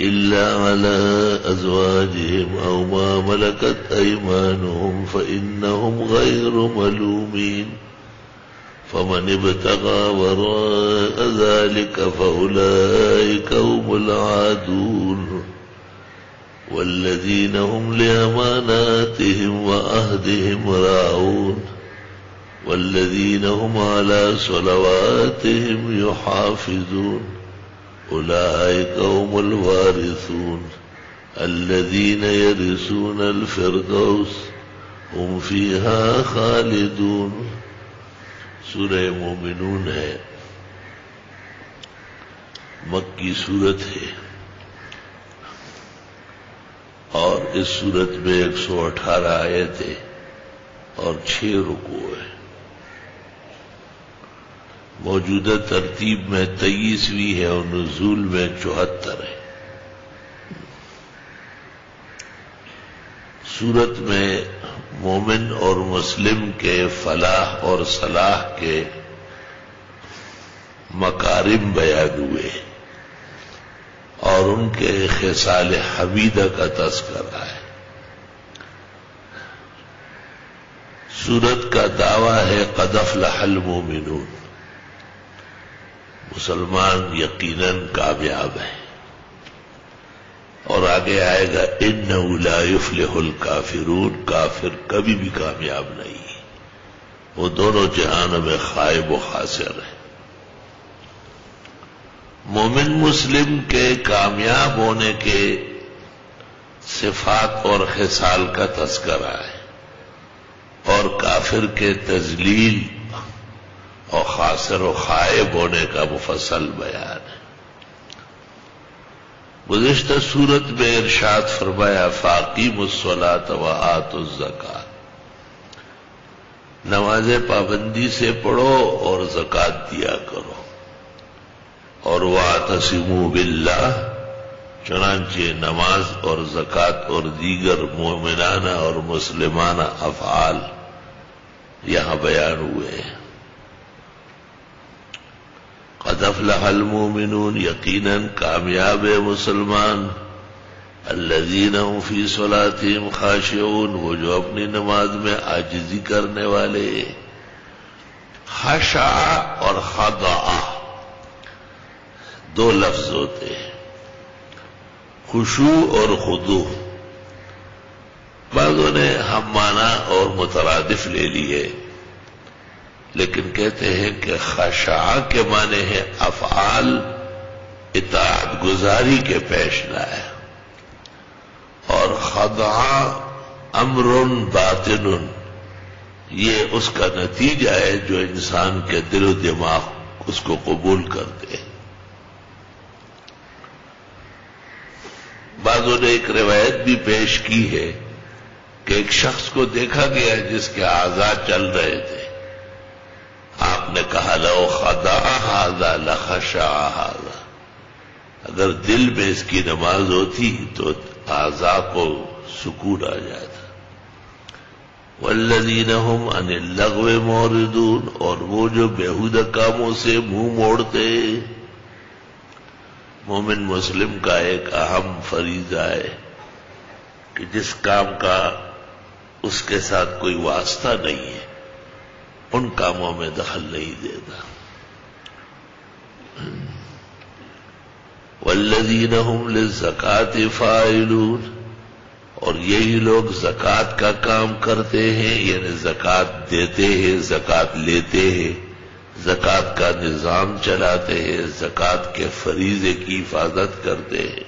إلا على أزواجهم أو ما ملكت أيمانهم فإنهم غير ملومين. فمن ابتغى وراء ذلك فأولئك هم العادون. والذين هم لأماناتهم وأهدهم راعون. والذين هم على صلواتهم يحافظون. أولئك هم الوارثون. الذين يرثون الفردوس هم فيها خالدون. سورہ مومنون ہے. مکی صورت ہے. اور اس صورت میں ایک سو اٹھارہ آئے تھے اور چھ رکو ہے موجودہ ترتیب میں تیئیسویں ہے اور نزول میں چوہتر ہے۔ سورت میں مومن اور مسلم کے فلاح اور صلاح کے مکارم بیان ہوئے اور ان کے خسال حمیدہ کا تذکرہ ہے۔ سورت کا دعویٰ ہے قدف لحل مومنون مسلمان یقیناً کامیاب ہے اور آگے آئے گا ان نفلح الکافرون، کافر کبھی بھی کامیاب نہیں۔ وہ دونوں جہانوں میں خائب و خاصر ہے مومن مسلم کے کامیاب ہونے کے صفات اور خسال کا تذکرہ ہے۔ اور کافر کے تزلیل اور خاصر و خائب ہونے کا مفصل بیان ہے۔ گزشتہ صورت میں ارشاد فرمایا فاقی مسلاط و آت الزکات نماز پابندی سے پڑھو اور زکات دیا کرو۔ اور وہ تسیم باللہ، چنانچہ نماز اور زکات اور دیگر مومنانہ اور مسلمانہ افعال یہاں بیان ہوئے ہیں۔ قد افلح المؤمنون یقیناً کامیاب مسلمان الذین هم فی صلاتهم خاشعون، وہ جو اپنی نماز میں عاجزی کرنے والے، خشع اور خضع، دو لفظ ہوتے ہیں خوشو اور خدو بعضوں نے ہم مانا اور مترادف لے لیے۔ لیکن کہتے ہیں کہ خشاع کے معنی ہے افعال، اطاعت گزاری کے پیش لائے اور خدا امر باطن یہ اس کا نتیجہ ہے جو انسان کے دل و دماغ اس کو قبول کرتے ہیں۔ بعضوں نے ایک روایت بھی پیش کی ہے کہ ایک شخص کو دیکھا گیا جس کے آزاد چل رہے تھے۔ آپ نے کہا، لو خدا ہاضا لخشا ہاضا اگر دل میں اس کی نماز ہوتی تو آزا کو سکون آ جاتا۔ والذین هم عن اللغو موردون اور وہ جو بےحود کاموں سے منہ موڑتے۔ مومن مسلم کا ایک اہم فریضہ ہے کہ جس کام کا اس کے ساتھ کوئی واسطہ نہیں ہے ان کاموں میں دخل نہیں دیتا والذین هم للزکات فاعلون۔ اور یہی لوگ زکات کا کام کرتے ہیں یعنی زکات دیتے ہیں، زکات لیتے ہیں۔ زکات کا نظام چلاتے ہیں، زکات کے فریضے کی حفاظت کرتے ہیں۔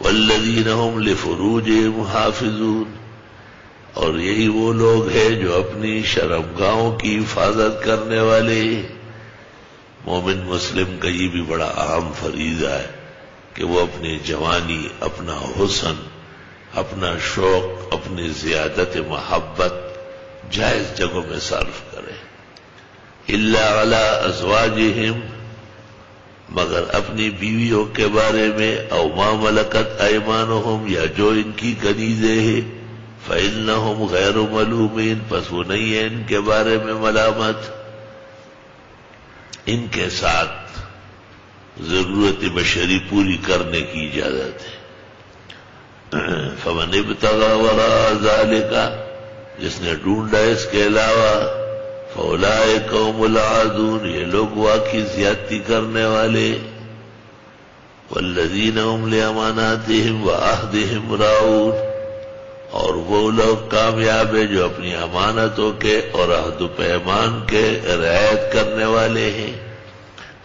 والذین هم لفروجهم محافظون اور یہی وہ لوگ ہیں جو اپنی شرمگاہوں کی حفاظت کرنے والے مومن مسلم کا یہ بھی بڑا اہم فریضہ ہے کہ وہ اپنی جوانی، اپنا حسن، اپنا شوق، اپنی زیادت محبت جائز جگہوں میں صرف کرے۔ اللہ علی ازواجہم، مگر اپنی بیویوں کے بارے میں، او ما ملکت ایمانہم، یا جو ان کی کنیزیں ہیں۔ فَإِنَّهُمْ غَيْرُ مَلُومِينَ پس وہ نہیں ہے ان کے بارے میں ملامت۔ ان کے ساتھ ضرورت بشری پوری کرنے کی اجازت ہے۔ فمن ابتغى وراء ذلك، جس نے ڈھونڈا اس کے علاوہ فولائے قوم العادون، یہ لوگ واقعی زیادتی کرنے والے۔ والذین هم لاماناتهم وعهدهم راؤون اور وہ لوگ کامیاب ہیں جو اپنی امانتوں کے اور عہد و پیمان کے رعایت کرنے والے ہیں۔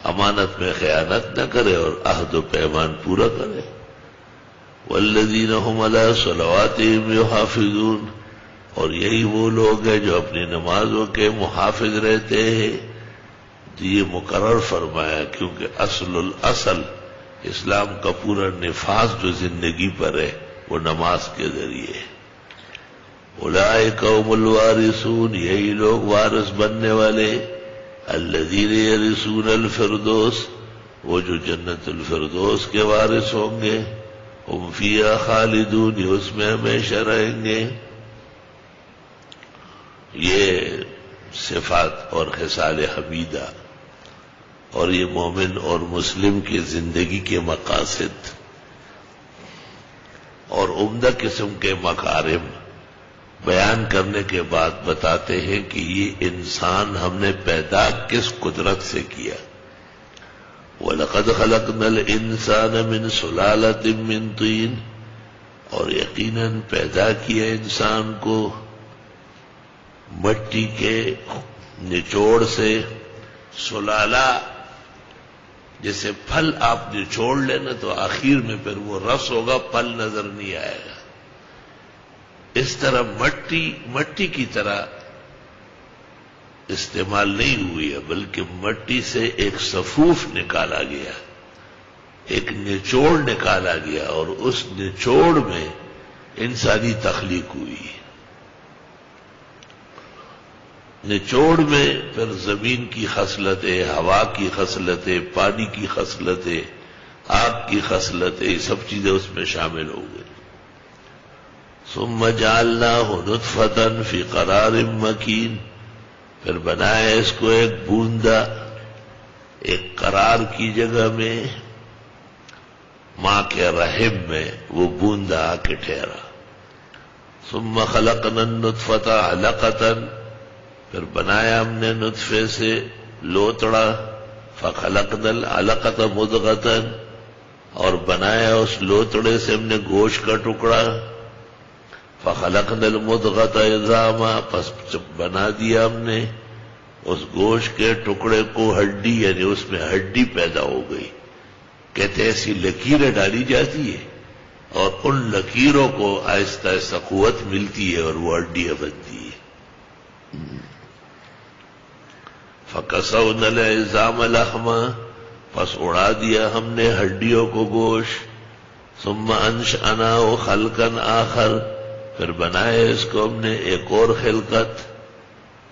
امانت میں خیانت نہ کرے اور عہد و پیمان پورا کرے۔ والذین هم على صلواتهم يحافظون۔ اور یہی وہ لوگ ہیں جو اپنی نمازوں کے محافظ رہتے ہیں۔ جی، یہ مقرر فرمایا، کیونکہ اصل الاصل اسلام کا پورا نفاذ جو زندگی پر ہے، وہ نماز کے ذریعے ہے۔ اولائے قوم الوارثون، یہی لوگ وارث بننے والے الذین یرثون الفردوس، وہ جو جنت الفردوس کے وارث ہوں گے، ہم فیہا خالدون، یہ اس میں ہمیشہ رہیں گے۔ یہ صفات اور خسال حمیدہ اور یہ مومن اور مسلم کی زندگی کے مقاصد اور عمدہ قسم کے مکارم۔ بیان کرنے کے بعد بتاتے ہیں کہ یہ انسان ہم نے پیدا کس قدرت سے کیا۔ وَلَقَدْ خَلَقْنَا الْإِنسَانَ مِنْ سُلَالَةٍ مِنْ طِينٍ۔ اور یقیناً پیدا کیا انسان کو مٹی کے نچوڑ سے۔ سلالہ جیسے پھل آپ نچوڑ لینا تو آخر میں پھر وہ رس ہوگا، پھل نظر نہیں آئے گا۔ اس طرح مٹی مٹی کی طرح استعمال نہیں ہوئی ہے، بلکہ مٹی سے ایک صفوف نکالا گیا، ایک نچوڑ نکالا گیا، اور اس نچوڑ میں انسانی تخلیق ہوئی۔ نچوڑ میں پھر زمین کی خصلتیں، ہوا کی خصلتیں، پانی کی خصلتیں، آگ کی خصلتیں، سب چیزیں اس میں شامل ہو گئی۔ ثم جعلناه نطفة فی قرار مکین پھر بنایا اس کو ایک بوندا، ایک قرار کی جگہ میں، ماں کے رحم میں وہ بوندا آ کے ٹھہرا۔ ثم خلقنا النطفة علقة، پھر بنایا ہم نے نطفے سے لوتڑا، فخلقنا العلقة مدغة اور بنایا اس لوتڑے سے ہم نے گوشت کا ٹکڑا۔ فخلقنا المدغت عظاما، پس بنا دیا ہم نے۔ اس گوشت کے ٹکڑے کو ہڈی یعنی اس میں ہڈی پیدا ہو گئی۔ کہتے ایسی لکیریں ڈالی جاتی ہے اور ان لکیروں کو آہستہ آہستہ قوت ملتی ہے اور وہ ہڈیاں بنتی ہے فکسون الزام لحما، پس اڑا دیا ہم نے ہڈیوں کو گوشت۔ ثم انش انا خلقن آخر۔ پھر بنائے اس کو ہم نے ایک اور خلقت۔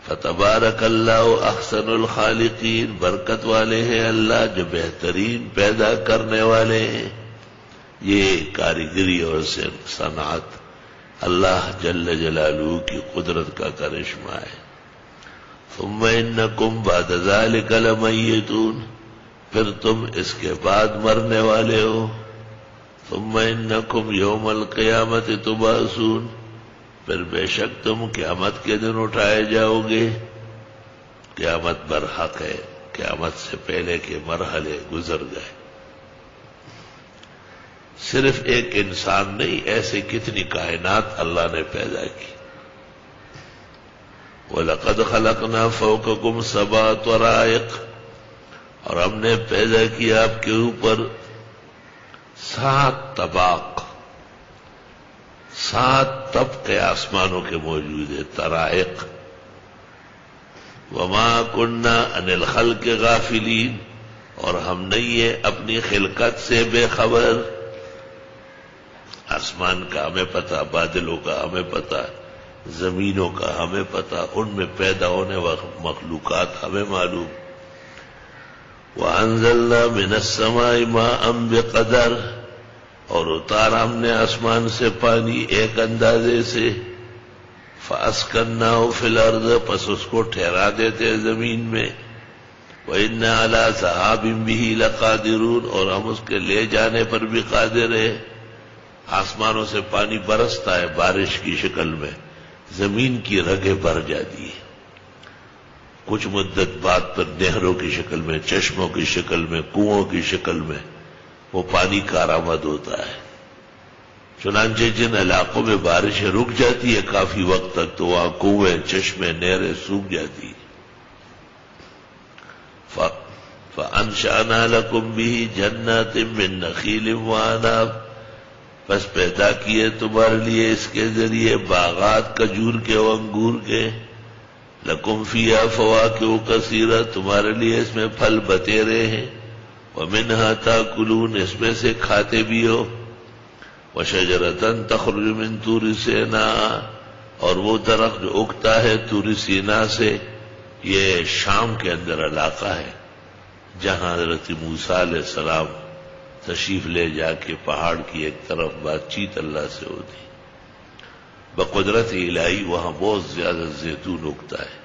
فتبارک اللہ احسن الخالقین، برکت والے ہیں اللہ جو بہترین پیدا کرنے والے ہیں۔ یہ کاریگری اور صنعت اللہ جل جلالہ کی قدرت کا کرشمہ ہے۔ ثم انکم بعد ذلك لمیتون۔ پھر تم اس کے بعد مرنے والے ہو۔ ثم انکم یوم القیامت تباسون پھر بے شک تم قیامت کے دن اٹھائے جاؤ گے۔ قیامت برحق ہے، قیامت سے پہلے کے مرحلے گزر گئے۔ صرف ایک انسان نہیں ایسے کتنی کائنات اللہ نے پیدا کی۔ وہ لقد خلق نہ فوق گم سبا اور ہم نے پیدا کیا آپ کے اوپر سات طباق، سات طبقے آسمانوں کے موجود ہے ترائق وما کنہ انل خل کے غافلین اور ہم نہیں ہے اپنی خلقت سے بے خبر۔ آسمان کا ہمیں پتا بادلوں کا ہمیں پتا زمینوں کا ہمیں پتا ان میں پیدا ہونے وقت مخلوقات ہمیں معلوم۔ وہ انزل منسما ماں ام قدر اور اتارا ہم نے آسمان سے پانی ایک اندازے سے، فاس کرنا ہو فلرد پس اس کو ٹھہرا دیتے زمین میں۔ وہ ان اعلیٰ صحاب بھی اور ہم اس کے لے جانے پر بھی قادر ہیں۔ آسمانوں سے پانی برستا ہے بارش کی شکل میں، زمین کی رگیں بھر جاتی ہے کچھ مدت بعد پر نہروں کی شکل میں، چشموں کی شکل میں کنووں کی شکل میں۔ وہ پانی کارآمد ہوتا ہے۔ چنانچہ جن علاقوں میں بارشیں رک جاتی ہے کافی وقت تک تو وہاں کنویں، چشمے، نہریں سوکھ جاتی۔ انشانہ لکم بھی جنت من نخیل وانا بس پیدا کیے تمہارے لیے اس کے ذریعے باغات کجور کے و انگور کے۔ لکم فیا فوا کے وہ کثیرہ، تمہارے لیے اس میں پھل بتےرے ہیں۔ وہ منہا کلون اس میں سے کھاتے بھی ہو۔ شجرتن تخرج من تور سینا، اور وہ درخت جو اگتا ہے توری سینا سے، یہ شام کے اندر علاقہ ہے، جہاں حضرت موسا علیہ السلام تشریف لے جا کے پہاڑ کی ایک طرف بات چیت اللہ سے ہوتی۔ بقدرت الہی وہاں بہت زیادہ زیتون اگتا ہے۔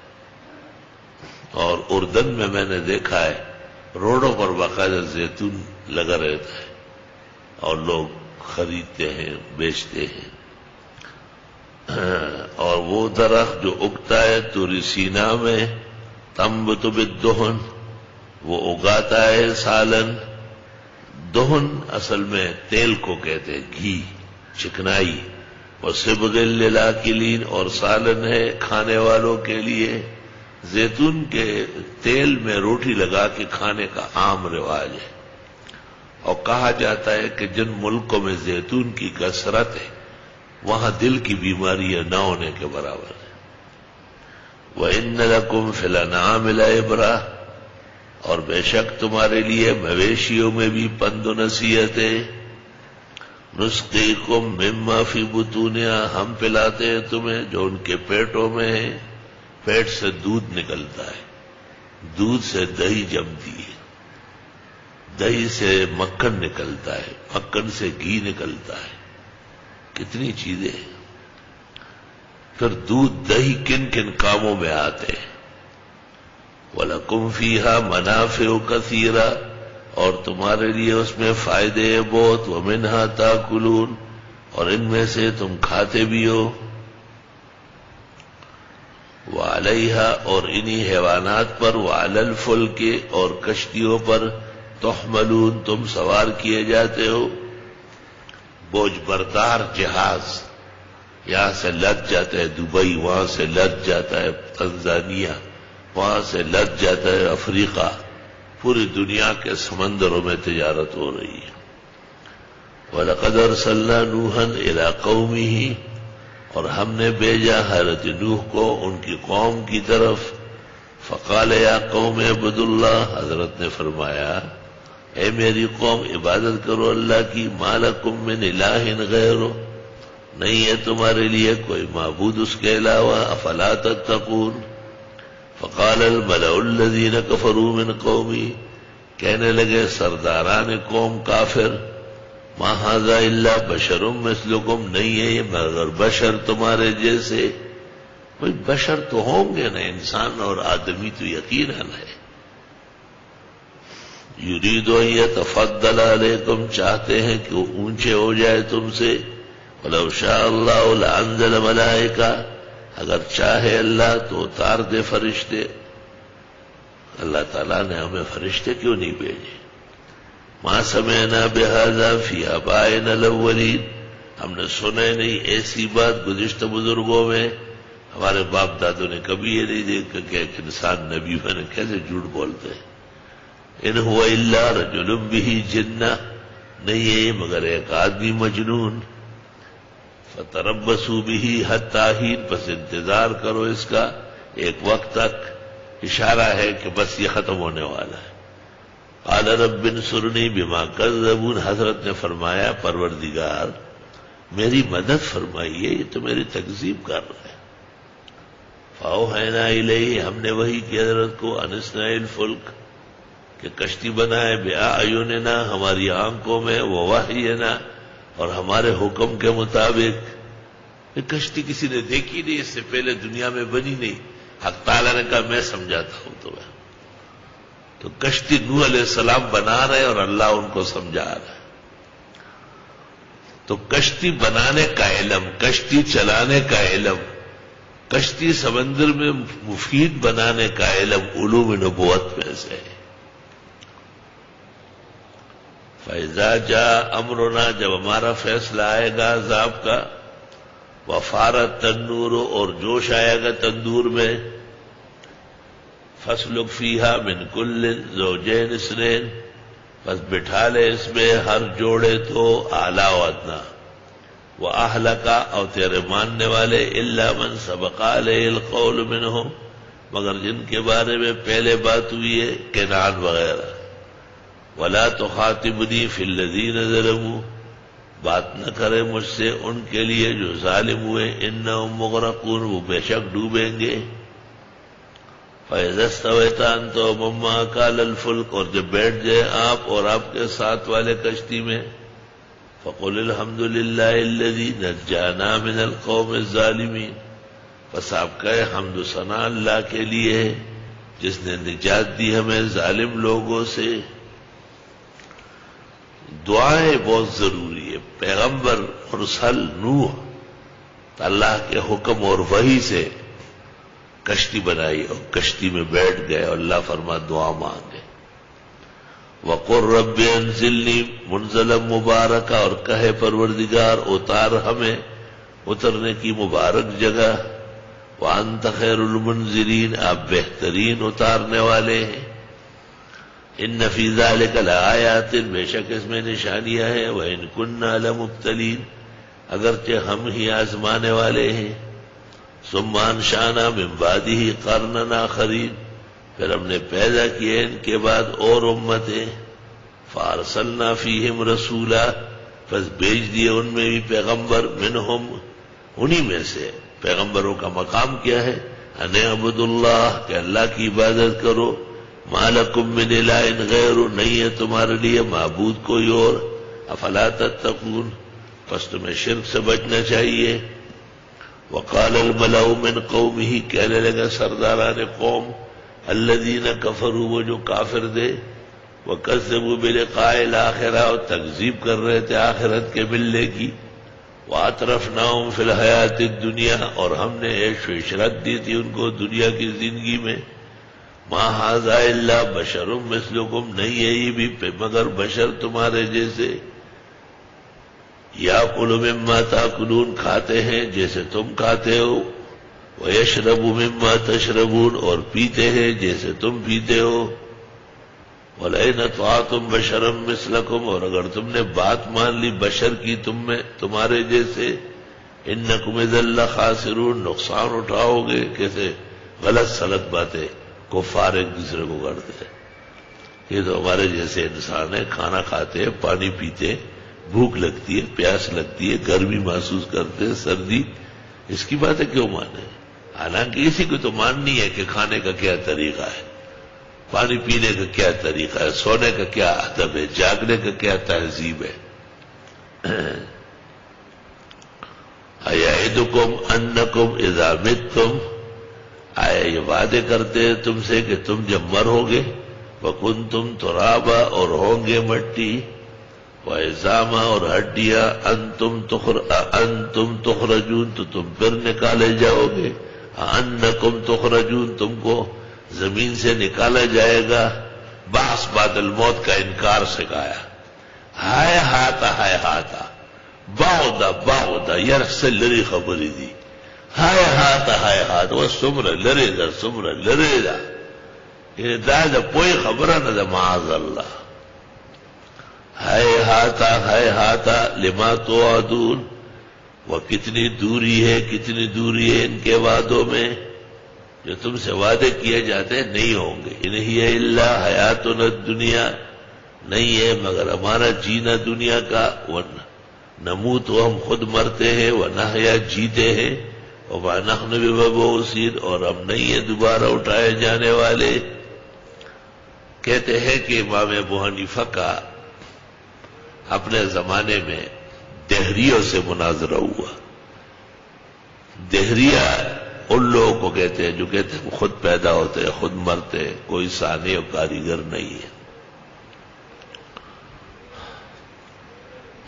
اور اردن میں میں نے دیکھا ہے روڈوں پر باقاعدہ زیتون لگا رہتا ہے اور لوگ خریدتے ہیں، بیچتے ہیں۔ اور وہ درخت جو اگتا ہے تو رسینا میں تمب تو دہن وہ اگاتا ہے سالن۔ دہن اصل میں تیل کو کہتے ہیں، گھی، چکنائی۔ اور سبغل کلین اور سالن ہے کھانے والوں کے لیے۔ زیتون کے تیل میں روٹی لگا کے کھانے کا عام رواج ہے۔ اور کہا جاتا ہے کہ جن ملکوں میں زیتون کی کثرت ہے، وہاں دل کی بیماریاں نہ ہونے کے برابر ہے وہ ان رقم فلانا ملا ابرا اور بے شک تمہارے لیے مویشیوں میں بھی پند و نصیحت ہے۔ نسخے کو مما فی بتونیا ہم پلاتے ہیں تمہیں جو ان کے پیٹوں میں ہے پیٹ سے دودھ نکلتا ہے۔ دودھ سے دہی جمتی ہے۔ دہی سے مکھن نکلتا ہے۔ مکھن سے گھی نکلتا ہے۔ کتنی چیزیں پھر دودھ دہی کن کن کاموں میں آتے ہیں۔ والا کمفیہ منافع کثیرہ اور تمہارے لیے اس میں فائدے بہت۔ وہ منہا کلون اور ان میں سے تم کھاتے بھی ہو۔ وہ اور انہی حیوانات پر وہ الفل کے اور کشتیوں پر تحملون، تم سوار کیے جاتے ہو۔ بوجھ بردار جہاز، یہاں سے لد جاتا ہے دبئی، وہاں سے لد جاتا ہے تنزانیہ، وہاں سے لد جاتا ہے افریقہ۔ پوری دنیا کے سمندروں میں تجارت ہو رہی ہے۔ قدر صلاح نوہن علاقوں میں ہی اور ہم نے بھیجا حضرت نوح کو ان کی قوم کی طرف۔ فقال یا قوم عبد اللہ حضرت نے فرمایا، اے میری قوم، عبادت کرو اللہ کی مالکم من الہ غیر، نہیں ہے تمہارے لیے کوئی معبود اس کے علاوہ، افلا تتقون۔ فقال الملأ الذين كفروا من قومي کہنے لگے، سرداران قوم کافر۔ ما هذا الا بشر نہیں ہے یہ، مگر بشر تمہارے جیسے۔ کوئی بشر تو ہوں گے نا انسان، اور آدمی تو یقیناً ہے۔ یرید و تفدل علیکم، چاہتے ہیں کہ وہ اونچے ہو جائے تم سے۔ ولو شاء اللہ لانزل ملائکہ، اگر چاہے اللہ تو اتار دے فرشتے۔ اللہ تعالیٰ نے ہمیں فرشتے کیوں نہیں بھیجے؟ ماں سمے نہ بحاظہ فی آبائن الاولین ہم نے سنے نہیں، ایسی بات گزشتہ بزرگوں میں ہمارے باپ دادوں نے کبھی یہ نہیں دیکھا کہ ایک انسان نبی بنے، کیسے جھوٹ بولتے ہیں؟ ان ہوا اللہ رجلم بھی جنہ، نہیں ہے، مگر ایک آدمی مجنون. فتربسو بھی حد تاہین بس انتظار کرو اس کا، ایک وقت تک اشارہ ہے کہ بس یہ ختم ہونے والا ہے۔ قال رب سرنی بما کذبون، حضرت نے فرمایا، پروردگار، میری مدد فرمائیے، یہ تو میری تقزیب کر رہا ہے۔ فاؤ ہے نا ہم نے وہی کی حضرت کو انسنا الفلک، کہ کشتی بنائے، بے آیوننا ہماری آنکھوں میں، وہ واہی نا اور ہمارے حکم کے مطابق۔ یہ کشتی کسی نے دیکھی نہیں، اس سے پہلے دنیا میں بنی نہیں۔ حق تعالیٰ نے کہا، میں سمجھاتا ہوں تو میں تو کشتی نو علیہ السلام بنا رہے اور اللہ ان کو سمجھا رہا ہے۔ تو کشتی بنانے کا علم، کشتی چلانے کا علم، کشتی سمندر میں مفید بنانے کا علم علوم نبوت میں سے ہے۔ فیضا جا امرنا جب ہمارا فیصلہ آئے گا عذاب کا، وفارت تندور اور جوش آئے گا تندور میں فصل فیحا من کل زوجین اسرین بس بٹھا لے اس میں ہر جوڑے تو آلہ ادنا۔ وہ آہل کا اور تیرے ماننے والے اللہ من سبقا لے القول منہم، مگر جن کے بارے میں پہلے بات ہوئی ہے کینان وغیرہ۔ ولا تو خاطبنی فلدی نظر بات نہ کرے مجھ سے ان کے لیے جو ظالم ہوئے ان مغرقون، وہ بے شک ڈوبیں گے۔ فیضستان تو مما کا للفلک اور جب بیٹھ جائے آپ اور آپ کے ساتھ والے کشتی میں فقول الحمد للہ نجانا من القوم الظالمین بس آپ کہے حمد ثنا اللہ کے لیے جس نے نجات دی ہمیں ظالم لوگوں سے۔ دعائیں بہت ضروری ہے پیغمبر رسل نوح، اللہ کے حکم اور وہی سے کشتی بنائی اور کشتی میں بیٹھ گئے اور اللہ فرما دعا مانگے۔ وقر رب انزلنی منزلم مبارک اور کہے پروردگار، اتار ہمیں اترنے کی مبارک جگہ۔ وانت خیر المنزلین آپ بہترین اتارنے والے ہیں۔ ان نفیزہ کل آیات بے شک اس میں نشانیاں ہیں۔ وہ ان کن مبتلین اگرچہ ہم ہی آزمانے والے ہیں۔ سمان شانہ ممبادی ہی کرنا خرید پھر ہم نے پیدا کیے ان کے بعد اور امتیں۔ فارسلنا فیہم رسولہ بس بیچ دیے ان میں بھی پیغمبر منہم۔ انہی میں سے پیغمبروں کا مقام کیا ہے؟ ان عبد اللہ کہ اللہ کی عبادت کرو۔ مالکم من الہ غیر، نہیں ہے تمہارے لیے معبود کوئی اور۔ افلا تتقون، پس تمہیں شرک سے بچنا چاہیے۔ وقال الملأ من قومه، کہنے لگا، سرداران قوم الذين كفروا وہ جو کافر دے وہ کذبوا بلقاء الاخرہ، اور تکذیب کر رہے تھے آخرت کے ملنے کی وہ اطرف ناؤں فی الحیات دنیا اور ہم نے ایک عشرت دی تھی ان کو دنیا کی زندگی میں۔ حاضا اللہ بشرم مسلکم نہیں ہے یہ بھی، مگر بشر تمہارے جیسے۔ یا کلو مما تاکلون کھاتے ہیں جیسے تم کھاتے ہو وہ یشرب مما تشربون اور پیتے ہیں جیسے تم پیتے ہو۔ بولے نہ تو تم بشرم مسلکم اور اگر تم نے بات مان لی بشر کی تم میں، تمہارے جیسے ان نقمد اللہ خاصرون نقصان اٹھاؤ گے، کیسے؟ غلط سلط باتیں، کفار ایک دوسرے کو کرتے ہیں۔ یہ تو ہمارے جیسے انسان ہے کھانا کھاتے ہیں، پانی پیتے ہیں۔ بھوک لگتی ہے، پیاس لگتی ہے، گرمی محسوس کرتے ہیں، سردی۔ اس کی باتیں کیوں مانے حالانکہ اسی کو تو ماننی ہے کہ کھانے کا کیا طریقہ ہے، پانی پینے کا کیا طریقہ ہے، سونے کا کیا ادب ہے، جاگنے کا کیا تہذیب ہے۔ دکم ان کم ازامت تم آئے یہ وعدے کرتے ہیں تم سے کہ تم جب مرو گے وہ تم تو اور ہوں گے مٹی۔ وہ اور ہڈیا ان تم تخر ان تم تخرجون، تو تم پھر نکالے جاؤ گے۔ ان کم تخرجون، تم کو زمین سے نکالا جائے گا۔ باس بادل موت کا انکار سکھایا ہائے ہاتھا ہائے ہاتھا باؤدا باؤدا یار سے لڑی خبری دی۔ ہائے ہاتھ ہائے ہاتھ وہ سمر لڑے گا سمر لڑے گا یہ دا کوئی خبر نہ معاذ اللہ۔ ہائے ہاتھا ہائے ہاتھا لما تو ادور وہ کتنی دوری ہے، کتنی دوری ہے ان کے وعدوں میں؟ جو تم سے وعدے کیے جاتے ہیں نہیں ہوں گے۔ انہیں اللہ حیات دنیا نہیں ہے مگر ہمارا جینا دنیا کا۔ وہ نمو تو ہم خود مرتے ہیں، وہ نہ جیتے ہیں۔ اور نہ بھی اور ہم نہیں ہیں دوبارہ اٹھائے جانے والے۔ کہتے ہیں کہ امام ابو حنیفہ کا اپنے زمانے میں دہریوں سے مناظرہ ہوا۔ دہریا ان لوگوں کو کہتے ہیں جو کہتے ہیں خود پیدا ہوتے ہیں، خود مرتے ہیں، کوئی سانے اور کاریگر نہیں ہے۔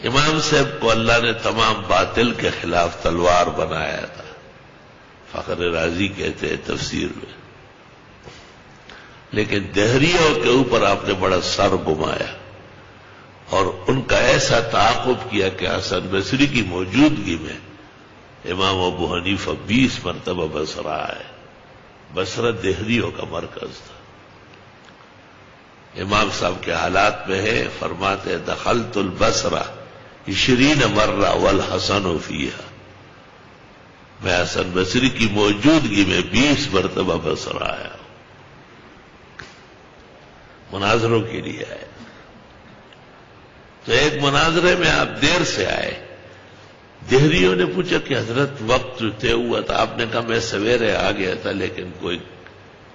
امام صاحب کو اللہ نے تمام باطل کے خلاف تلوار بنایا تھا۔ فخر راضی کہتے ہیں تفسیر میں۔ لیکن دہریوں کے اوپر آپ نے بڑا سر گمایا اور ان کا ایسا تعاقب کیا کہ حسن بصری کی موجودگی میں امام ابو حنیفہ بیس مرتبہ بسرا ہے۔ بسرت دہریوں کا مرکز تھا۔ امام صاحب کے حالات میں ہے، فرماتے دخلت البسرا شرین مرہ ول حسن میں حسن بصری کی موجودگی میں بیس مرتبہ بسرا آیا ہوں۔ مناظروں کے لیے آئے تو ایک مناظرے میں آپ دیر سے آئے۔ دہریوں نے پوچھا کہ حضرت وقت طے ہوا تھا۔ آپ نے کہا میں سویرے آ گیا تھا لیکن کوئی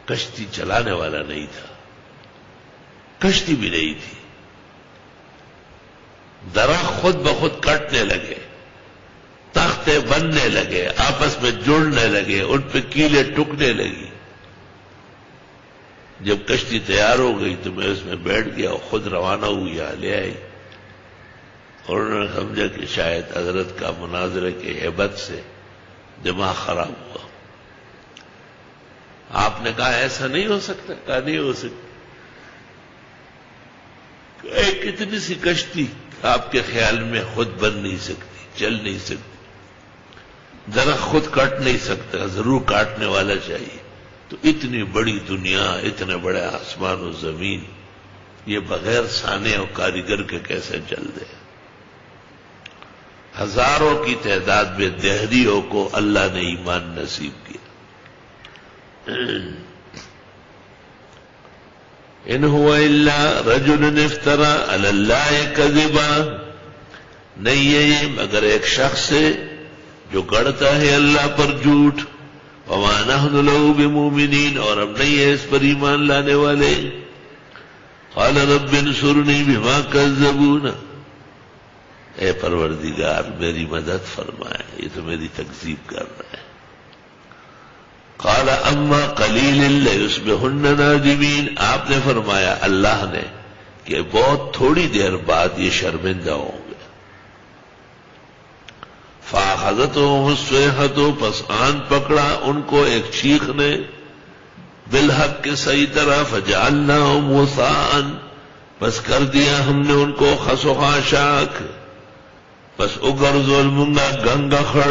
کشتی چلانے والا نہیں تھا۔ کشتی بھی نہیں تھی۔ درخت خود بخود کٹنے لگے تختے بننے لگے، آپس میں جڑنے لگے، ان پہ کیلے ٹکنے لگی۔ جب کشتی تیار ہو گئی تو میں اس میں بیٹھ گیا اور خود روانہ ہوئی لے آئی۔ اور انہوں نے سمجھا کہ شاید حضرت کا مناظرے کے حبت سے دماغ خراب ہوا۔ آپ نے کہا ایسا نہیں ہو سکتا، کہا نہیں ہو سکتا۔ ایک اتنی سی کشتی آپ کے خیال میں خود بن نہیں سکتی، چل نہیں سکتی۔ ذرا خود کاٹ نہیں سکتا، ضرور کاٹنے والا چاہیے۔ تو اتنی بڑی دنیا، اتنے بڑے آسمان و زمین، یہ بغیر سانے اور کاریگر کے کیسے چل دے؟ ہزاروں کی تعداد میں دہریوں کو اللہ نے ایمان نصیب کیا۔ ان ہوا اللہ رجل نفترا اللہ کذبا۔ نہیں ہے یہ، مگر ایک شخص ہے جو گڑتا ہے اللہ پر جھوٹ۔ نحن له بمؤمنین، اور اب نہیں ہے اس پر ایمان لانے والے۔ قال رب انصرنی بما كذبون اے پروردگار، میری مدد فرمائے، یہ تو میری تکذیب کر رہا ہے قال، اما قلیل لیصبحن نادمین، آپ نے فرمایا، اللہ نے کہ بہت تھوڑی دیر بعد یہ شرمندہ ہوں گے۔ فاحت ہو پس آن پکڑا، ان کو ایک چیخ نے، بالحق کے صحیح طرح فجالنا موسان بس کر دیا ہم نے ان کو خسو شاخ بس اگر ظلمنگا گنگا خڑ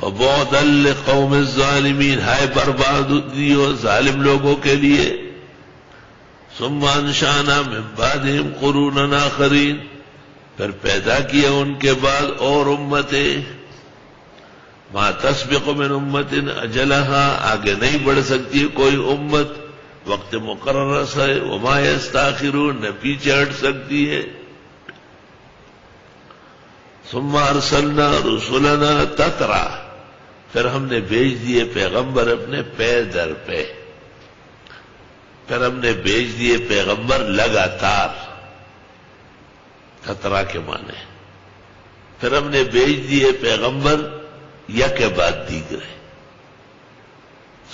فبوت القوم الظالمین، ہائے برباد دیو ظالم لوگوں کے لیے۔ سمان شانہ میں بادم قرون آخرین، پھر پیدا کیا ان کے بعد اور امتیں۔ ماں تسبق من امت اجلہا، آگے نہیں بڑھ سکتی کوئی امت۔ وقت مقرر ہے وہ مایستاخرون نہ پیچھے ہٹ سکتی ہے۔ سمار سلنا رسولنا تترا۔ پھر ہم نے بھیج دیے پیغمبر اپنے پے در پہ۔ پھر ہم نے بھیج دیے پیغمبر لگاتار۔ خطرہ کے معنی۔ پھر ہم نے بیچ دیے پیغمبر یا کے بعد دیگرے۔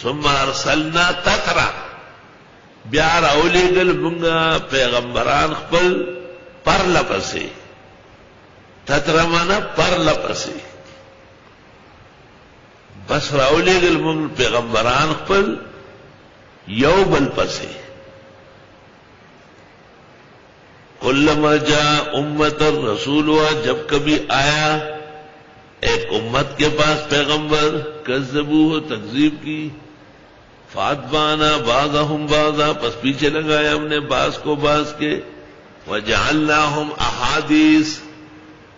سمار سلنا تترا۔ بیار اولی گل بنگا پیغمبران خپل پر لپسے۔ تترا مانا پر لپسے بس راولی گل منگ پیغمبران خپل یو بل پسے کلما جا امت اور رسول ہوا جب کبھی آیا ایک امت کے پاس پیغمبر کزبو ہو تقزیب کی. فاتبانا بازا ہم بازا پس پیچھے لگایا ہم نے باز کو باز کے. وہ ہم احادیث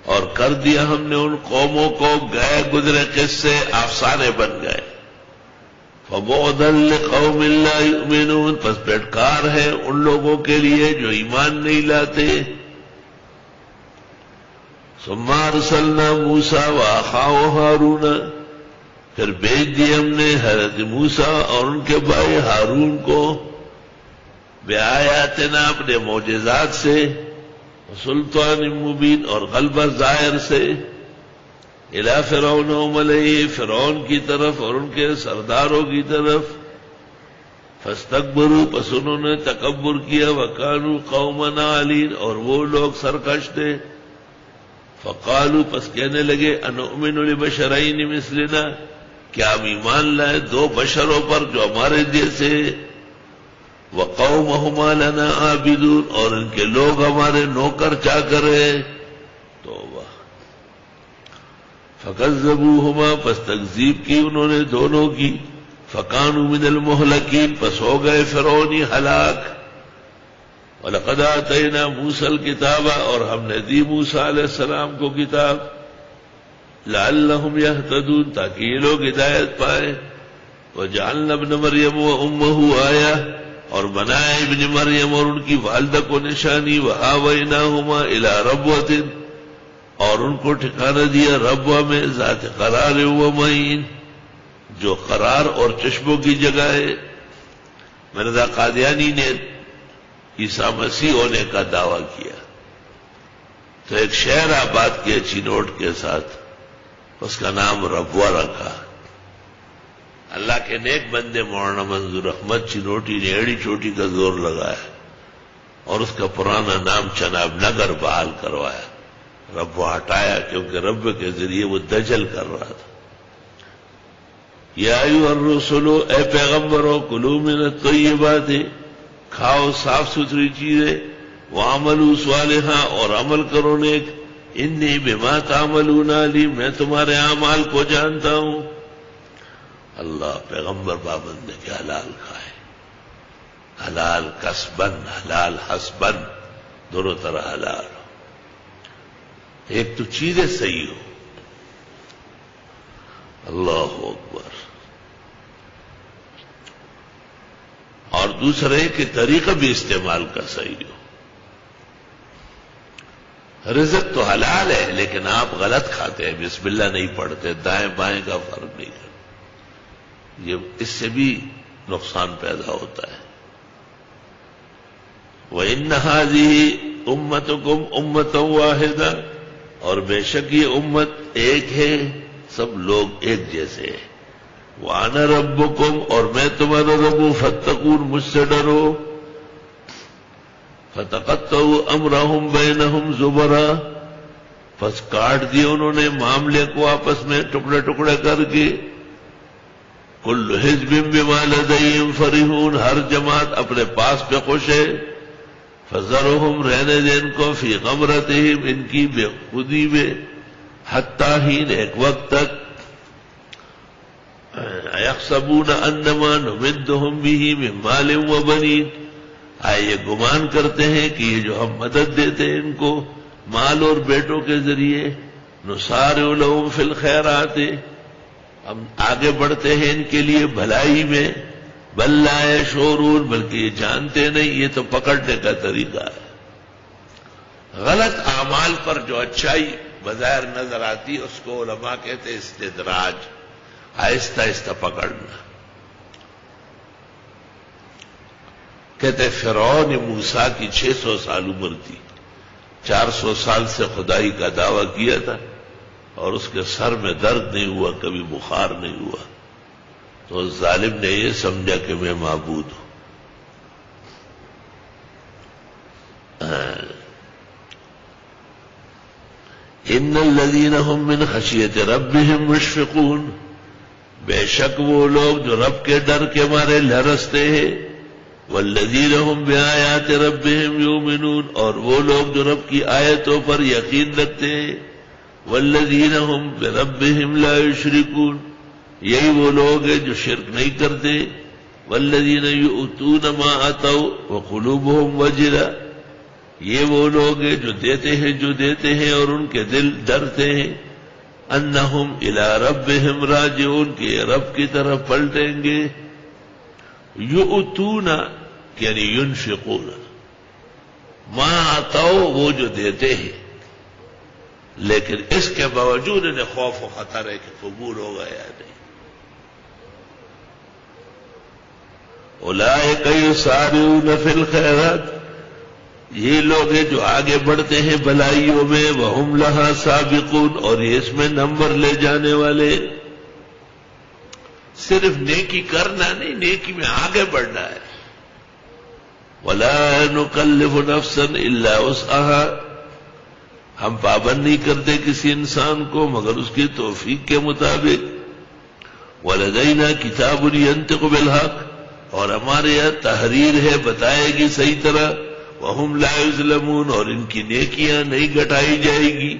اور کر دیا ہم نے ان قوموں کو، گئے گزرے قصے، افسانے بن گئے۔ فبعدل قوم لا يؤمنون۔ پس پیٹکار ہے ان لوگوں کے لیے جو ایمان نہیں لاتے۔ سمار سلنا موسا و ہارون پھر بیچ دی ہم نے حضرت موسا اور ان کے بھائی ہارون کو۔ بے آیات نا اپنے معجزات سے۔ سلطان مبین اور غلبہ ظاہر سے الا فرعون ملئی فرعون کی طرف اور ان کے سرداروں کی طرف۔ فستکبرو پس انہوں نے تکبر کیا وکانو قومنا علین اور وہ لوگ سرکش تھے۔ فقالو پس کہنے لگے انؤمن لبشرین مثلنا؟ کیا ہم ایمان لائے دو بشروں پر جو ہمارے جیسے وقومہما لنا عابدون، اور ان کے لوگ ہمارے نوکر چاہ کرے فقت زبو ہما پس تقزیب کی انہوں نے دونوں کی۔ فقان من المحلقین پس ہو گئے فرونی ہلاک۔ القدا تعینہ موسل کتابہ اور ہم نے دی موسا علیہ السلام کو کتاب۔ لعلہم یہتدون تاکہ یہ لوگ ہدایت پائے وہ جان ابن مریم و امہ آیا اور بنائے ابن مریم اور ان کی والدہ کو نشانی وہ آوینا ہما الا ربوتن اور ان کو ٹھکانا دیا ربا میں، ذات قرار و معین۔ جو قرار اور چشموں کی جگہ ہے۔ مرزا قادیانی نے عیسا مسیح ہونے کا دعویٰ کیا۔ تو ایک شہر آباد کے چینوٹ کے ساتھ۔ اس کا نام ربوا رکھا۔ اللہ کے نیک بندے مولانا منظور احمد چینوٹی نے ایڑی چوٹی کا زور لگایا اور اس کا پرانا نام چناب نگر بحال کروایا۔ رب وہ ہٹایا کیونکہ رب کے ذریعے وہ دجل کر رہا تھا۔ یہ اور رسولو اے پیغمبرو، کلو میں تو یہ بات ہے کھاؤ صاف ستھری چیزیں وہ عمل صالحہ اور عمل کرو نیک۔ انی بما تعملون علی میں تمہارے اعمال کو جانتا ہوں۔ اللہ پیغمبر بابند نے کہ حلال کھائے۔ حلال کسبن حلال حسبن دونوں طرح حلال ایک تو چیزیں صحیح ہو اللہ اکبر۔ اور دوسرے کہ طریقہ بھی استعمال کا صحیح ہو۔ رزق تو حلال ہے، لیکن آپ غلط کھاتے ہیں، بسم اللہ نہیں پڑھتے، دائیں بائیں کا فرق نہیں۔ کرتے یہ اس سے بھی نقصان پیدا ہوتا ہے۔ وہ انحاظی امت کم امت واحدہ اور بے شک یہ امت ایک ہے، سب لوگ ایک جیسے ہیں۔ وہ آنا رب اور میں تمہارا ربو فتقور مجھ سے ڈرو۔ فتقت امراہم بین ہم زبرا۔ پس کاٹ دیے انہوں نے، معاملے کو آپس میں ٹکڑے ٹکڑے کر کے۔ کل حزب بال فریحون ہر جماعت اپنے پاس پہ خوش ہے۔ فضرہم رہنے دے ان کو، فی غمرتہم، ان کی بے خودی میں، حتی ہی ایک وقت تک۔ ایخصبون انما نمدہم بھی من مال و بنین۔ آئے، یہ گمان کرتے ہیں کہ یہ جو ہم مدد دیتے ہیں ان کو، مال اور بیٹوں کے ذریعے نثار لہم فی الخیرات۔ ہم آگے بڑھتے ہیں ان کے لیے بھلائی میں بلائے شورون بلکہ یہ جانتے نہیں، یہ تو پکڑنے کا طریقہ ہے۔ غلط اعمال پر جو اچھائی بظاہر نظر آتی، اس کو علماء کہتے استدراج، آہستہ آہستہ پکڑنا۔ کہتے فرعون موسا کی چھ سو سال عمر تھی۔ چار سو سال سے خدائی کا دعویٰ کیا تھا۔ اور اس کے سر میں درد نہیں ہوا، کبھی بخار نہیں ہوا۔ تو ظالم نے یہ سمجھا کہ میں معبود ہوں۔ ان الذين هم من خشیت ربهم مشفقون۔ بے شک وہ لوگ جو رب کے ڈر کے مارے لرستے ہیں۔ والذین هم بآیات ربهم یؤمنون۔ اور وہ لوگ جو رب کی آیتوں پر یقین رکھتے ہیں۔ والذین هم بربهم لا یشرکون. یہی وہ لوگ ہیں جو شرک نہیں کرتے. ولدین اتون ما آتا وہ قلوب وجرا یہ وہ لوگ ہیں جو دیتے ہیں، جو دیتے ہیں اور ان کے دل ڈرتے ہیں. انہم الى ربہم راجعون کے رب کی طرف پلٹیں گے. یؤتون یعنی ينفقون ما آتاؤ وہ جو دیتے ہیں. لیکن اس کے باوجود انہیں خوف و خطر ہے کہ قبول ہوگا یا نہیں۔ لائے کئی سارے نفل خیرات یہ لوگ ہیں جو آگے بڑھتے ہیں بلائیوں میں وہ ہم لہا سابقون، اور یہ اس میں نمبر لے جانے والے۔ صرف نیکی کرنا نہیں، نیکی میں آگے بڑھنا ہے۔ ولا نکلف نفسن اللہ اس ہم پابند نہیں کرتے کسی انسان کو، مگر اس کی توفیق کے مطابق۔ ولدینا کتاب ينطق بالحق۔ اور ہمارے یہاں تحریر ہے، بتائے گی صحیح طرح۔ وہ لا يظلمون۔ اور ان کی نیکیاں نہیں گٹائی جائے گی۔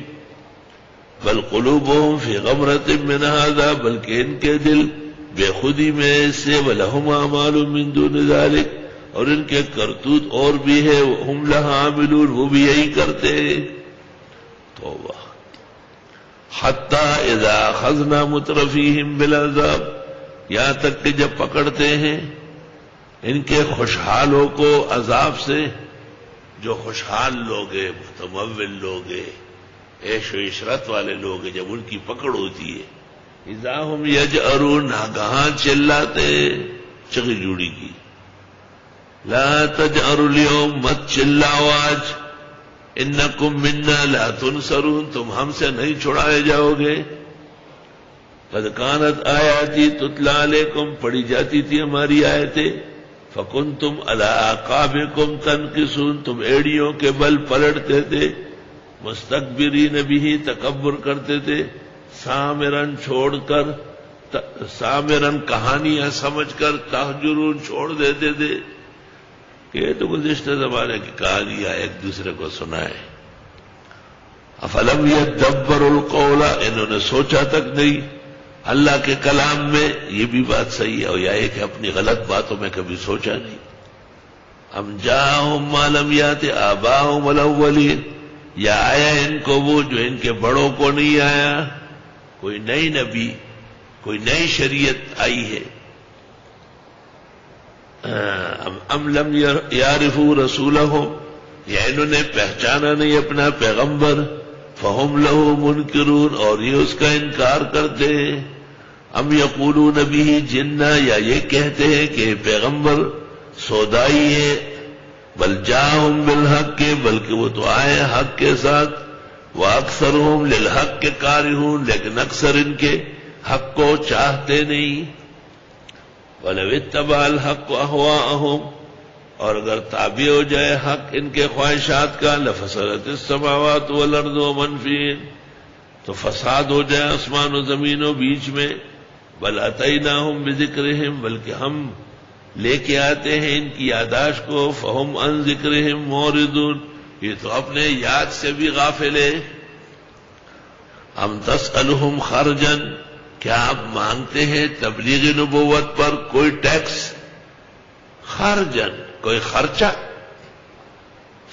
بل قلوبهم فی غمرت من هذا۔ بلکہ ان کے دل بے خودی میں سے ولہم اعمال من دون ذلك۔ اور ان کے کرتوت اور بھی ہے۔ ہم لہا عاملون۔ وہ بھی یہی کرتے ہیں۔ توبہ۔ حتی اذا خزنا مترفیہم بالعذاب، یہاں تک کہ جب پکڑتے ہیں، ان کے خوشحالوں کو عذاب سے، جو خوشحال لوگ ہیں، متمول لوگ ہیں و عشرت والے لوگ ہیں، جب ان کی پکڑ ہوتی ہے، اذا ہم یج ارون کہاں چلاتے چکی جوڑی کی لا تجعروا اليوم، مت چلاؤ آج۔ انکم منا لا تنصرون، تم ہم سے نہیں چھڑائے جاؤ گے۔ قد کانت آیاتی تتلا علیکم پڑی جاتی تھی ہماری آیتیں۔ فکن تم اللہ کم تن تم ایڑیوں کے بل پلٹتے تھے۔ مستقبرین بھی تکبر کرتے تھے۔ سامرن چھوڑ کر، سامرن کہانیاں سمجھ کر تحجرون چھوڑ دیتے تھے۔ کہ تو گزشتہ زمانے کی کہانیاں ایک دوسرے کو سنائے۔ افلم یہ دبر القولا انہوں نے سوچا تک نہیں۔ اللہ کے کلام میں یہ بھی بات صحیح ہے، اور یا کہ اپنی غلط باتوں میں کبھی سوچا نہیں۔ ہم جا ہوں معلوم یا تھے آبا یا آیا ان کو وہ جو ان کے بڑوں کو نہیں آیا۔ کوئی نئی نبی، کوئی نئی شریعت آئی ہے۔ ام لم یارفو رسولہم یا انہوں نے پہچانا نہیں اپنا پیغمبر، فہم لہو منکرون، اور یہ اس کا انکار کرتے ہیں۔ ام یقولون نبی جنہ، یا یہ کہتے ہیں کہ پیغمبر سودائی ہے، بل جاہم بالحق کے بلکہ وہ تو آئے حق کے ساتھ وہ اکثر ہوں للحق کے کاری ہوں لیکن اکثر ان کے حق کو چاہتے نہیں۔ ولو الحق اهواءهم، اور اگر تابع ہو جائے حق ان کے خواہشات کا لفصلت السماوات والارض ومن فين تو فساد ہو جائے آسمان و زمینوں بیچ میں، بل اتیناہم بذکرہم، بلکہ ہم لے کے آتے ہیں ان کی یاداشت کو، فہم ان ذکرہم موردون یہ تو اپنے یاد سے بھی غافل ہے ہم تسألہم خرجن کیا آپ مانگتے ہیں تبلیغ نبوت پر کوئی ٹیکس؟ خرجن کوئی خرچہ؟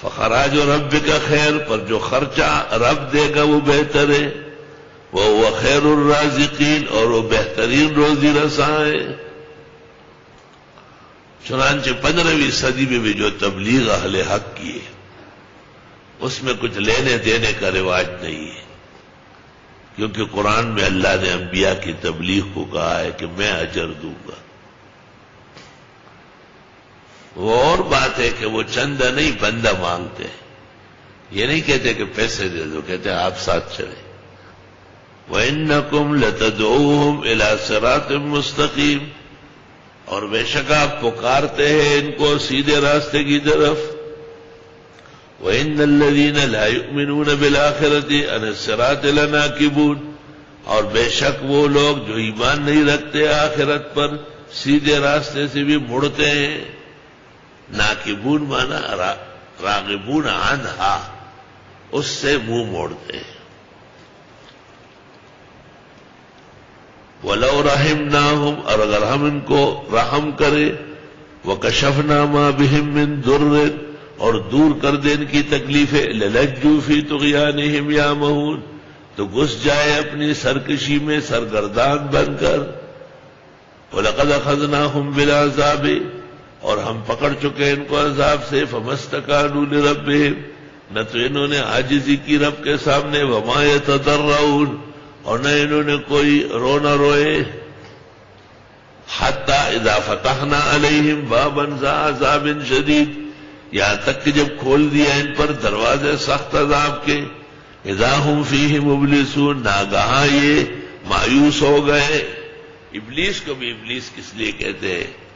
فخراج و رب کا خیر، پر جو خرچہ رب دے گا وہ بہتر ہے۔ وہ خیر الرازقین، اور وہ بہترین روزی رساں ہے۔ چنانچہ پندرہویں صدی میں بھی جو تبلیغ اہل حق کی ہے، اس میں کچھ لینے دینے کا رواج نہیں ہے۔ کیونکہ قرآن میں اللہ نے انبیاء کی تبلیغ کو کہا ہے کہ میں اجر دوں گا۔ وہ اور بات ہے کہ وہ چندہ نہیں، بندہ مانگتے ہیں۔ یہ نہیں کہتے کہ پیسے دے دو، کہتے آپ ساتھ چلے وہ ان کم لتدعوہم الى مستقیم اور بے شک آپ پکارتے ہیں ان کو سیدھے راستے کی طرف۔ وَإِنَّ الَّذِينَ لَا يُؤْمِنُونَ بِالْآخِرَةِ أَنِ السِّرَاطِ لَنَاكِبُونَ اور بے شک وہ لوگ جو ایمان نہیں رکھتے آخرت پر سیدھے راستے سے بھی مڑتے ہیں۔ ناکبون مانا راغبون عنہا، اس سے منہ موڑتے ہیں۔ ولو رحم نہ اور اگر ہم ان کو رحم کرے وہ کشف نامہ بہم من در اور دور کر دے ان کی تکلیفیں. للجو فی تغیانہم یا مہون تو گھس جائے اپنی سرکشی میں سرگردان بن کر. وہ لقد خزنا ہم بلا اور ہم پکڑ چکے ان کو عذاب سے. فمستکانو رب نہ تو انہوں نے آجزی کی رب کے سامنے. وما تدرعون اور نہ انہوں نے کوئی رو نہ روئے. حتی اذا فتحنا علیہم بابن ذا عذاب شدید یہاں تک کہ جب کھول دیا ان پر دروازے سخت عذاب کے، اذا ہم فیہ مبلسون، ناگہاں یہ مایوس ہو گئے۔ ابلیس کو بھی ابلیس کس لیے کہتے ہیں؟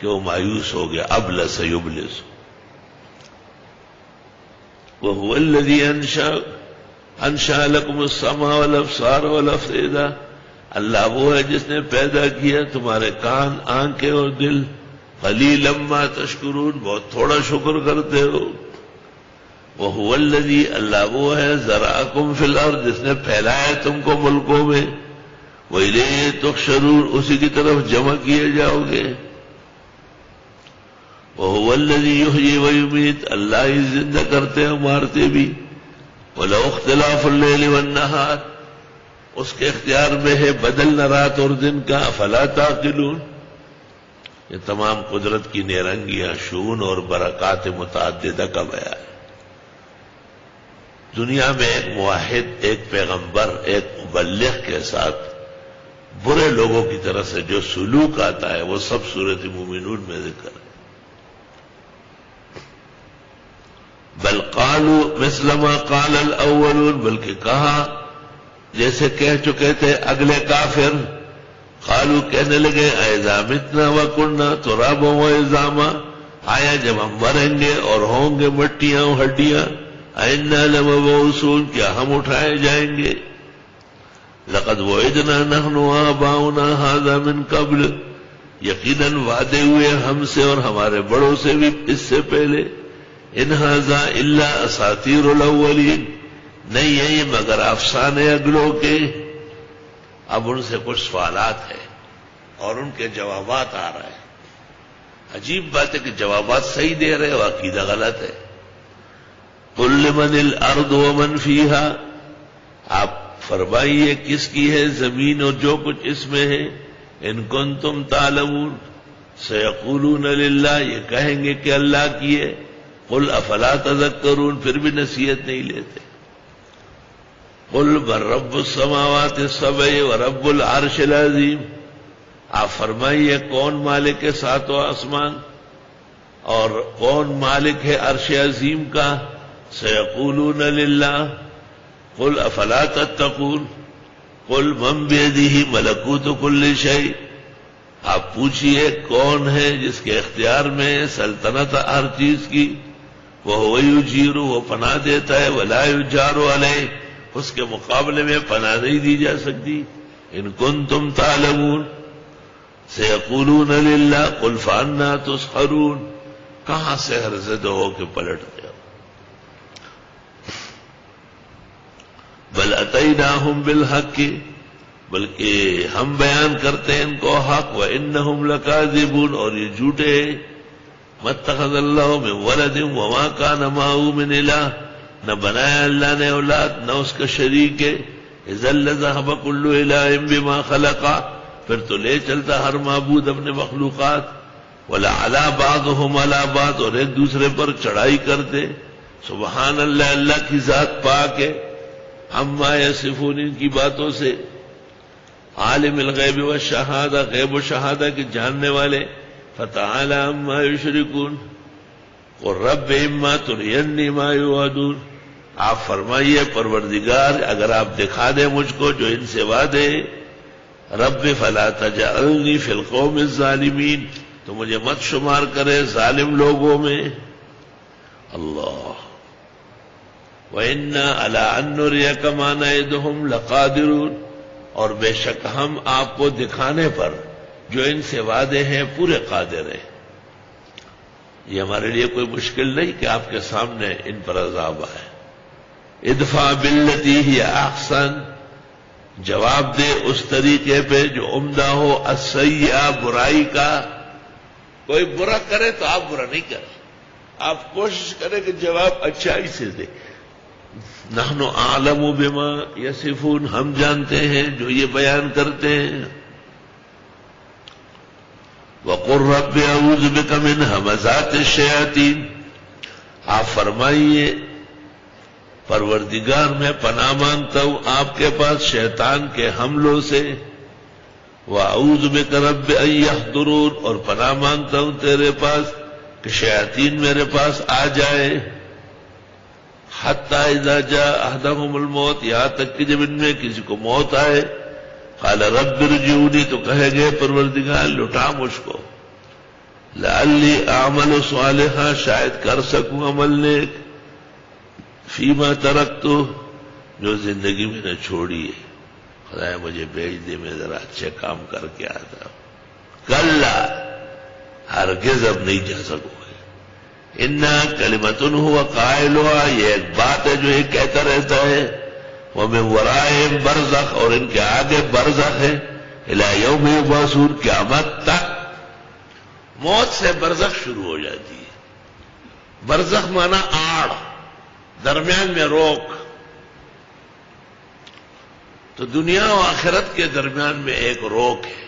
کہ وہ مایوس ہو گیا اب لس ابلس وہ الذي انشا انشا لكم السماء والابصار والافئده اللہ وہ ہے جس نے پیدا کیا تمہارے کان، آنکھیں اور دل۔ علی لما تشکرون، بہت تھوڑا شکر کرتے ہو۔ وہ الذي اللہ وہ ہے ذرا کم الارض، جس نے پھیلایا تم کو ملکوں میں۔ وہ لے اسی کی طرف جمع کیے جاؤ گے۔ وہ الذي و ويميت اللہ ہی زندہ کرتے ہیں، مارتے بھی۔ ولو اختلاف الليل والنهار، اس کے اختیار میں ہے بدلنا رات اور دن کا فلا تعقلون۔ یہ تمام قدرت کی نیرنگیاں، شون اور برکات متعددہ کا بیان ہے۔ دنیا میں ایک معاہد ایک پیغمبر، ایک مبلغ کے ساتھ برے لوگوں کی طرف سے جو سلوک آتا ہے، وہ سب صورت مومنون میں ذکر ہے۔ بل قالو مسلم قال الاولون، بلکہ کہا، جیسے کہہ چکے تھے اگلے کافر قالو کہنے لگے ایزام اتنا و کننا تو و ایزاما آیا جب ہم مریں گے اور ہوں گے مٹیاں، ہڈیاں اینا لما اصول کیا ہم اٹھائے جائیں گے؟ لقد وہ اتنا آباؤنا هذا من قبل۔ یقیناً وعدے ہوئے ہم سے اور ہمارے بڑوں سے بھی اس سے پہلے۔ انہذا اللہ اساتیر الاولین۔ نہیں ہے یہ مگر افسانے اگلوں کے۔ اب ان سے کچھ سوالات ہیں اور ان کے جوابات آ رہے ہیں۔ عجیب بات ہے کہ جوابات صحیح دے رہے ہو عقیدہ غلط ہے۔ کل من الارض ومن فیہا، آپ فرمائیے کس کی ہے زمین اور جو کچھ اس میں ہے۔ ان کن تم تالمون سیقولون للہ، یہ کہیں گے کہ اللہ کی ہے۔ قل افلا تذکرون، پھر بھی نصیحت نہیں لیتے۔ قل بر رب السماوات السبع و رب العرش العظیم۔ آپ فرمائیے کون مالک ہے ساتوں آسمان؟ اور کون مالک ہے عرش عظیم کا؟ سیقولون للہ۔ قل افلا تتقون۔ قل من بیدہ ملکوت کل شیء۔ آپ پوچھئے کون ہے جس کے اختیار میں سلطنت ہر چیز کی۔ وہ وہی جیرو وہ پناہ دیتا ہے وہ لائے جارو علیہ۔ اس کے مقابلے میں پناہ نہیں دی جا سکتی۔ ان کن تم تالمون سے اقولون اللہ قلفانہ تو کہاں سے ہر زد ہو کے پلٹ گیا بل اتئی نہ ہوں بالحق، بلکہ ہم بیان کرتے ہیں ان کو حق و ان نہ اور یہ جھوٹے متخذ اللہ میں ولد وما کا نماؤ میں نیلا نہ بنایا اللہ نے اولاد، نہ اس کا شریک ہے ذہب کلو بما خلقا پھر تو لے چلتا ہر معبود اپنے مخلوقات۔ ولا اللہ باد ہو ملا اور ایک دوسرے پر چڑھائی کرتے۔ سبحان اللہ اللہ کی ذات پا کے ہم صفون ان کی باتوں سے۔ عالم الغیب و شہادہ، غیب و شہادہ کے جاننے والے۔ فتح عما یشرکون۔ اور رب اما ترینی ما یوعدون۔ آپ فرمائیے، پروردگار، اگر آپ دکھا دیں مجھ کو جو ان سے وعدے، رب، فلا تجعلنی فی القوم الظالمین، تو مجھے مت شمار کرے ظالم لوگوں میں۔ اللہ۔ وَإِنَّا عَلَىٰ أَن نُّرِيَكَ مَا لَقَادِرُونَ۔ اور بے شک ہم آپ کو دکھانے پر جو ان سے وعدے ہیں پورے قادر ہیں۔ یہ ہمارے لیے کوئی مشکل نہیں کہ آپ کے سامنے ان پر عذاب آئے۔ ادفا بلتی ہی احسن۔ جواب دے اس طریقے پہ جو عمدہ ہو اسیا برائی کا۔ کوئی برا کرے تو آپ برا نہیں کریں۔ آپ کوشش کریں کہ جواب اچھائی سے دیں نحن عالم و بما یسفون ہم جانتے ہیں جو یہ بیان کرتے ہیں۔ وقر رب اعوذ بک من حمزات الشیاطین آپ فرمائیے پروردگار، میں پناہ مانگتا ہوں آپ کے پاس شیطان کے حملوں سے۔ وہ اعوذ بک رب ایحضرون اور پناہ مانگتا ہوں تیرے پاس کہ شیاطین میرے پاس آ جائے۔ حتی اذا جا احدهم الموت، یہاں تک کہ جب ان میں کسی کو موت آئے۔ قال رب رجونی تو کہے گئے پروردگار، لٹا مجھ کو۔ لعلی اعمل صالحا، شاید کر سکوں عمل نیک۔ فیما ترک تو جو زندگی میں نے چھوڑی ہے۔ خدا مجھے بھیج دے، میں ذرا اچھے کام کر کے آتا ہوں۔ کل ہرگز اب نہیں جا سکوں ان کلیمتن ہوا قائل ہوا یہ ایک بات ہے جو یہ کہتا رہتا ہے۔ وہ میں ورائے برزخ، اور ان کے آگے برزخ ہے۔ یوم باسور قیامت تک موت سے برزخ شروع ہو جاتی ہے۔ برزخ مانا آڑ۔ درمیان میں روک، تو دنیا و آخرت کے درمیان میں ایک روک ہے۔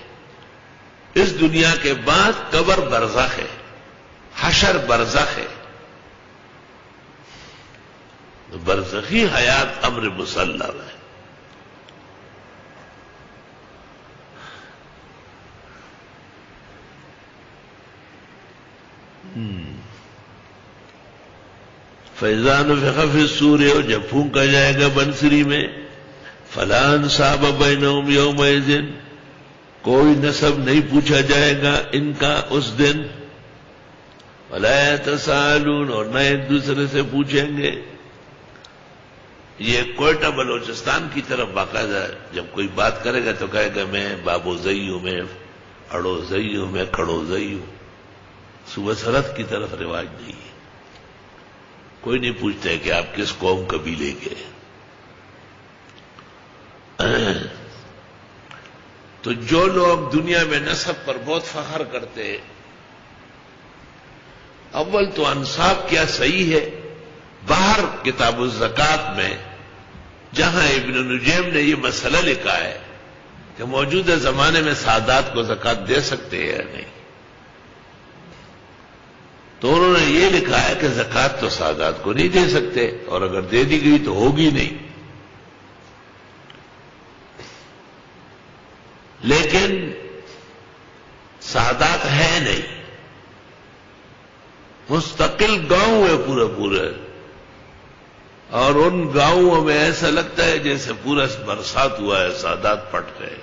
اس دنیا کے بعد قبر برزخ ہے، حشر برزخ ہے۔ برزخی حیات امر مسلم ہے۔ فیضان فخف سورے اور جب پھونکا جائے گا بنسری میں فلان صاحب بینوم یوم دن کوئی نصب نہیں پوچھا جائے گا ان کا اس دن۔ ولا تسالون اور نہ ایک دوسرے سے پوچھیں گے۔ یہ کوئٹہ بلوچستان کی طرف باقاعدہ جب کوئی بات کرے گا تو کہے گا، میں بابو زئی ہوں، میں اڑو زئی ہوں، میں کھڑو زئی ہوں۔ صبح سرحد کی طرف رواج نہیں۔ ہے کوئی نہیں پوچھتا کہ آپ کس قوم کبھی لے گئے۔ تو جو لوگ دنیا میں نصب پر بہت فخر کرتے ہیں، اول تو انصاف کیا صحیح ہے۔ باہر کتاب الزکات میں جہاں ابن نجیم نے یہ مسئلہ لکھا ہے کہ موجودہ زمانے میں سادات کو زکات دے سکتے ہیں یا نہیں۔ تو انہوں نے یہ لکھا ہے کہ زکات تو سادات کو نہیں دے سکتے اور اگر دے دی گئی تو ہوگی نہیں۔ لیکن سادات ہے نہیں۔ مستقل گاؤں ہے پورے پورے اور ان گاؤں میں ایسا لگتا ہے جیسے پورا برسات ہوا ہے، سادات پٹ گئے۔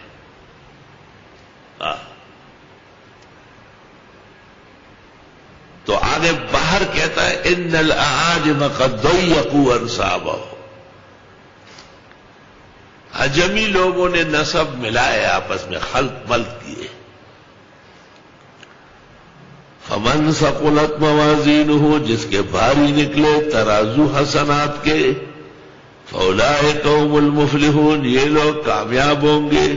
تو آگے باہر کہتا ہے ان نل آج مقدئی یقو صاحب اجمی لوگوں نے نصب ملائے آپس میں خلط ملت کیے فمن سقلت موازین ہو جس کے بھاری نکلے ترازو حسنات کے فولا قوم المفلحون، یہ لوگ کامیاب ہوں گے۔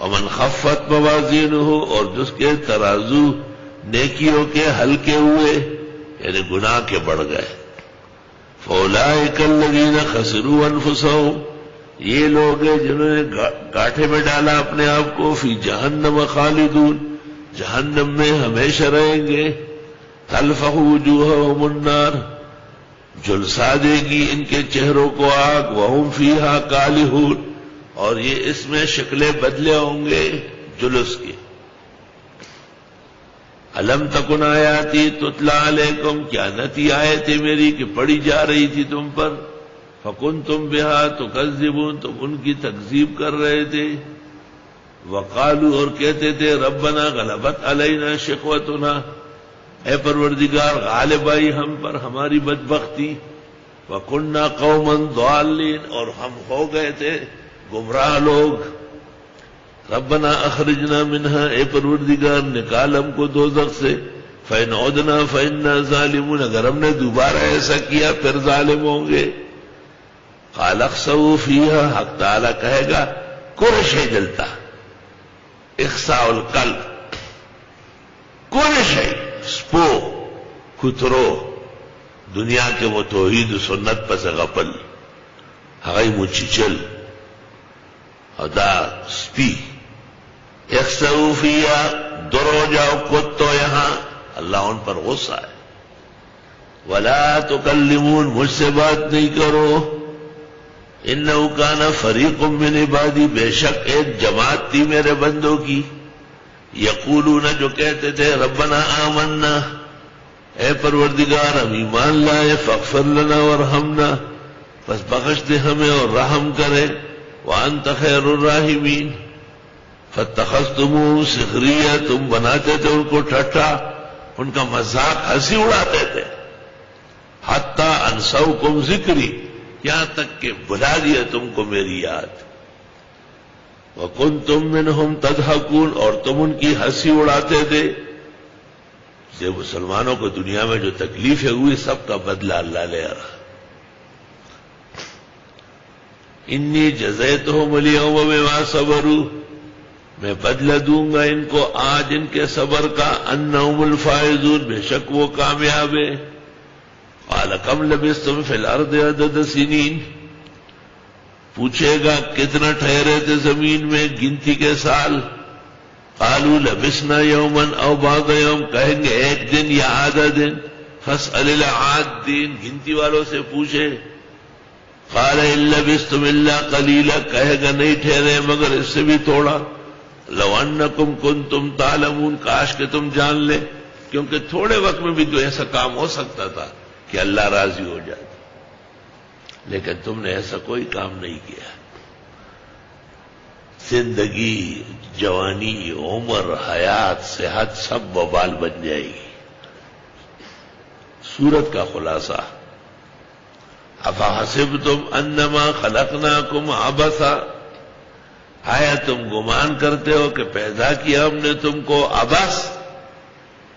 امن خفت موازین ہو اور جس کے ترازو نیکیوں کے ہلکے ہوئے یعنی گناہ کے بڑھ گئے۔ فولا کلین خسرو انفسوں یہ لوگ ہیں جنہوں نے گاٹھے میں ڈالا اپنے آپ کو فی جہنم خالدون۔ جہنم میں ہمیشہ رہیں گے۔ تلفہ وجوہہم النار۔ جلسا دے گی ان کے چہروں کو آگ وہم فیہا کالہون اور یہ اس میں شکلیں بدلے ہوں گے جلس کے الم تکن آیاتی تتلا علیکم کیا نتی آئے تھے میری کہ پڑی جا رہی تھی تم پر۔ فکن تم بہا تو کزبون تم ان کی تکزیب کر رہے تھے۔ وقالو اور کہتے تھے، ربنا غلبت علینا شکوتنا۔ اے پروردگار، غالب آئی ہم پر، ہماری بدبختی۔ وکننا قومن ضالین اور ہم ہو گئے تھے، گمراہ لوگ۔ ربنا اخرجنا منہا اے پروردگار، نکال ہم کو دو سے۔ فین عدنا فین ظالمون۔ اگر ہم نے دوبارہ ایسا کیا، پھر ظالم ہوں گے۔ خالق سو فیہا حق تعالی کہے گا کورش ہے جلتا؟ اخسا القلب۔ کوئی شہی اسپو کترو۔ دنیا کے وہ توحید سنت پس غپل ہائی مچل ادا، سپی۔ ایک سروفیا درو جاؤ کت تو یہاں۔ اللہ ان پر غصہ ہے۔ ولا تو مجھ سے بات نہیں کرو۔ ان نوکانا فریق من عبادی بے شک ایک جماعت تھی میرے بندوں کی۔ یقولون جو کہتے تھے، ربنا آمنا۔ اے پروردگار، ہم ایمان لائے فغفر لنا ورحمنا۔ بس بخش دے ہمیں اور رحم کرے۔ وانت خیر الراحمین فتخذتمو سخریہ تم بناتے تھے ان کو ٹھٹا ان کا مذاق ہنسی اڑاتے تھے۔ حتی انسو کم ذکری، یہاں تک کہ بلا دیا تم کو میری یاد۔ وکن تم من ہم تدہکون اور تم ان کی ہنسی اڑاتے تھے۔ یہ مسلمانوں کو دنیا میں جو تکلیفیں ہوئی سب کا بدلہ اللہ لے رہا انی جزیت ہو ملی ہوں میں وہاں صبر میں بدلہ دوں گا ان کو آج ان کے صبر کا ان الفائزون، بے شک وہ کامیاب ہے کم لبس تم فی الارض عدد سنین۔ پوچھے گا، کتنا ٹھہرے تھے زمین میں گنتی کے سال؟ آلو لبسنا یومن او باغ یوم۔ کہیں گے، ایک دن یا آدھا دن۔ فس الاد دن گنتی والوں سے پوچھے۔ قال لبس تم اللہ کلیلہ کہے گا، نہیں ٹھہرے، مگر اس سے بھی تھوڑا۔ لو کم کن تم تالمون کاش کے تم جان لے، کیونکہ تھوڑے وقت میں بھی تو ایسا کام ہو سکتا تھا کہ اللہ راضی ہو جائے لیکن تم نے ایسا کوئی کام نہیں کیا۔ زندگی، جوانی، عمر، حیات، صحت سب وبال بن جائے گی۔ سورت کا خلاصہ۔ افا حسب تم انما خلقنا کم آبسا آیا تم گمان کرتے ہو کہ پیدا کیا ہم نے تم کو؟ ابس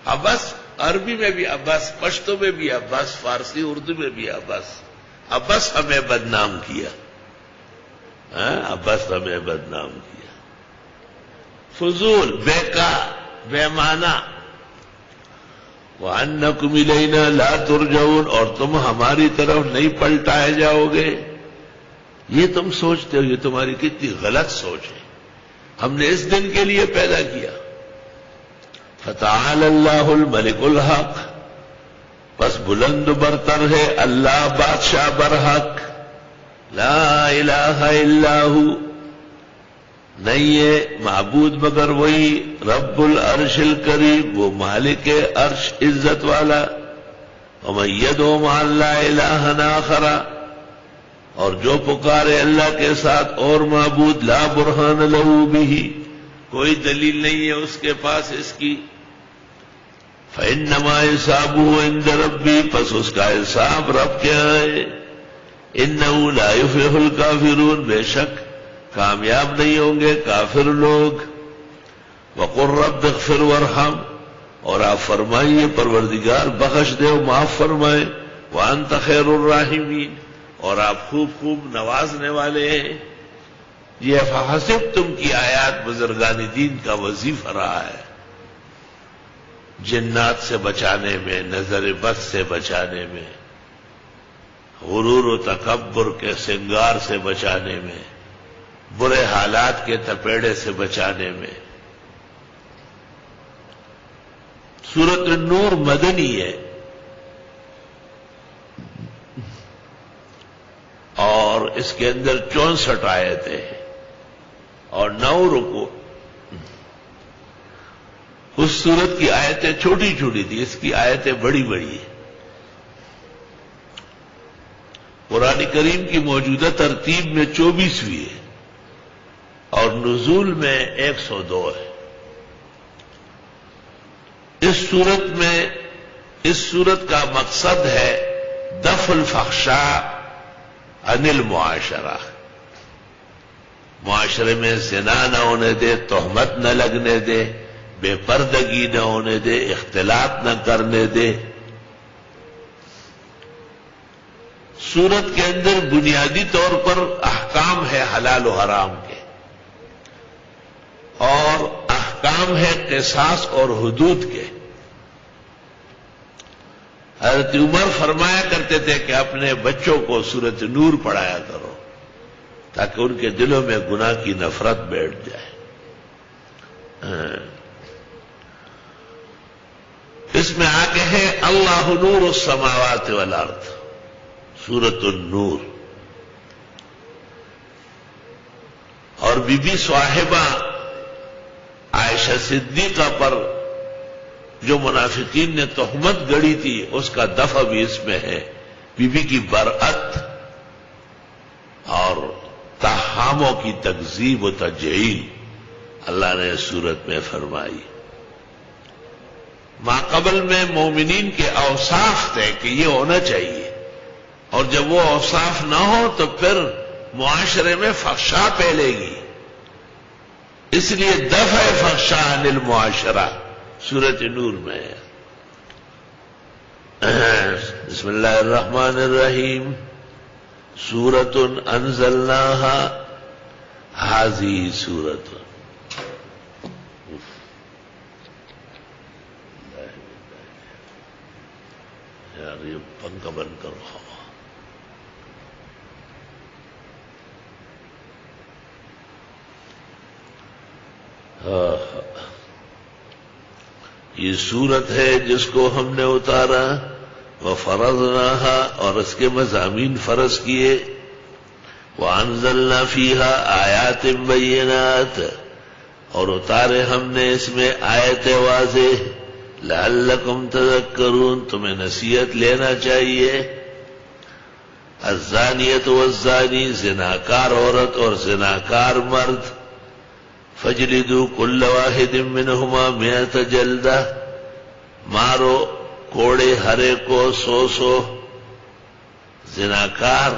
ابس عربی میں بھی ابس پشتوں میں بھی ابس فارسی، اردو میں بھی ابس ابس ہمیں بدنام کیا۔ ہاں؟ ابس ہمیں بدنام کیا۔ فضول بے کا بے مانا وہ ان کمیلینا لا ترجون اور تم ہماری طرف نہیں پلٹائے جاؤ گے۔ یہ تم سوچتے ہو، یہ تمہاری کتنی غلط سوچ ہے۔ ہم نے اس دن کے لیے پیدا کیا۔ فتح اللہ الملک الحق۔ بس بلند برتر ہے اللہ بادشاہ برحق۔ لا الہ الا ہو نہیں ہے معبود مگر وہی رب العرش الکریم وہ مالک عرش عزت والا۔ امید و اللہ الہ ناخرا اور جو پکارے اللہ کے ساتھ اور معبود لا برہان لہو بھی کوئی دلیل نہیں ہے اس کے پاس اس کی۔ فن نما صاحب ان ربی پس اس کا حساب رب کیا ہاں ہے۔ ان لائف الکافرون بے شک کامیاب نہیں ہوں گے کافر لوگ۔ وقر رب اغفر ورحم اور آپ فرمائیے، پروردگار بخش دے، معاف فرمائے۔ وان خیر الراحمین اور آپ خوب خوب نوازنے والے ہیں۔ یہ فحسب تم کی آیات بزرگان دین کا وظیفہ رہا ہے۔ جنات سے بچانے میں، نظر بد سے بچانے میں، غرور و تکبر کے سنگار سے بچانے میں، برے حالات کے تپیڑے سے بچانے میں۔ سورت نور مدنی ہے اور اس کے اندر چونسٹھ آئے تھے اور نو رکو اس سورت کی آیتیں چھوٹی چھوٹی تھی اس کی آیتیں بڑی بڑی ہیں۔ قرآن کریم کی موجودہ ترتیب میں چوبیسویں ہے اور نزول میں ایک سو دو ہے۔ اس صورت میں، اس صورت کا مقصد ہے دف الفخشا انل معاشرہ معاشرے میں زنا نہ ہونے دے، تہمت نہ لگنے دے بے پردگی نہ ہونے دے، اختلاط نہ کرنے دے۔ سورت کے اندر بنیادی طور پر احکام ہے حلال و حرام کے۔ اور احکام ہے قصاص اور حدود کے۔ حضرت عمر فرمایا کرتے تھے کہ اپنے بچوں کو سورت نور پڑھایا کرو تاکہ ان کے دلوں میں گناہ کی نفرت بیٹھ جائے۔ ہاں۔ اس میں آگے ہے، اللہ نور السماوات والارض سورت النور۔ اور بی بی صاحبہ عائشہ صدیقہ پر جو منافقین نے تہمت گڑی تھی، اس کا دفع بھی اس میں ہے۔ بی بی کی برعت اور تحاموں کی تقزیب و تجعیل اللہ نے صورت میں فرمائی۔ ماقبل میں مومنین کے اوصاف تھے کہ یہ ہونا چاہیے۔ اور جب وہ اوصاف نہ ہو تو پھر معاشرے میں فخشا پھیلے گی۔ اس لیے دفع فخشا انل معاشرہ سورت نور میں۔ بسم اللہ الرحمن الرحیم۔ سورت انزلناها حاضی سورت۔ یار، یہ پنکھا بند کرو ہاں، ہاں۔ یہ صورت ہے جس کو ہم نے اتارا وہ فرض رہا اور اس کے مضامین فرض کیے۔ وہ انزل نفیحا آیات بینات، اور اتارے ہم نے اس میں آیت واضح۔ لعلکم تذکرون، تمہیں نصیحت لینا چاہیے۔ الزانیت والزانی، زناکار عورت اور زناکار مرد۔ فجلدو کل واحد منہما میت جلدہ مارو، کوڑے، ہرے کو سو سو۔ زناکار،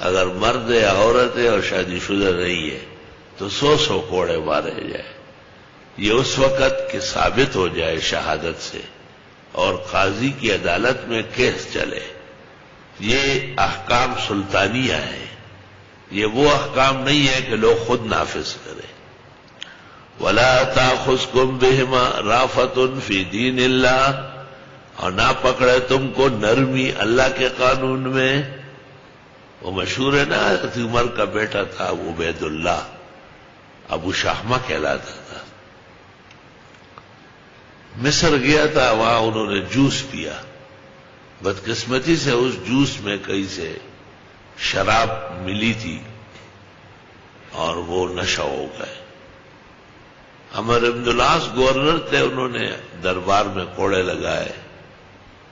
اگر مرد یا عورت ہے اور شادی شدہ نہیں ہے، تو سو سو کوڑے مارے جائے۔ یہ اس وقت کہ ثابت ہو جائے شہادت سے اور قاضی کی عدالت میں کیس چلے۔ یہ احکام سلطانیہ ہے یہ وہ احکام نہیں ہے کہ لوگ خود نافذ کریں۔ ولا تاخذكم بهما رافت فی دین اللہ اور نہ پکڑے تم کو نرمی اللہ کے قانون میں۔ وہ مشہور ہے نا، حضرت عمر کا بیٹا تھا عبید اللہ۔ ابو شاہما کہلاتا تھا۔ مصر گیا تھا، وہاں انہوں نے جوس پیا۔ بدقسمتی سے اس جوس میں کئی سے شراب ملی تھی اور وہ نشہ ہو گئے۔ امر عبدالاس گورنر تھے، انہوں نے دربار میں کوڑے لگائے۔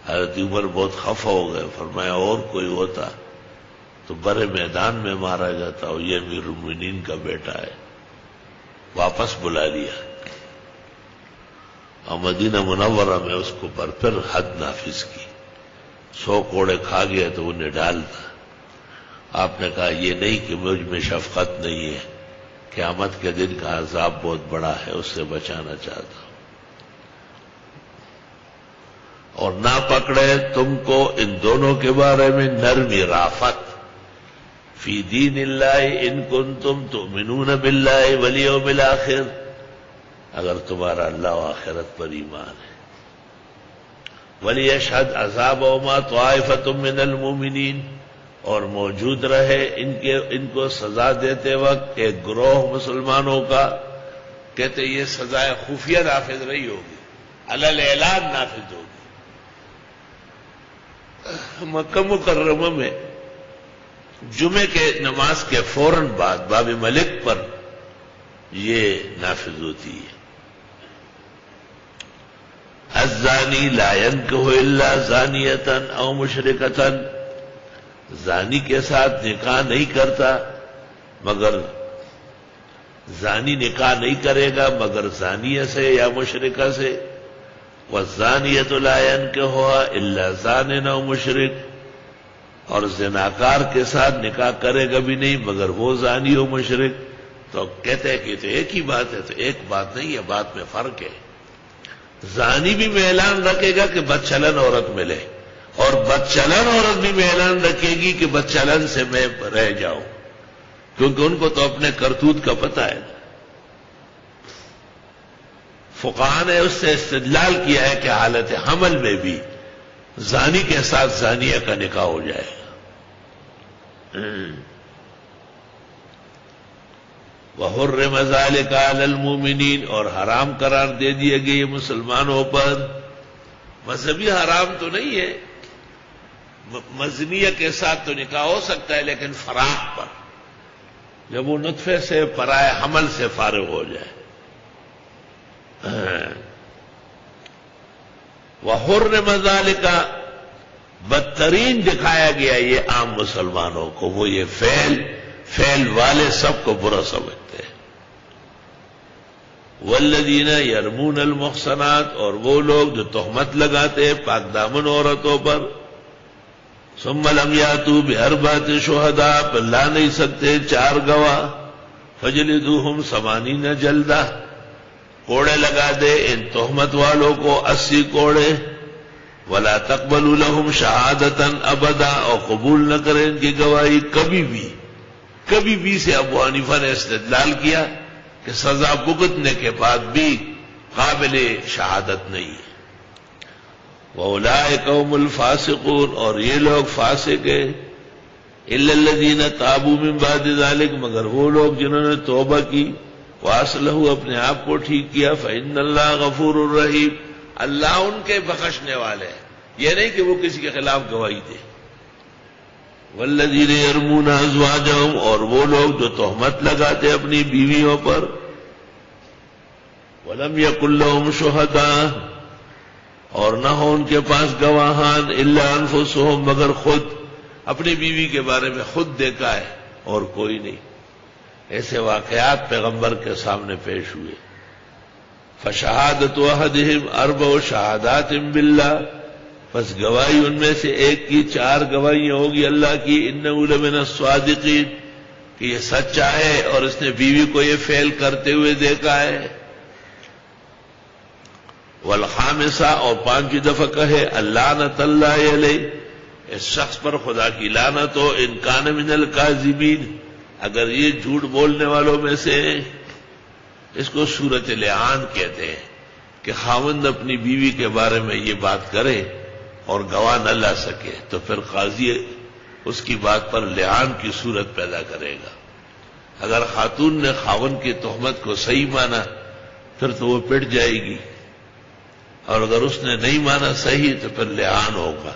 حضرت عمر بہت خفا ہو گئے، فرمایا اور کوئی ہوتا تو بڑے میدان میں مارا جاتا اور یہ امیر المنین کا بیٹا ہے۔ واپس بلا لیا۔ اور مدینہ منورہ میں اس کو پر پھر حد نافذ کی۔ سو کوڑے کھا گیا تو انہیں ڈالتا آپ نے کہا یہ نہیں کہ مجھ میں شفقت نہیں ہے۔ قیامت کے دن کا عذاب بہت بڑا ہے، اس سے بچانا چاہتا ہوں۔ اور نہ پکڑے تم کو ان دونوں کے بارے میں نرمی، رافت۔ فی دین اللہ ان کن تم تو منون بلائے ولی و بلاخر اگر تمہارا اللہ و آخرت پر ایمان ہے۔ ولی اشد عذاب اوما تو آئے من المومنین اور موجود رہے، ان کے، ان کو سزا دیتے وقت ایک گروہ مسلمانوں کا کہتے یہ سزائے خفیہ نافذ رہی ہوگی الل اعلان نافذ ہوگی۔ مکہ مکرمہ میں جمعے کے نماز کے فوراً بعد باب ملک پر یہ نافذ ہوتی ہے۔ ازانی لائن کو اللہ زانیتن او مشرقتن زانی کے ساتھ نکاح نہیں کرتا، مگر زانی نکاح نہیں کرے گا، مگر زانیہ سے یا مشرقہ سے۔ وہ زانیت لائن کے ہوا اللہ زان نو مشرق اور زناکار کے ساتھ نکاح کرے گا بھی نہیں، مگر وہ زانی ہو مشرق تو کہتے ہیں کہ تو ایک ہی بات ہے، تو ایک بات نہیں ہے بات میں فرق ہے۔ زانی بھی میں اعلان رکھے گا کہ بدچلن عورت ملے۔ اور بدچلن عورت بھی میں اعلان رکھے گی کہ بدچلن سے میں رہ جاؤں۔ کیونکہ ان کو تو اپنے کرتوت کا پتہ ہے۔ فقہ نے اس سے استدلال کیا ہے کہ حالت حمل میں بھی زانی کے ساتھ زانیہ کا نکاح ہو جائے۔ گا وہ مزال کا المومنین اور حرام قرار دے دیے گئے مسلمانوں پر۔ مذہبی حرام تو نہیں ہے۔ مزنیہ کے ساتھ تو نکاح ہو سکتا ہے، لیکن فراق پر۔ جب وہ نطفے سے پرائے حمل سے فارغ ہو جائے۔ ہاں۔ وہ حر مزال کا بدترین دکھایا گیا یہ عام مسلمانوں کو۔ وہ یہ فیل فیل والے سب کو برا سمجھتے ہیں۔ ولدین یرمون المحسنات اور وہ لوگ جو تہمت لگاتے ہیں پاک دامن عورتوں پر۔ سملم یا تو بہر بات شہدا پر لا نہیں سکتے چار گواہ۔ فجل دوہم سمانی نہ جلدا کوڑے لگا دے ان تہمت والوں کو اسی کوڑے۔ ولا تقبل لهم شہادتن ابدا، اور قبول نہ کریں ان کی گواہی کبھی بھی۔ کبھی بھی سے ابو حنیفہ نے استدلال کیا کہ سزا بگتنے کے بعد بھی قابل شہادت نہیں۔ ہے وہ قوم الفاسقون اور یہ لوگ فاسق ہیں۔ الدین تابو من بعد ذالک مگر وہ لوگ جنہوں نے توبہ کی واسلہ اپنے آپ کو ٹھیک کیا فعن اللہ غفور الرحیم اللہ ان کے بخشنے والے ہیں۔ یہ نہیں کہ وہ کسی کے خلاف گواہی دے۔ ولدین ارمون ازواجہم اور وہ لوگ جو تہمت لگاتے اپنی بیویوں پر۔ ولم یق اللہ شہدا اور نہ ہو ان کے پاس گواہان اللہ انفسہم، مگر خود، اپنی بیوی کے بارے میں خود دیکھا ہے اور کوئی نہیں۔ ایسے واقعات پیغمبر کے سامنے پیش ہوئے۔ فشہادت وحدہم ارب و شہادات باللہ۔ بس گواہی ان میں سے ایک کی چار گواہیاں ہوگی اللہ کی۔ ان علمن الصادقین، کہ یہ سچا ہے اور اس نے بیوی کو یہ فیل کرتے ہوئے دیکھا ہے۔ والخامسہ اور پانچویں دفعہ کہے اللہ نت اللہ علیہ۔ اس شخص پر خدا کی لانت ہو انکان من القاذبین اگر یہ جھوٹ بولنے والوں میں سے اس کو صورت لعان کہتے ہیں کہ خاوند اپنی بیوی کے بارے میں یہ بات کرے اور گواہ نہ لا سکے، تو پھر قاضی اس کی بات پر لعان کی صورت پیدا کرے گا۔ اگر خاتون نے خاون کی تہمت کو صحیح مانا، پھر تو وہ پٹ جائے گی۔ اور اگر اس نے نہیں مانا صحیح تو پھر لعان ہوگا۔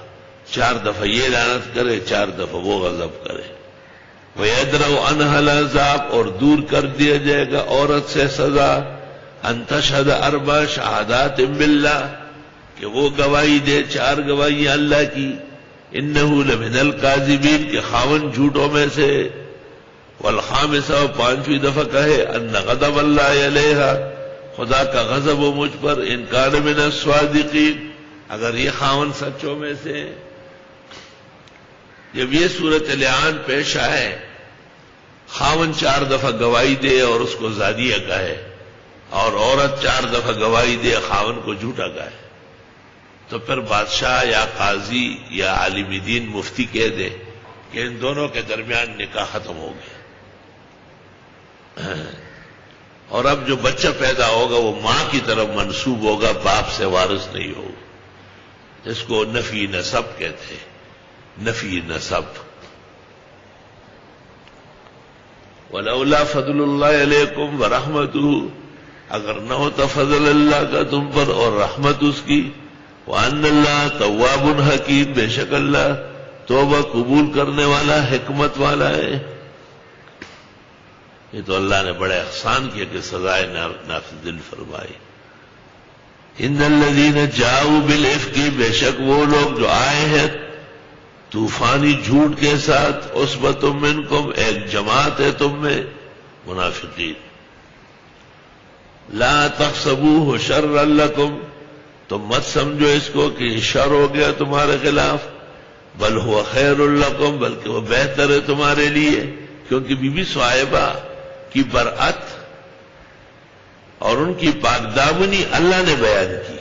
چار دفعہ یہ لانت کرے، چار دفعہ وہ غضب کرے۔ وہ ادر انحل ذاپ اور دور کر دیا جائے گا عورت سے سزا۔ انتشد اربا شہادات باللہ کہ وہ گواہی دے، چار گواہی اللہ کی۔ ان لمن القاذبین کے خاون جھوٹوں میں سے۔ والخامسہ پانچویں دفعہ کہے ان غضب اللہ علیہ خدا کا غضب و مجھ پر، انکار من الصادقین۔ اگر یہ خاون سچوں میں سے جب یہ صورت لعان پیش آئے، خاون چار دفعہ گواہی دے اور اس کو زادیہ کہے اور عورت چار دفعہ گواہی دے خاون کو جھوٹا کہے تو پھر بادشاہ یا قاضی یا عالم دین مفتی کہہ دے کہ ان دونوں کے درمیان نکاح ختم ہو گیا۔ اور اب جو بچہ پیدا ہوگا وہ ماں کی طرف منسوب ہوگا، باپ سے وارث نہیں ہوگا۔ جس کو نفی نصب کہتے نفی نصب۔ ولولا فضل اللہ علیکم ورحمت اگر نہ ہوتا فضل اللہ کا تم پر اور رحمت اس کی وان اللہ طواب الحکیم بے شک اللہ توبہ قبول کرنے والا، حکمت والا ہے۔ یہ تو اللہ نے بڑے احسان کیا کہ سزائے نافذ دل فرمائی۔ ان الذین جاؤ بلف کی بے شک وہ لوگ جو آئے ہیں، طوفانی جھوٹ کے ساتھ اس بتم ان ایک جماعت ہے تم میں، منافقین۔ لا تخصبو ہو شر اللہ تو مت سمجھو اس کو کہ شر ہو گیا تمہارے خلاف، بل ہوا خیر اللہ بلکہ وہ بہتر ہے تمہارے لیے، کیونکہ بی بی صاحبہ کی برعت اور ان کی پاکدامنی اللہ نے بیان کی۔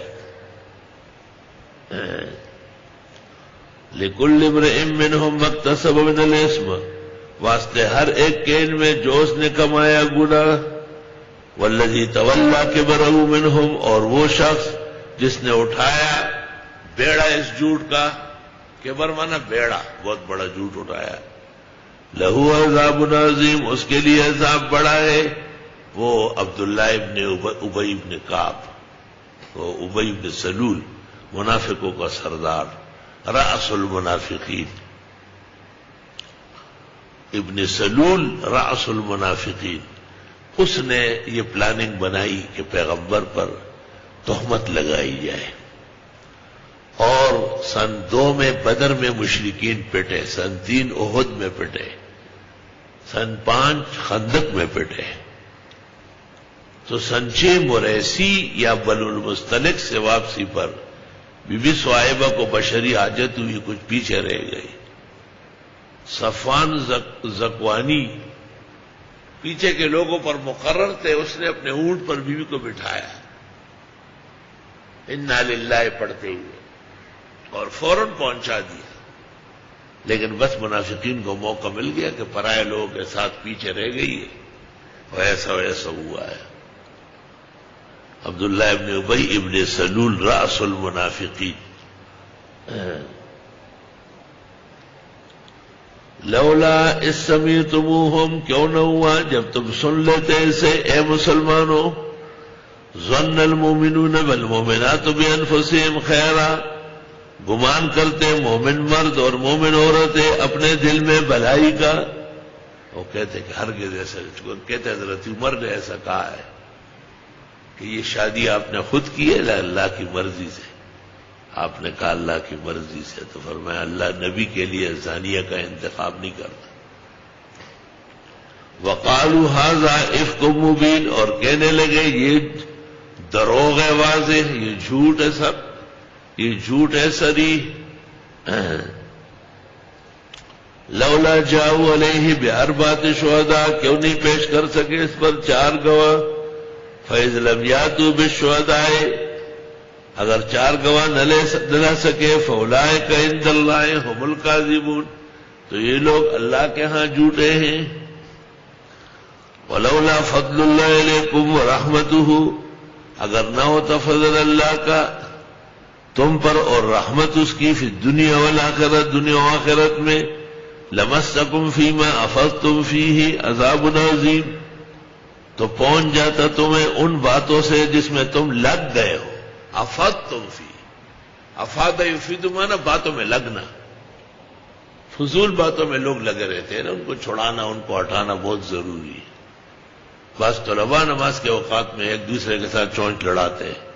لیکن لبر امن ہو مکتسب الاسم، واسطے ہر ایک کین میں جو اس نے کمایا گنا ولزی طول کے برہو من اور وہ شخص جس نے اٹھایا بیڑا اس جھوٹ کا کہ برمانا بیڑا، بہت بڑا جھوٹ اٹھایا۔ لہو عذاب نظیم اس کے لیے عذاب بڑا ہے۔ وہ عبداللہ ابن ابئی ابن کاب وہ ابئی ابن سلول، منافقوں کا سردار راس المنافقین۔ ابن سلول راس المنافقین۔ اس نے یہ پلاننگ بنائی کہ پیغمبر پر تہمت لگائی جائے۔ اور سن دو میں بدر میں مشرقین پٹے، سن تین عہد میں پٹے، سن پانچ خندق میں پٹے۔ تو سنچے مریسی یا بل المستلق سے واپسی پر بی بی صاحبہ کو بشری حاجت ہوئی، کچھ پیچھے رہ گئی۔ صفان زکوانی پیچھے کے لوگوں پر مقرر تھے، اس نے اپنے اونٹ پر بیوی کو بٹھایا۔ ان للہ پڑھتے ہوئے۔ اور فوراً پہنچا دیا۔ لیکن بس منافقین کو موقع مل گیا کہ پرائے لوگوں کے ساتھ پیچھے رہ گئی ہے۔ ایسا ویسا ہوا ہے۔ عبداللہ ابن ابئی ابن سلول راس المنافقین۔ لولا اس سمی تم کیوں نہ ہوا؟ جب تم سن لیتے اسے، اے مسلمانوں ضن المومنون والمومنات بانفسهم خیرا۔ گمان کرتے مومن مرد اور مومن عورتیں اپنے دل میں بھلائی کا۔ وہ کہتے کہ ہر ایسا کہتے حضرت عمر نے ایسا کہا ہے کہ یہ شادی آپ نے خود کی ہے اللہ کی مرضی سے۔ آپ نے کہا اللہ کی مرضی سے۔ تو فرمایا، اللہ نبی کے لیے زانیہ کا انتخاب نہیں کرتا۔ وقالو حاضا عفق مبین اور کہنے لگے، یہ دروغ ہے، واضح، یہ جھوٹ ہے سب۔ یہ جھوٹ ہے سری۔ لولا جاؤ علیہ بہار بات شہدا کیوں نہیں پیش کر سکے اس پر چار گواہ؟ فیض لمیات بشہدائے اگر چار گواہ نہ لے سکے فولائے کا ان دلائے حمل کا تو یہ لوگ اللہ کے ہاں جھوٹے ہیں۔ ولولا فضل اللہ علیکم ورحمت اگر نہ ہوتا فضل اللہ کا تم پر اور رحمت اس کی پھر دنیا والا کرت دنیا و آخرت میں۔ لمستکم فی میں افز تم ہی عذاب نظیم تو پہنچ جاتا تمہیں ان باتوں سے جس میں تم لگ گئے ہو۔ افاد تم فی افاد فی مانا باتوں میں لگنا۔ فضول باتوں میں لوگ لگے رہتے ہیں نا، ان کو چھڑانا، ان کو ہٹانا بہت ضروری ہے۔ بس طلبا نماز کے اوقات میں ایک دوسرے کے ساتھ چونچ لڑاتے ہیں۔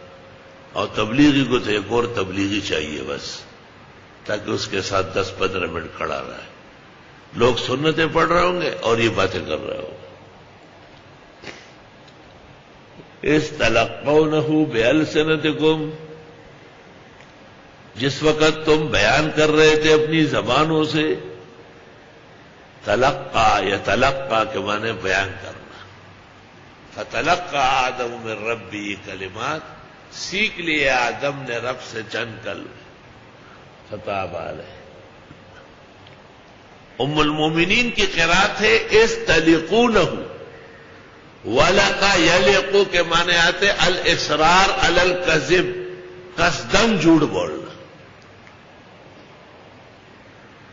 اور تبلیغی کو تو ایک اور تبلیغی چاہیے بس، تاکہ اس کے ساتھ دس پندرہ منٹ کھڑا رہے۔ لوگ سنتیں پڑھ رہے ہوں گے اور یہ باتیں کر رہے ہوں گے۔ اس تلقو نہ ہو جس وقت تم بیان کر رہے تھے اپنی زبانوں سے، تلقا، یا تلقا کے معنی بیان کرنا۔ فتلقا آدم میں ربی کلمات سیکھ لیے آدم نے رب سے چند کل فتح بال ہے۔ ام المومنین کی قرات ہے اس تلیقو نہ ہوں والا کا یلیقو کے معنی آتے الاسرار الکذب۔ قصدم جھوٹ بولنا۔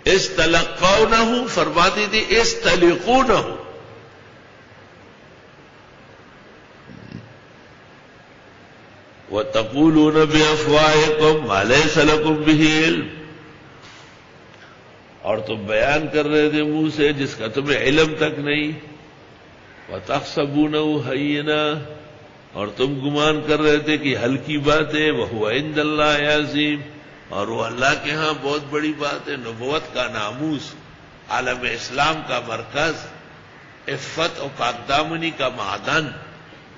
اس تلقو نہ ہوں فرماتی تھی اس تلیقو نہ ہوں وہ تقول بے افواہ کو مالے سلکم بھی اور تم بیان کر رہے تھے منہ سے جس کا تمہیں علم تک نہیں. وہ اور تم گمان کر رہے تھے کہ ہلکی بات ہے وہ عند اللہ عظیم. اور وہ اللہ کے ہاں بہت بڑی بات ہے، نبوت کا ناموس، عالم اسلام کا مرکز، عفت و پاکدامنی کا معدن.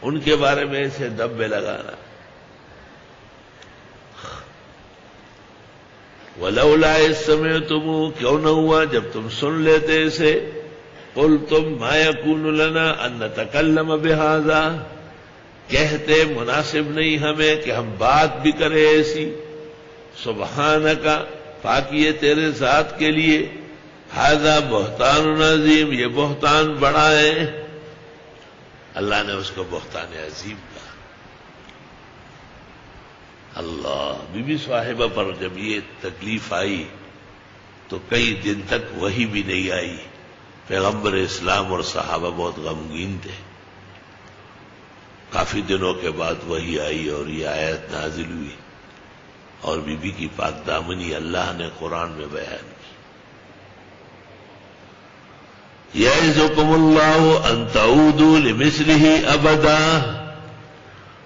ان کے بارے میں اسے دبے لگانا۔ ولولا اس سمے تم کیوں نہ ہوا جب تم سن لیتے اسے؟ قل تم مایا کون لنا ان تکلم بحاظا کہتے مناسب نہیں ہمیں کہ ہم بات بھی کریں ایسی۔ سبحان کا پاکیے تیرے ذات کے لیے۔ ہاضا بہتان عظیم، یہ بہتان بڑا ہے۔ اللہ نے اس کو بہتان عظیم اللہ بی بی صاحبہ پر جب یہ تکلیف آئی تو کئی دن تک وہی بھی نہیں آئی۔ پیغمبر اسلام اور صحابہ بہت غمگین تھے۔ کافی دنوں کے بعد وہی آئی اور یہ آیت نازل ہوئی۔ اور بی بی کی پاک دامنی اللہ نے قرآن میں بیان کی۔ یعزکم اللہ ان لمثله ابدا۔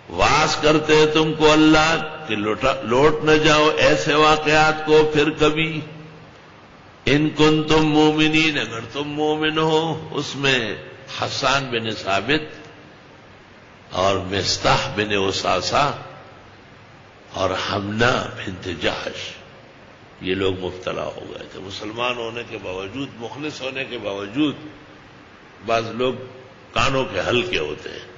واس کرتے تم کو اللہ کہ لوٹ نہ جاؤ ایسے واقعات کو پھر کبھی۔ ان کن تم مومنین، اگر تم مومن ہو، اس میں حسان بن ثابت اور مستح بن اساسا اور ہمنا بنت جہش یہ لوگ مبتلا ہو گئے تھے۔ مسلمان ہونے کے باوجود، مخلص ہونے کے باوجود بعض لوگ کانوں کے ہلکے ہوتے ہیں۔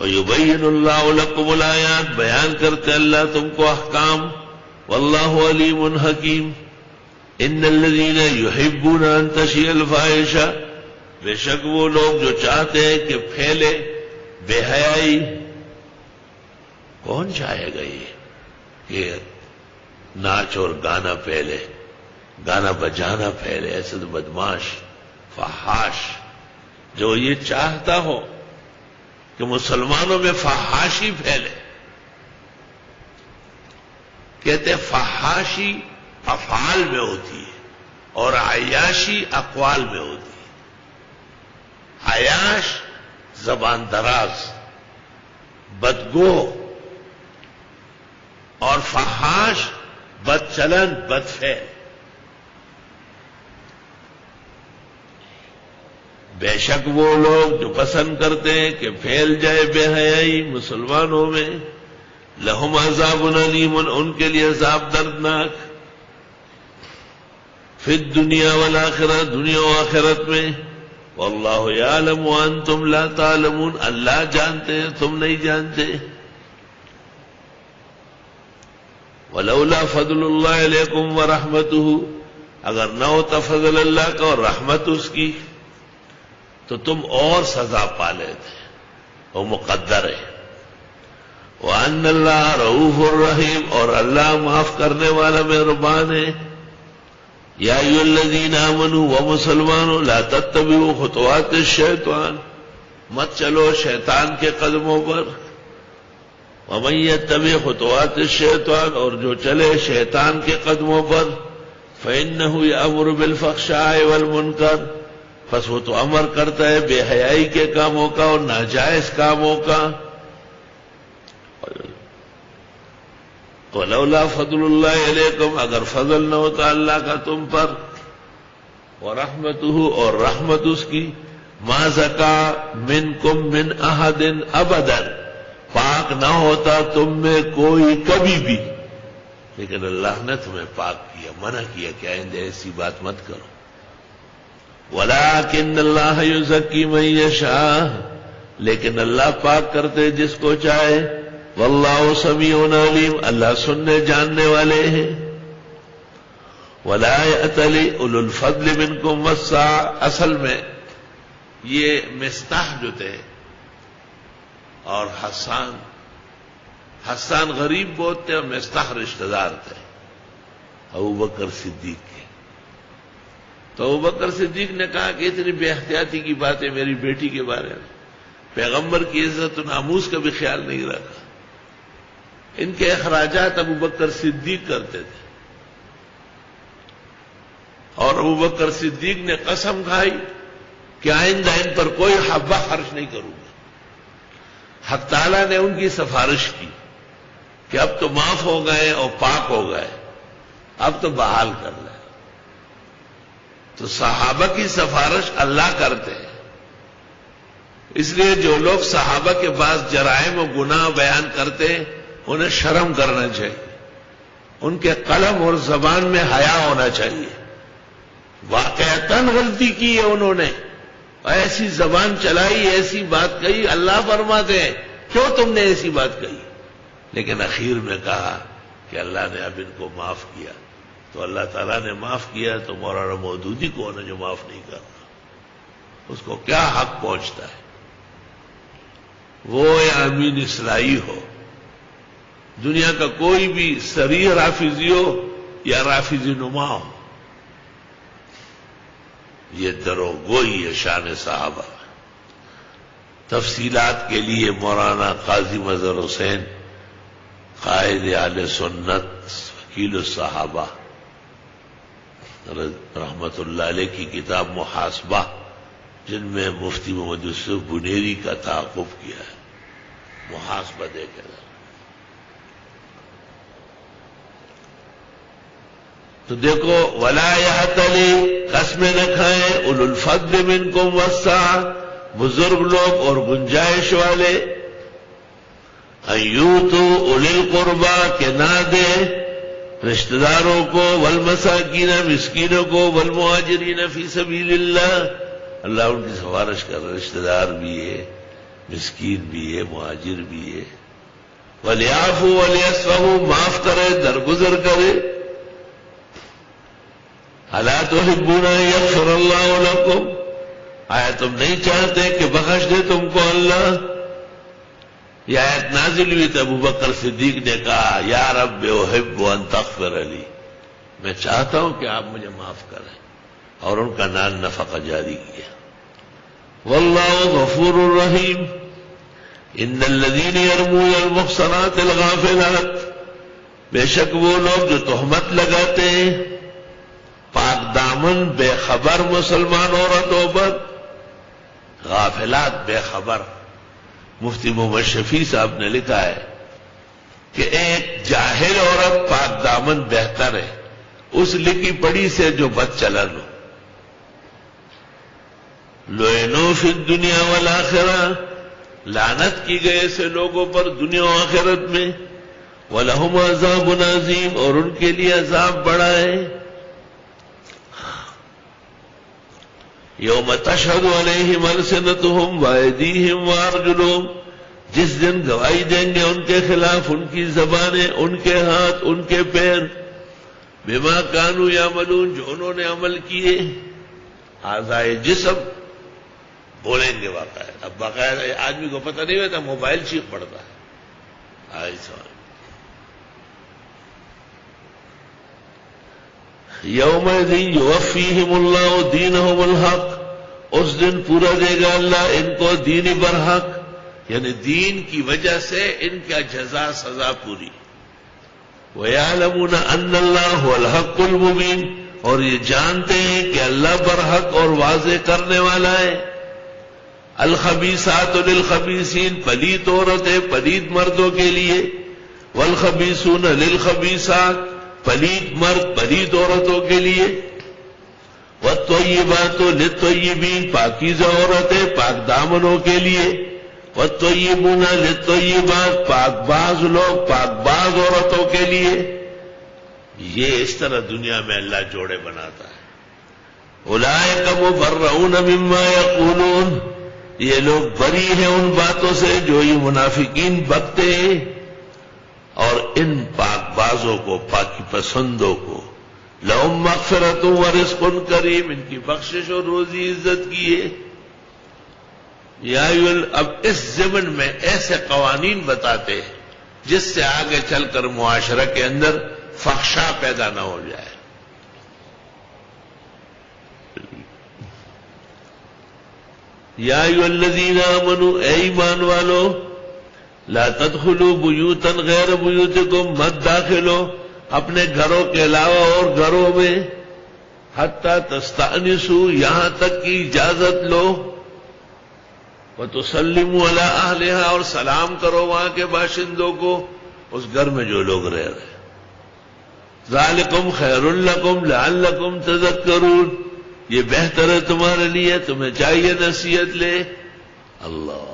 وَيُبَيِّنُ اللَّهُ لَكُمُ الْآيَاتِ، بیان کرتے اللہ تم کو احکام۔ واللہ علیم حکیم ان الذین یحبون ان تشیع الفاحشہ بے شک وہ لوگ جو چاہتے ہیں کہ پھیلے، بے حیائی۔ کون چاہے گا یہ؟ کہ ناچ اور گانا پھیلے، گانا بجانا پھیلے، ایسے تو بدماش، فحاش۔ جو یہ چاہتا ہو کہ مسلمانوں میں فحاشی پھیلے۔ کہتے فحاشی افعال میں ہوتی ہے اور عیاشی اقوال میں ہوتی ہے۔ عیاش زبان دراز بدگو اور فحاش بد چلن، بد فیل بے شک وہ لوگ جو پسند کرتے ہیں کہ پھیل جائے بے حیائی مسلمانوں میں، لہم عذاب علیم، ان کے لیے عذاب دردناک۔ پھر دنیا والا دنیا و آخرت میں۔ واللہ یعلم وانتم لا تعلمون۔ اللہ جانتے ہیں، تم نہیں جانتے۔ ولولا فضل اللہ علیکم ورحمتہ۔ اگر نہ ہوتا فضل اللہ کا اور رحمت اس کی۔ تو تم اور سزا پالے تھے وہ مقدر ہے۔ وہ اللہ رعوف الرحیم اور اللہ معاف کرنے والا مہربان ہے۔ یا الذین آمنوا و مسلمانوں لا تتبعوا خطوات الشیطان۔ مت چلو شیطان کے قدموں پر۔ ومن يتبع خطوات الشیطان، اور جو چلے شیطان کے قدموں پر، فإنه يأمر بالفحشاء والمنکر۔ بس وہ تو امر کرتا ہے، بے حیائی کے کاموں کا اور ناجائز کاموں کا۔ لولا فضل اللہ علیکم، اگر فضل نہ ہوتا اللہ کا تم پر اور رحمت اور رحمت اس کی، ما زکا من کم من احدن ابدن۔ پاک نہ ہوتا تم میں کوئی کبھی بھی۔ لیکن اللہ نے تمہیں پاک کیا، منع کیا کہ آئندہ ایسی بات مت کرو۔ ولیکن اللہ یزکی من یشاء لیکن اللہ پاک کرتے جس کو چاہے واللہ سمیع علیم اللہ سننے جاننے والے ہیں ولا اتلی اول الفضل منکم وسع اصل میں یہ مستح جو تھے اور حسان حسان غریب بہت تھے اور مستح رشتہ دار تھے ابو بکر صدیق تو بکر صدیق نے کہا کہ اتنی بے احتیاطی کی باتیں میری بیٹی کے بارے میں۔ پیغمبر کی عزت و ناموس کا بھی خیال نہیں رکھا ان کے اخراجات ابو بکر صدیق کرتے تھے۔ اور ابو بکر صدیق نے قسم کھائی کہ آئندہ ان پر کوئی حبہ خرچ نہیں کروں گا۔ حق تعالیٰ نے ان کی سفارش کی کہ اب تو معاف ہو گئے اور پاک ہو گئے۔ اب تو بحال کر لیں۔ تو صحابہ کی سفارش اللہ کرتے ہیں۔ اس لیے جو لوگ صحابہ کے پاس جرائم و گناہ بیان کرتے ہیں، انہیں شرم کرنا چاہیے۔ ان کے قلم اور زبان میں حیا ہونا چاہیے۔ واقعتاً غلطی کی ہے انہوں نے۔ ایسی زبان چلائی، ایسی بات کہی، اللہ فرماتے ہیں، کیوں تم نے ایسی بات کہی؟ لیکن اخیر میں کہا کہ اللہ نے اب ان کو معاف کیا۔ تو اللہ تعالیٰ نے معاف کیا تو مولانا مودودی کو جو معاف نہیں کرتا اس کو کیا حق پہنچتا ہے؟ وہ یا امین اسلائی ہو، دنیا کا کوئی بھی سری رافضی ہو یا رافضی نما ہو، یہ درو گوئی ہے شان صحابہ۔ تفصیلات کے لیے مولانا قاضی مظہر حسین، قائد عال سنت، وکیل الصحابہ۔ رحمت اللہ علیہ کی کتاب محاسبہ، جن میں مفتی محمد یوسف بنیری کا تعاقب کیا ہے۔ محاسبہ دیکھے گا تو دیکھو، ولا یا تلی قسمیں نہ کھائیں ال الفت من کو وسا بزرگ لوگ اور گنجائش والے ایو تو ال قربا کے نہ دے رشتہ داروں کو، والمساکین، مسکینوں کو ول فی سبیل اللہ۔ اللہ ان کی سفارش کر رشتہ دار بھی ہے، مسکین بھی ہے، مہاجر بھی ہے۔ ولیاف ولیس معاف کرے، درگزر کرے۔ حالات و حبونا یغفر اللہ لکم آیا تم نہیں چاہتے کہ بخش دے تم کو اللہ؟ یہ آیت نازل ہوئی تو ابو بکر صدیق نے کہا، یا رب حب و تغفر علی میں چاہتا ہوں کہ آپ مجھے معاف کریں۔ اور ان کا نان نفقہ جاری کیا۔ واللہ غفور الرحیم۔ ان الذین يرمون المحصنات الغافلات۔ بے شک وہ لوگ جو تہمت لگاتے ہیں، پاک دامن، بے خبر مسلمان عورتوں پر، غافلات، بے خبر۔ مفتی محمد شفیع صاحب نے لکھا ہے کہ ایک جاہل عورت پاک دامن بہتر ہے۔ اس لکھی پڑی سے جو بد چلا لو۔ لو فی دنیا والا لانت کی گئے ایسے لوگوں پر دنیا و آخرت میں۔ وہ لہم عذاب نظیم اور ان کے لیے عذاب بڑا ہے۔ یوم تشہد علیہم السنتہم وائدیہم وارجلوم جس دن گواہی دیں گے ان کے خلاف، ان کی زبانیں، ان کے ہاتھ، ان کے پیر بیما کانو یا ملون جو انہوں نے عمل کیے، آزائے جسم، بولیں گے باقاعدہ اب باقاعدہ آدمی کو پتہ نہیں ہوتا، موبائل چیخ پڑتا ہے۔ آئی سوال۔ یوم دین یوفیہم اللہ دینہم الحق. اس دن پورا دے گا اللہ ان کو دین برحق. یعنی دین کی وجہ سے ان کا جزا سزا پوری. وَيَعْلَمُونَ أَنَّ اللَّهُ الْحَقُّ الْمُبِينَ اور یہ جانتے ہیں کہ اللہ برحق اور واضح کرنے والا ہے. الخبیسات للخبیسین پلیت عورتیں پلیت مردوں کے لیے. والخبیسون للخبیسات پلید مرد پلید عورتوں کے لیے۔ وہ تو یہ بات تو لت پاکیزہ عورتیں پاک دامنوں کے لیے۔ وہ تو یہ بونا لت یہ بات پاک باز لوگ، پاک باز عورتوں کے لیے۔ یہ اس طرح دنیا میں اللہ جوڑے بناتا ہے۔ الائے کب وہ بر مما یہ لوگ بری ہیں ان باتوں سے جو یہ منافقین بکتے ہیں۔ اور ان پاک بازوں کو، پاکی پسندوں کو۔ لوم مغفرتوں و رزق کریم، ان کی بخشش اور روزی عزت کیے یا اب اس زمن میں ایسے قوانین بتاتے ہیں، جس سے آگے چل کر معاشرہ کے اندر فخشا پیدا نہ ہو جائے۔ یا الذین آمنوا، اے ایمان والو لا تدخلوا بیوتا غیر بیوتکم، مت داخلو، اپنے گھروں کے علاوہ اور گھروں میں، حتی تستانسو یہاں تک کی اجازت لو۔ وہ تو سلیم والا اور سلام کرو وہاں کے باشندوں کو۔ اس گھر میں جو لوگ رہ رہے ذالکم خیر الکم لعلکم تذکرون۔ یہ بہتر ہے تمہارے لیے، تمہیں چاہیے نصیحت لے۔ اللہ۔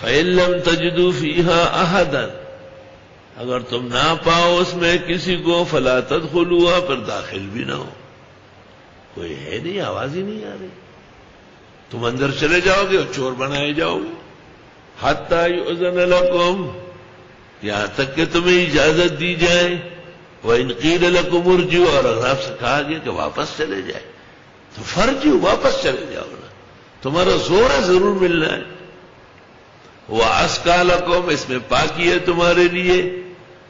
فعلم تجدو فیحا احدن اگر تم نہ پاؤ اس میں کسی کو، فلا تدخل ہوا پھر داخل بھی نہ ہو۔ کوئی ہے نہیں، آواز ہی نہیں آ رہی۔ تم اندر چلے جاؤ گے اور چور بنائے جاؤ گے۔ حتی یؤذن لکم یہاں تک کہ تمہیں اجازت دی جائے۔ وہ انقیر لکم ارجو اور اگر آپ سے کہا گیا کہ واپس چلے جائے۔ تو فرض واپس چلے جاؤ نا۔ تمہارا زور ہے ضرور ملنا ہے۔ وہ اسکالکم اس میں پاکی ہے تمہارے لیے۔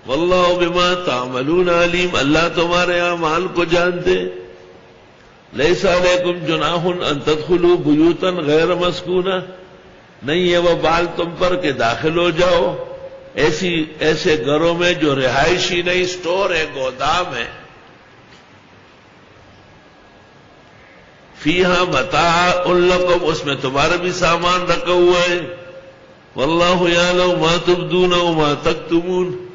واللہ بما تعملون علیم اللہ تمہارے اعمال کو جانتے۔ لیسا علیکم جناح ان تدخلوا بیوتا غیر مسکونہ نہیں ہے وہ بال تم پر کہ داخل ہو جاؤ۔ ایسی، ایسے گھروں میں جو رہائشی نہیں، سٹور ہے، گودام ہے۔ فی ہاں متا ان اس میں تمہارا بھی سامان رکھا ہوا ہے۔ واللہ یعلم ما تبدون و ما تکتمون۔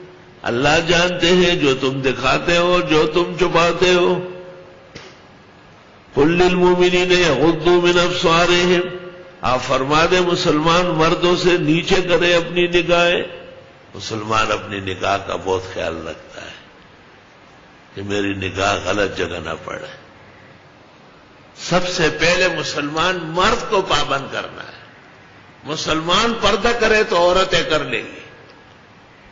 اللہ جانتے ہیں جو تم دکھاتے ہو، جو تم چھپاتے ہو۔ کل المومنین یغضوا من ابصارهم آپ فرما دیں، مسلمان مردوں سے نیچے کرے اپنی نگاہیں۔ مسلمان اپنی نگاہ کا بہت خیال رکھتا ہے کہ میری نگاہ غلط جگہ نہ پڑے۔ سب سے پہلے مسلمان مرد کو پابند کرنا ہے۔ مسلمان پردہ کرے تو عورتیں کر لیں گی۔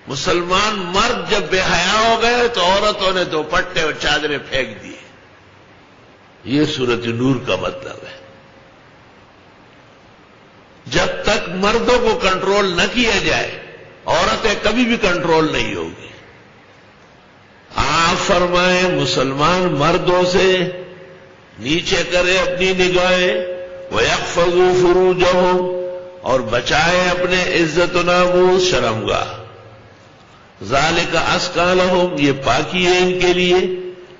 مسلمان مرد جب بے حیا ہو گئے تو عورتوں نے دو پٹے اور چادریں پھینک دیے یہ سورت نور کا مطلب ہے۔ جب تک مردوں کو کنٹرول نہ کیا جائے، عورتیں کبھی بھی کنٹرول نہیں ہوگی۔ آپ فرمائیں، مسلمان مردوں سے نیچے کرے اپنی نگاہیں۔ وہ فضو فرو اور بچائے اپنے عزت و ناموز شرم گاہ۔ ظال کا اسکال یہ پاکی ہے ان کے لیے۔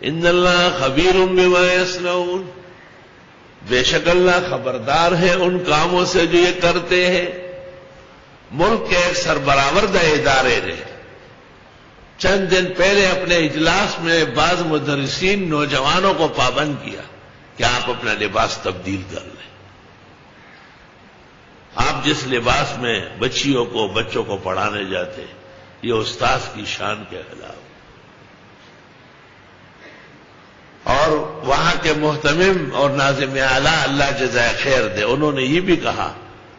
ان اللہ خبیر بما یسنون بے شک اللہ خبردار ہے ان کاموں سے جو یہ کرتے ہیں۔ ملک کے ایک سربراہ ادارے نے۔ چند دن پہلے اپنے اجلاس میں بعض مدرسین نوجوانوں کو پابند کیا کہ آپ اپنا لباس تبدیل کر لیں۔ آپ جس لباس میں بچیوں کو، بچوں کو پڑھانے جاتے، یہ استاذ کی شان کے خلاف اور وہاں کے محتمم اور نازم اعلیٰ اللہ جزائے خیر دے، انہوں نے یہ بھی کہا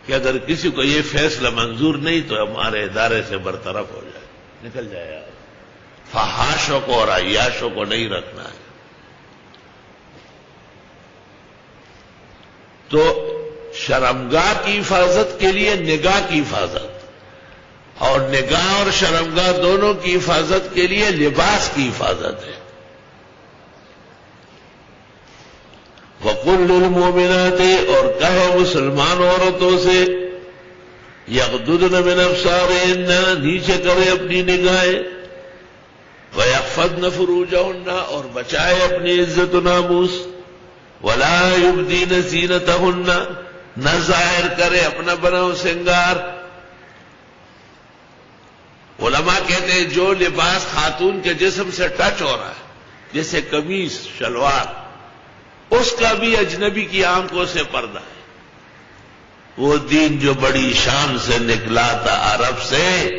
کہ اگر کسی کو یہ فیصلہ منظور نہیں تو ہمارے ادارے سے برطرف ہو جائے، نکل جائے آپ۔ فحاشوں کو اور عیاشوں کو نہیں رکھنا ہے۔ تو شرمگاہ کی حفاظت کے لیے نگاہ کی حفاظت اور نگاہ اور شرمگاہ دونوں کی حفاظت کے لیے لباس کی حفاظت ہے۔ وکل المومنات اور کہے مسلمان عورتوں سے یقدن من ابصارهن نیچے کرے اپنی نگاہیں ویحفظن فروجهن اور بچائے اپنی عزت و ناموس، ولا يبدين زینتهن نہ ظاہر کرے اپنا بناؤ سنگار۔ علماء کہتے ہیں جو لباس خاتون کے جسم سے ٹچ ہو رہا ہے، جیسے قمیص، شلوار، اس کا بھی اجنبی کی آنکھوں سے پردہ ہے۔ وہ دین جو بڑی شان سے نکلا تھا عرب سے،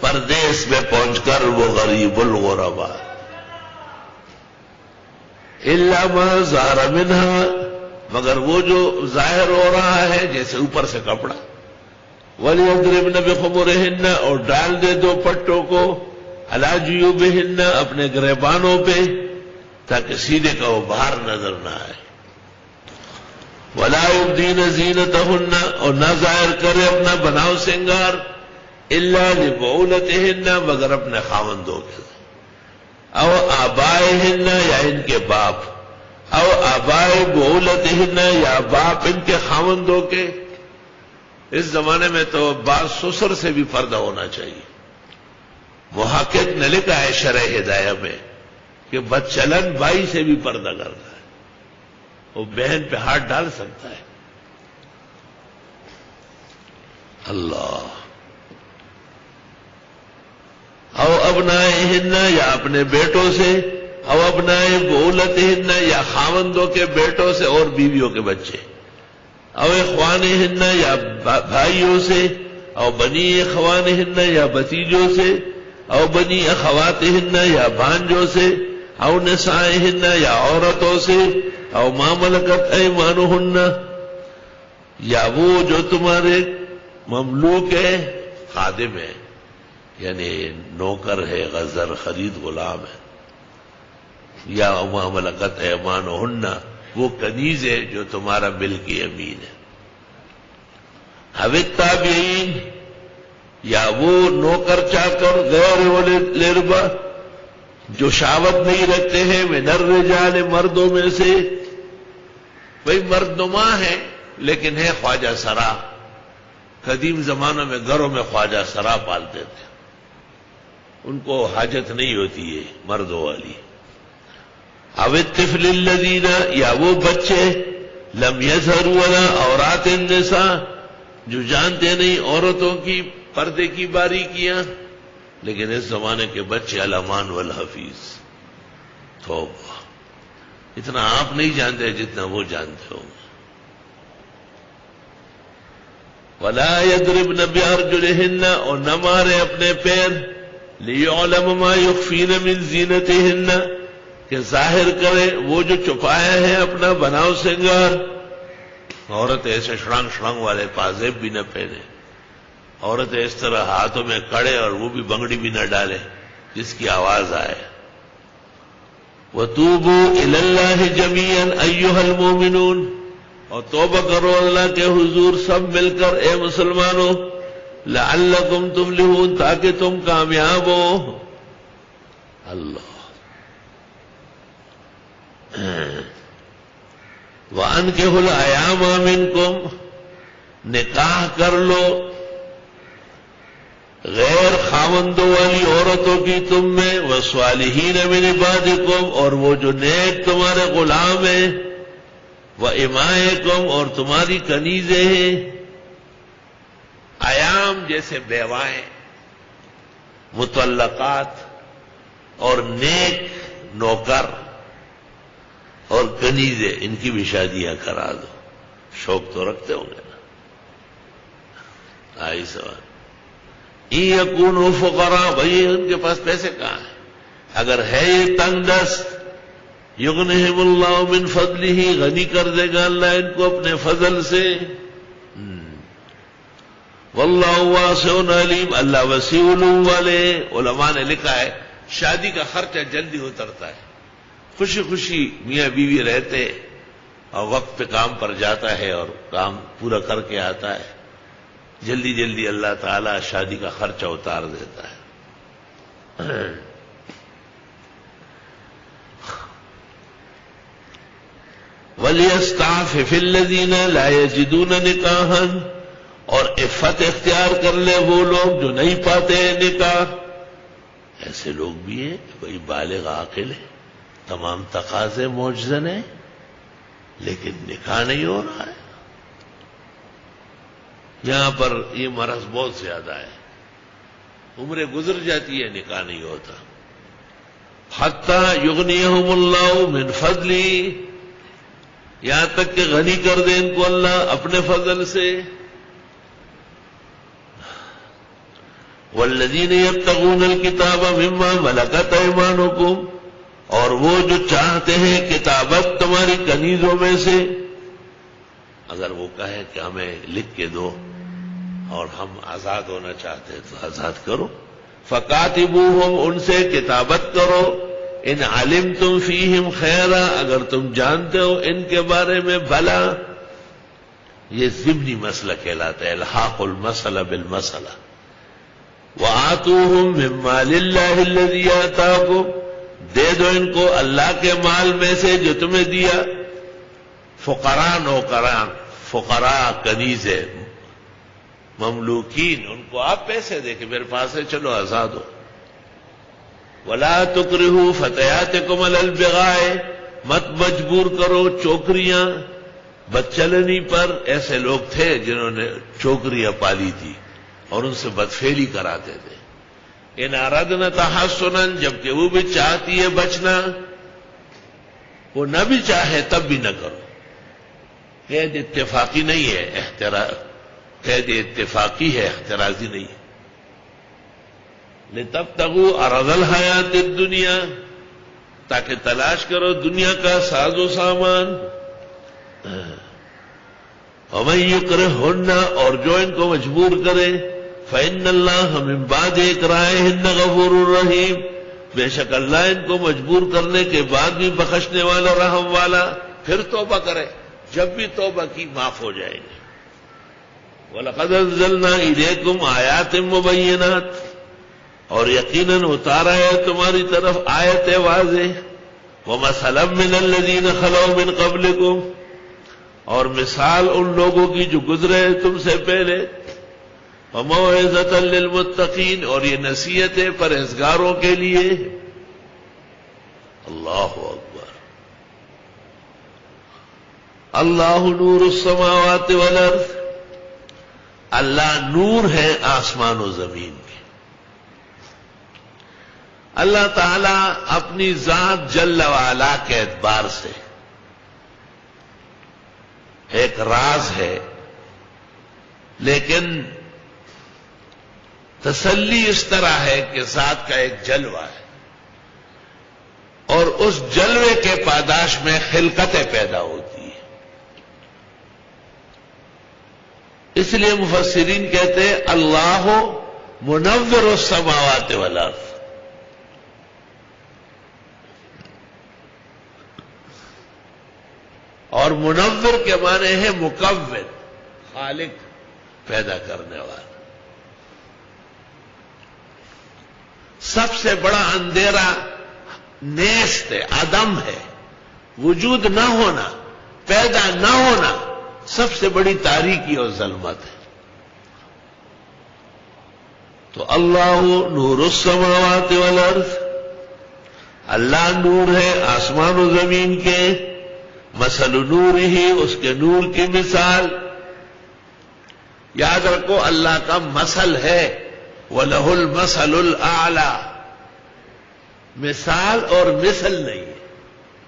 پردیس میں پہنچ کر وہ غریب الغربا علامہ زار منہا مگر وہ جو ظاہر ہو رہا ہے جیسے اوپر سے کپڑا ولی ادرب نبی خبر اور ڈال دے دو پٹوں کو الاجیو بہن اپنے گربانوں پہ، تاکہ سیدھے کا وہ باہر نظر نہ آئے۔ ولا الدین زینت اور نہ ظاہر کرے اپنا بناؤ سنگار اللہ لبولت ہننا مگر اپنے خاوندوں کے۔ او آبائے ہننا یا ان کے باپ او آبائے بولت ہننا یا باپ ان کے خاوندوں کے، اس زمانے میں تو بعض سسر سے بھی پردہ ہونا چاہیے۔ محقق نے لکھا ہے شرح ہدایہ میں کہ بدچلن بائی سے بھی پردہ کرتا ہے۔ وہ بہن پہ ہاتھ ڈال سکتا ہے۔ اللہ۔ او ابنائے ہننا یا اپنے بیٹوں سے او ابنائے بولت ہننا یا خاوندوں کے بیٹوں سے اور بیویوں کے بچے۔ او اخوان ہننا یا بھائیوں سے، او بنی اخوان ہننا یا بتیجوں سے، او بنی اخوات ہننا یا بانجوں سے، او نسائے ہننا یا عورتوں سے، او ماملکت ایمانہن یا وہ جو تمہارے مملوک ہے، خادم ہے یعنی نوکر ہے غزر خرید، غلام ہے۔ یا ماملکت ایمان ہن وہ کنیز ہے جو تمہارا مل کی امین ہے حوت تابعین، یا وہ نوکر چا کر غیر لربا، جو شاوت نہیں رکھتے ہیں میں نر رجال مردوں میں سے۔ بھائی مرد نما ہے لیکن ہے خواجہ سرا۔ قدیم زمانوں میں گھروں میں خواجہ سرا پالتے تھے۔ ان کو حاجت نہیں ہوتی ہے مردوں والی طفل الذین یا وہ بچے، لم یظہر ولا اورات النساء، جو جانتے نہیں عورتوں کی، پردے کی باری کیا لیکن اس زمانے کے بچے علامان والحفیظ۔ تو اتنا آپ نہیں جانتے جتنا وہ جانتے ہوں۔ ولا یدرب نبیار جو اور نہ مارے اپنے پیر۔ لیعلم ما یخفین من زینتہن کہ ظاہر کرے وہ جو چپایا ہے اپنا بناؤ سنگار، عورت ایسے شرانگ شرانگ والے پازیب بھی نہ پہنے عورت اس طرح ہاتھوں میں کڑے اور وہ بھی بنگڑی بھی نہ ڈالے، جس کی آواز آئے۔ وہ توبو اللہ جمیل ایوہ المومنون اور توبہ کرو اللہ کے حضور سب مل کر، اے مسلمانوں، لعلکم تفلحون تاکہ تم کامیاب ہو۔ اللہ۔ ہاں۔ وان کے ہل آیام امین کم نکاح کر لو۔ غیر خامندوں والی عورتوں کی تم میں وہ صالحین من عبادکم اور وہ جو نیک تمہارے غلام ہیں۔ وہ امائے کم اور تمہاری کنیزیں ہیں۔ ایام جیسے بیوائیں، متعلقات، اور نیک نوکر۔ اور کنیزیں، ان کی بھی شادیاں کرا دو۔ شوق تو رکھتے ہوں گے نا۔ آئی سوال۔ یقون فقرا بھائی ان کے پاس پیسے کہاں ہیں؟ اگر ہے یہ تنگ دست یغن اللہ من فضل ہی غنی کر دے گا اللہ ان کو اپنے فضل سے۔ واللہ واسع علیم، اللہ وسیع علوم والے۔ علماء نے لکھا ہے، شادی کا خرچہ جلدی اترتا ہے۔ خوشی خوشی میاں بیوی رہتے اور وقت پہ کام پر جاتا ہے اور کام پورا کر کے آتا ہے۔ جلدی جلدی اللہ تعالی شادی کا خرچہ اتار دیتا ہے۔ ولی استاف فلدین لائے جدون نکاحن اور عفت اختیار کر لے وہ لوگ جو نہیں پاتے نکاح۔ ایسے لوگ بھی ہیں کہ کوئی بالغ عاقل ہے۔ تمام تقاضے موجزن ہیں، لیکن نکاح نہیں ہو رہا ہے۔ یہاں پر یہ مرض بہت زیادہ ہے۔ عمریں گزر جاتی ہے، نکاح نہیں ہوتا۔ حتہ یغنی اللہ من فضلی، یہاں تک کہ غنی کر دے ان کو اللہ اپنے فضل سے۔ والذین یبتغون الکتاب مما ملکت ایمانکم اور وہ جو چاہتے ہیں کتابت تمہاری کنیزوں میں سے، اگر وہ کہے کہ ہمیں لکھ کے دو اور ہم آزاد ہونا چاہتے ہیں تو آزاد کرو۔ فکاتبو ہم ان سے کتابت کرو۔ ان عالم تم فیہم خیرا اگر تم جانتے ہو ان کے بارے میں بھلا۔ یہ ضمنی مسئلہ کہلاتا ہے، الحاق المسلہ بالمسلہ وہ آتو ہوں مال اللہ کو دے دو ان کو اللہ کے مال میں سے جو تمہیں دیا۔ فقرا نوکران فقرا کنیز، مملوکین، ان کو آپ پیسے دے کے میرے پاس ہے چلو، آزاد ہو۔ ولا تکرہ فتحات کمل البغائے مت مجبور کرو چوکریاں۔ بدچلنی پر ایسے لوگ تھے جنہوں نے چوکریاں پالی تھی اور ان سے بدفیلی کراتے تھے ان اردن تحسن جبکہ وہ بھی چاہتی ہے بچنا۔ وہ نہ بھی چاہے تب بھی نہ کرو۔ قید اتفاقی نہیں ہے، احترا، قید اتفاقی ہے احتراضی نہیں ہے۔ تب تگو ارد الحیات دنیا تاکہ تلاش کرو دنیا کا ساز و سامان۔ ہمیں کرے ہونا اور جو ان کو مجبور کرے فین اللہ ہمیں بعد ایک رائے ہند غفور الرحیم بے شک اللہ ان کو مجبور کرنے کے بعد بھی بخشنے والا، رحم والا، پھر توبہ کرے، جب بھی توبہ کی معاف ہو جائے گی۔ وَلَقَدْ أَنزَلْنَا إِلَيْكُمْ آيَاتٍ مُبَيِّنَاتٍ۔ اور یقیناً اتارا ہے تمہاری طرف آیت واضح۔ وَمَثَلًا مِّنَ الَّذِينَ خَلَوْا مِن قَبْلِكُمْ۔ اور مثال ان لوگوں کی جو گزرے تم سے پہلے۔ وَمَوْعِظَةً لِّلْمُتَّقِينَ اور یہ نصیحت ہے پرہزگاروں کے لیے اللہ اکبر۔ اللہ نور السماوات والارض۔ اللہ نور ہے آسمان و زمین کے۔ اللہ تعالی اپنی ذات جل والا کے اعتبار سے ایک راز ہے، لیکن تسلی اس طرح ہے کہ ذات کا ایک جلوہ ہے۔ اور اس جلوے کے پاداش میں خلقتیں پیدا ہوتی ہیں۔ اس لیے مفسرین کہتے ہیں، اللہ منور السماوات والارض۔ اور منور کے معنی ہے مکور خالق پیدا کرنے والا۔ سب سے بڑا اندھیرا نیست ہے، عدم ہے۔ وجود نہ ہونا، پیدا نہ ہونا سب سے بڑی تاریخی اور ظلمت ہے۔ تو اللہ نور السماوات والارض، اللہ نور ہے آسمان و زمین کے مسل نور ہی اس کے نور کی مثال۔ یاد رکھو، اللہ کا مسل ہے۔ وہ لہ المسل مثال اور مثل نہیں ہے۔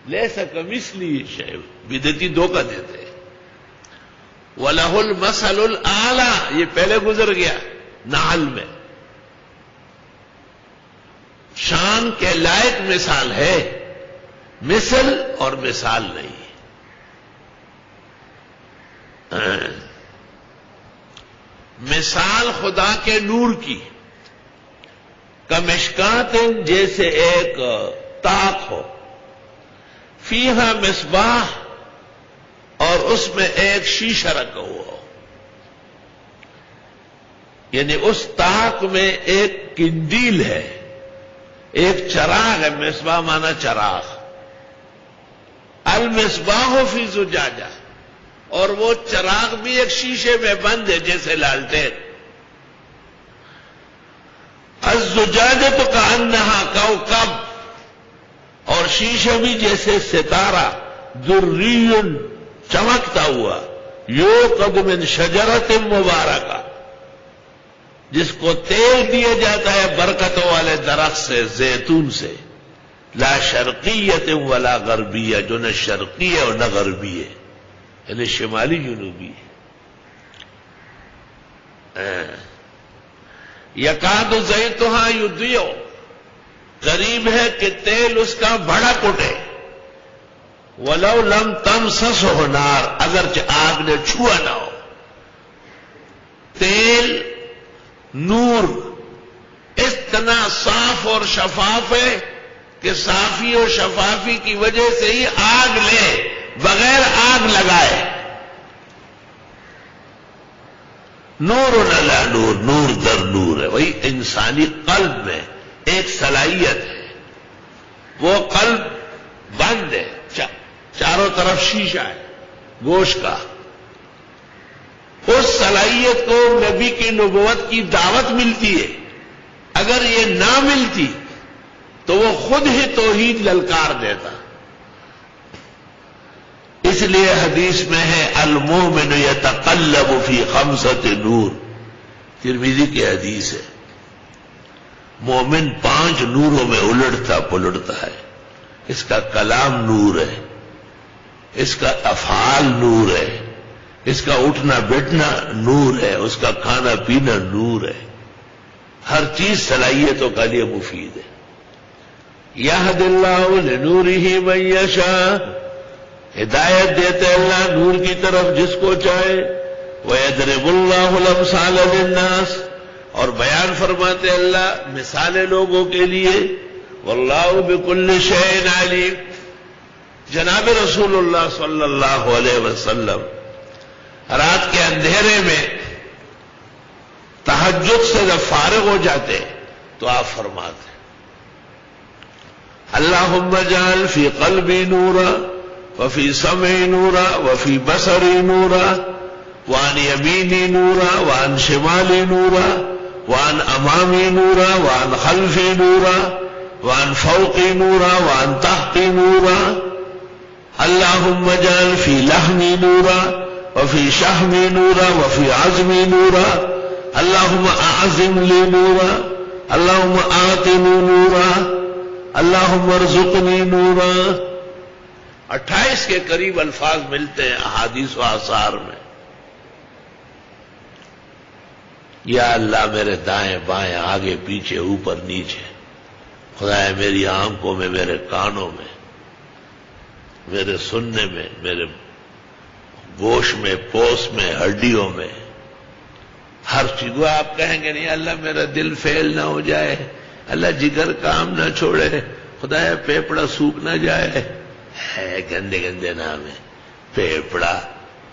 لے سکم اس لیے شہ بدتی دو کا دیتے وہ لہ المسل یہ پہلے گزر گیا نحل میں۔ شان کے لائق مثال ہے۔ مثل اور مثال نہیں مثال خدا کے نور کی۔ کمشکات جیسے ایک تاک ہو۔ فیحا مصباح اور اس میں ایک شیشہ رکھا ہوا ہو۔ یعنی اس تاک میں ایک کنڈیل ہے۔ ایک چراغ ہے، مصباح مانا چراغ۔ المصباح ہو فی زجاجہ۔ اور وہ چراغ بھی ایک شیشے میں بند ہے جیسے لالٹین۔ الزجاجت تو کا انہا کب اور شیشہ بھی جیسے ستارہ دریون چمکتا ہوا. یو قدم شجرت مبارکہ. جس کو تیل دیا جاتا ہے برکتوں والے درخت سے، زیتون سے. لا شرقیت ولا غربی ہے جو نہ شرقی ہے اور نہ غربی ہے. یعنی شمالی جنوبی. ہے یقاد زئی تو ہاں یو قریب ہے کہ تیل اس کا بڑا کٹے. ولو لم تم سس ہو نار اگر آگ نے چھوا نہ ہو. تیل، نور اتنا صاف اور شفاف ہے کہ صافی اور شفافی کی وجہ سے ہی آگ لے، بغیر آگ لگائے. نور اللہ نور نور در نور ہے۔ وہی انسانی قلب میں ایک صلاحیت ہے۔ وہ قلب بند ہے۔ چاروں طرف شیشہ ہے، گوشت کا۔ اس صلاحیت کو نبی کی نبوت کی دعوت ملتی ہے۔ اگر یہ نہ ملتی تو وہ خود ہی توحید للکار دیتا۔ اس لیے حدیث میں ہے المومن یتقلب فی خمسط نور۔ ترمیزی کی حدیث ہے۔ مومن پانچ نوروں میں الٹتا پلٹتا ہے۔ اس کا کلام نور ہے۔ اس کا افعال نور ہے۔ اس کا اٹھنا بیٹھنا نور ہے۔ اس کا کھانا پینا نور ہے۔ ہر چیز صلاحیتوں کا لیے مفید ہے۔ یہ دل نور ہی میشا ہدایت دیتے اللہ نور کی طرف جس کو چاہے وہ ادرب اللہ الامثال للناس۔ اور بیان فرماتے اللہ، مثالیں لوگوں کے لیے۔ واللہ بکل شعین علیم جناب رسول اللہ صلی اللہ علیہ وسلم، رات کے اندھیرے میں تحجد سے جب فارغ ہو جاتے تو آپ فرماتے اللہ جال فی قلبی نورا۔ وفي سمعي نورا وفي بصري نورا وعن يميني نورا وعن شمالي نورا وعن أمامي نورا وعن خلفي نورا وعن فوقي نورا وعن تحتي نورا. اللهم اجعل في لحمي نورا وفي شحمي نورا وفي عزمي نورا. اللهم أعزم لي نورا اللهم أعطني نورا. اللهم ارزقني نورا. اٹھائیس کے قریب الفاظ ملتے ہیں احادیث و آثار میں۔ یا اللہ میرے دائیں بائیں، آگے، پیچھے، اوپر، نیچے۔ خدا ہے میری آنکھوں میں، میرے کانوں میں، میرے سننے میں، میرے گوش میں، پوس میں، ہڈیوں میں۔ ہر چیز آپ کہیں گے نہیں، اللہ میرا دل فیل نہ ہو جائے، اللہ جگر کام نہ چھوڑے خدا پیپڑا سوکھ نہ جائے۔ گندے گندے نام ہے پیپڑا،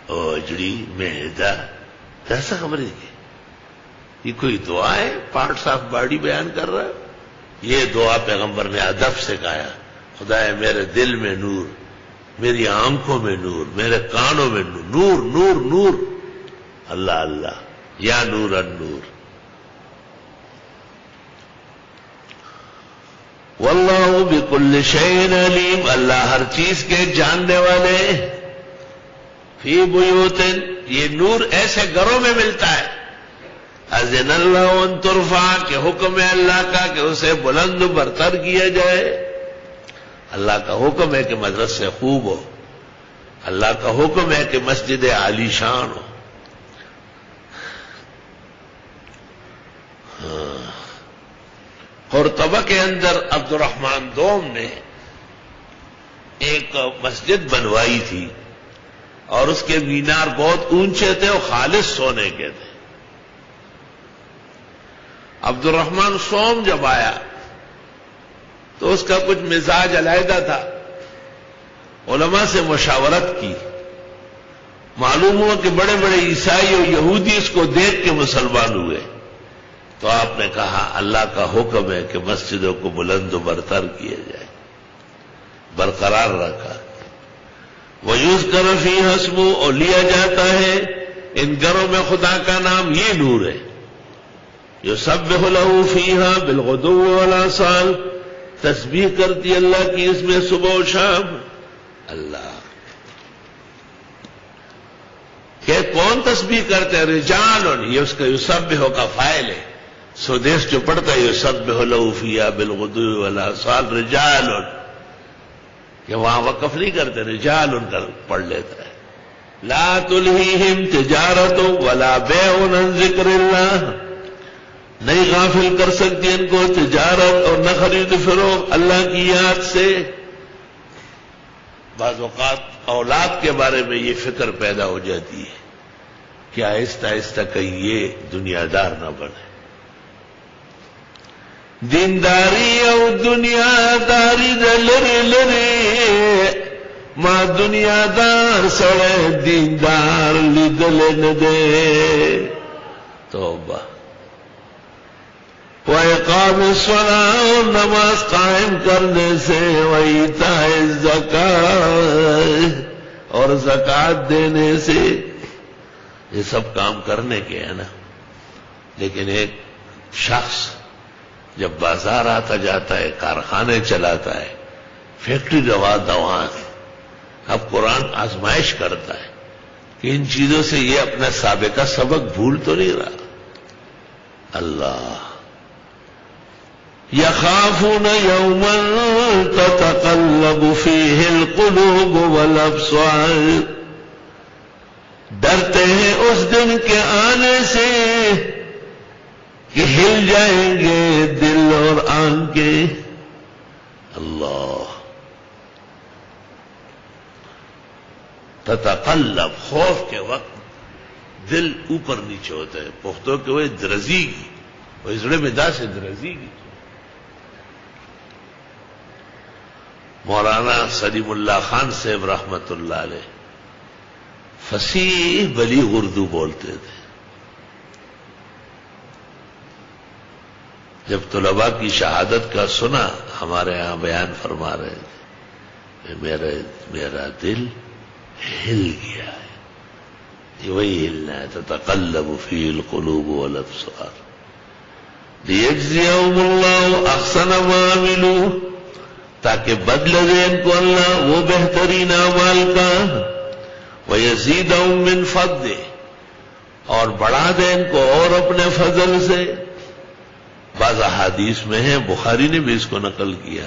اوجڑی میدا ایسا خبر ہے یہ کوئی دعا ہے؟ پارٹس آف باڈی بیان کر رہا ہے؟ یہ دعا پیغمبر نے ادب سے کہا خدا ہے میرے دل میں نور، میری آنکھوں میں نور، میرے کانوں میں نور نور نور نور. اللہ اللہ. یا نور ان واللہ بکل شعین علیم، اللہ ہر چیز کے جاننے والے فی بیوتن، یہ نور ایسے گھروں میں ملتا ہے۔ ازن اللہ ان ترفا کے حکم ہے اللہ کا کہ اسے بلند برتر کیا جائے۔ اللہ کا حکم ہے کہ مدرسے خوب ہو۔ اللہ کا حکم ہے کہ مسجد عالی شان ہو۔ اور طبق کے اندر عبد الرحمان دوم نے ایک مسجد بنوائی تھی اور اس کے مینار بہت اونچے تھے اور خالص سونے کے تھے۔ عبد الرحمان سوم جب آیا تو اس کا کچھ مزاج علیحدہ تھا۔ علماء سے مشاورت کی۔ معلوم ہوا کہ بڑے بڑے عیسائی اور یہودی اس کو دیکھ کے مسلمان ہوئے۔ تو آپ نے کہا اللہ کا حکم ہے کہ مسجدوں کو بلند و برتر کیا جائے برقرار رکھا۔ وہ یوز کرفی حسم اور لیا جاتا ہے۔ ان گھروں میں خدا کا نام یہ نور ہے۔ جو سب لہو فی ہاں بالغدو والا سال تسبیح کرتی اللہ کی اس میں صبح و شام۔ اللہ۔ کہ کون تسبیح کرتے ہیں؟ رجال اور یہ اس کا یو ہو کا فائل ہے۔ سودیش جو پڑھتا ہے یہ سب لوفیا بالغدو والا سال رجال کہ وہاں وقف نہیں کرتے رجال ان کا پڑھ لیتا ہے. لا تلہیہم تجارت ولا بیع ذکر اللہ. نہیں غافل کر سکتی ان کو تجارت اور نہ خرید فروغ اللہ کی یاد سے. بعض اوقات اولاد کے بارے میں یہ فکر پیدا ہو جاتی ہے کہ آہستہ آہستہ کہیں یہ دنیا دار نہ بنے. دینداری او دنیا داری دلری لری ما دنیا دار سڑے دیندار لیدل ندے توبہ۔ و اقام نماز قائم کرنے سے ویتا زکات اور زکات دینے سے۔ یہ سب کام کرنے کے ہیں نا۔ لیکن ایک شخص جب بازار آتا جاتا ہے، کارخانے چلاتا ہے، فیکٹری روا دوان اب قرآن آزمائش کرتا ہے کہ ان چیزوں سے یہ اپنا سابقہ سبق بھول تو نہیں رہا۔ اللہ۔ یخافون یومن تتقلب فیہ القلوب والابصار۔ ڈرتے ہیں اس دن کے آنے سے۔ کہ ہل جائیں گے دل اور آن کے۔ اللہ۔ تتقلب، خوف کے وقت دل اوپر نیچے ہوتا ہے۔ پختوں کے وہ درزی گی، وہ ازڑے میں دا سے درزی گی۔ مولانا سلیم اللہ خان صاحب رحمت اللہ علیہ فصیح بلی اردو بولتے تھے۔ جب طلباء کی شہادت کا سنا، ہمارے ہاں بیان فرما رہے تھے میرا میرا دل ہل گیا ہے۔ یہ وہی ہلنا ہے تو فی القلوب والابصار۔ لیجزیہم اللہ احسن ما عملو تاکہ بدل دے ان کو اللہ وہ بہترین اعمال کا وہ یزید من فضل اور بڑھا دے ان کو اور اپنے فضل سے۔ بعض احادیث میں ہے بخاری نے بھی اس کو نقل کیا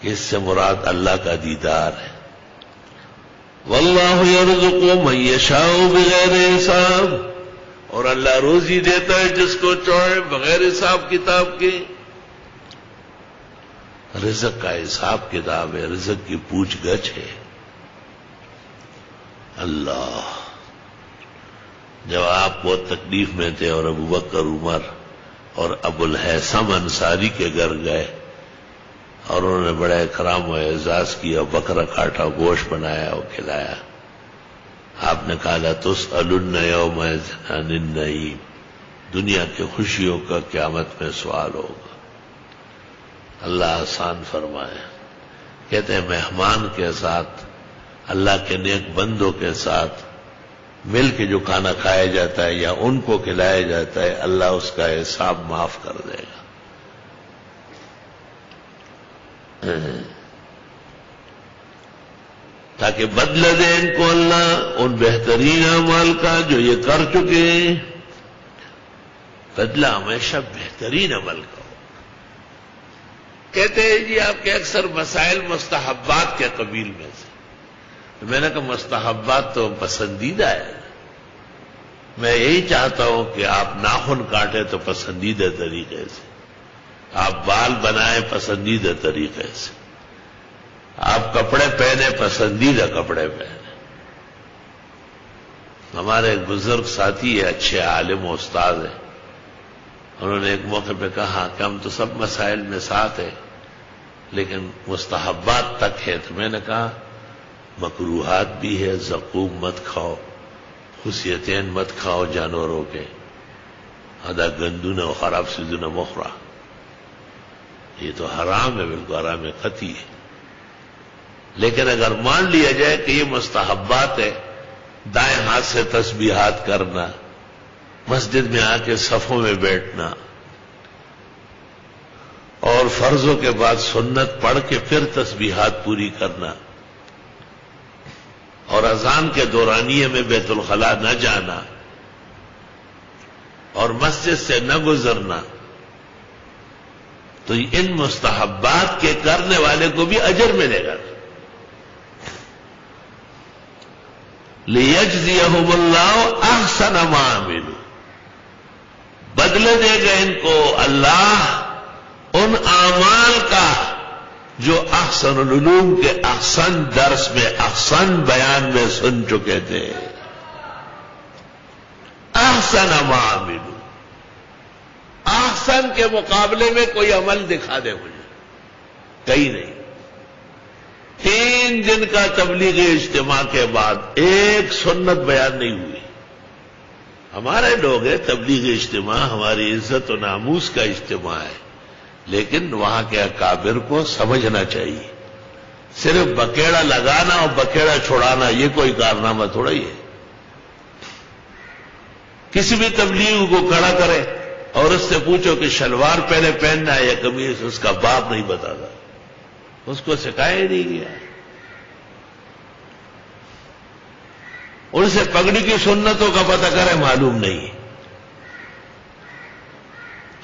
کہ اس سے مراد اللہ کا دیدار ہے۔ واللہ یرزق من یشاء بغیر حساب۔ اور اللہ روزی دیتا ہے جس کو چوہے بغیر حساب کتاب کے۔ رزق کا حساب کتاب ہے، رزق کی پوچھ گچھ ہے۔ اللہ۔ جب آپ بہت تکلیف میں تھے اور ابو بکر، عمر اور ابو الحسم انصاری کے گھر گئے اور انہوں نے بڑے اکرام و اعزاز کیا، بکرا کاٹا، گوشت بنایا اور کھلایا۔ آپ نے کہا تس النیوم نہیں دنیا کی خوشیوں کا قیامت میں سوال ہوگا۔ اللہ آسان فرمائے۔ کہتے ہیں، مہمان کے ساتھ، اللہ کے نیک بندوں کے ساتھ مل کے جو کھانا کھایا جاتا ہے یا ان کو کھلایا جاتا ہے، اللہ اس کا حساب معاف کر دے گا۔ تاکہ بدل دے ان کو اللہ، ان بہترین اعمال کا جو یہ کر چکے ہیں۔ بدلہ ہمیشہ بہترین عمل کا ہو۔ کہتے ہیں جی آپ کے اکثر مسائل مستحبات کے قبیل میں سے۔ تو میں نے کہا مستحبات تو پسندیدہ ہے۔ میں یہی چاہتا ہوں کہ آپ ناخن کاٹے تو پسندیدہ طریقے سے۔ آپ بال بنائیں پسندیدہ طریقے سے۔ آپ کپڑے پہنے پسندیدہ کپڑے پہنے ہمارے ایک بزرگ ساتھی ہے اچھے عالم و استاد ہیں۔ انہوں نے ایک موقع پہ کہا کہ ہم تو سب مسائل میں ساتھ ہیں، لیکن مستحبات تک ہے تو میں نے کہا مکروحات بھی ہے، زقوم مت کھاؤ، خصیتین مت کھاؤ جانوروں کے۔ ادا گندو نہ خراب سیدو مخرا یہ تو حرام ہے، بالکل حرام خطی ہے۔ لیکن اگر مان لیا جائے کہ یہ مستحبات ہے، دائیں ہاتھ سے تسبیحات کرنا، مسجد میں آ کے صفوں میں بیٹھنا، اور فرضوں کے بعد سنت پڑھ کے پھر تسبیحات پوری کرنا اور اذان کے دورانیے میں بیت الخلا نہ جانا اور مسجد سے نہ گزرنا، تو ان مستحبات کے کرنے والے کو بھی اجر ملے گا۔ لیجزیہم اللہ احسن ما عملو بدل دے گا ان کو اللہ ان اعمال کا۔ جو احسن العلوم کے احسن درس میں، احسن بیان میں سن چکے تھے۔ احسن ما احسن کے مقابلے میں کوئی عمل دکھا دے مجھے۔ کہیں نہیں۔ تین دن کا تبلیغی اجتماع کے بعد ایک سنت بیان نہیں ہوئی۔ ہمارے لوگ ہیں تبلیغی اجتماع ہماری عزت و ناموس کا اجتماع ہے۔ لیکن وہاں کے اکابر کو سمجھنا چاہیے۔ صرف بکیڑا لگانا اور بکیڑا چھوڑانا یہ کوئی کارنامہ تھوڑا ہی ہے۔ کسی بھی تبلیغ کو کھڑا کرے اور اس سے پوچھو کہ شلوار پہلے پہننا ہے یا کمیز اس کا باپ نہیں بتاتا۔ اس کو سکھایا ہی نہیں گیا۔ ان سے پگڑی کی سنتوں کا پتہ کرے معلوم نہیں۔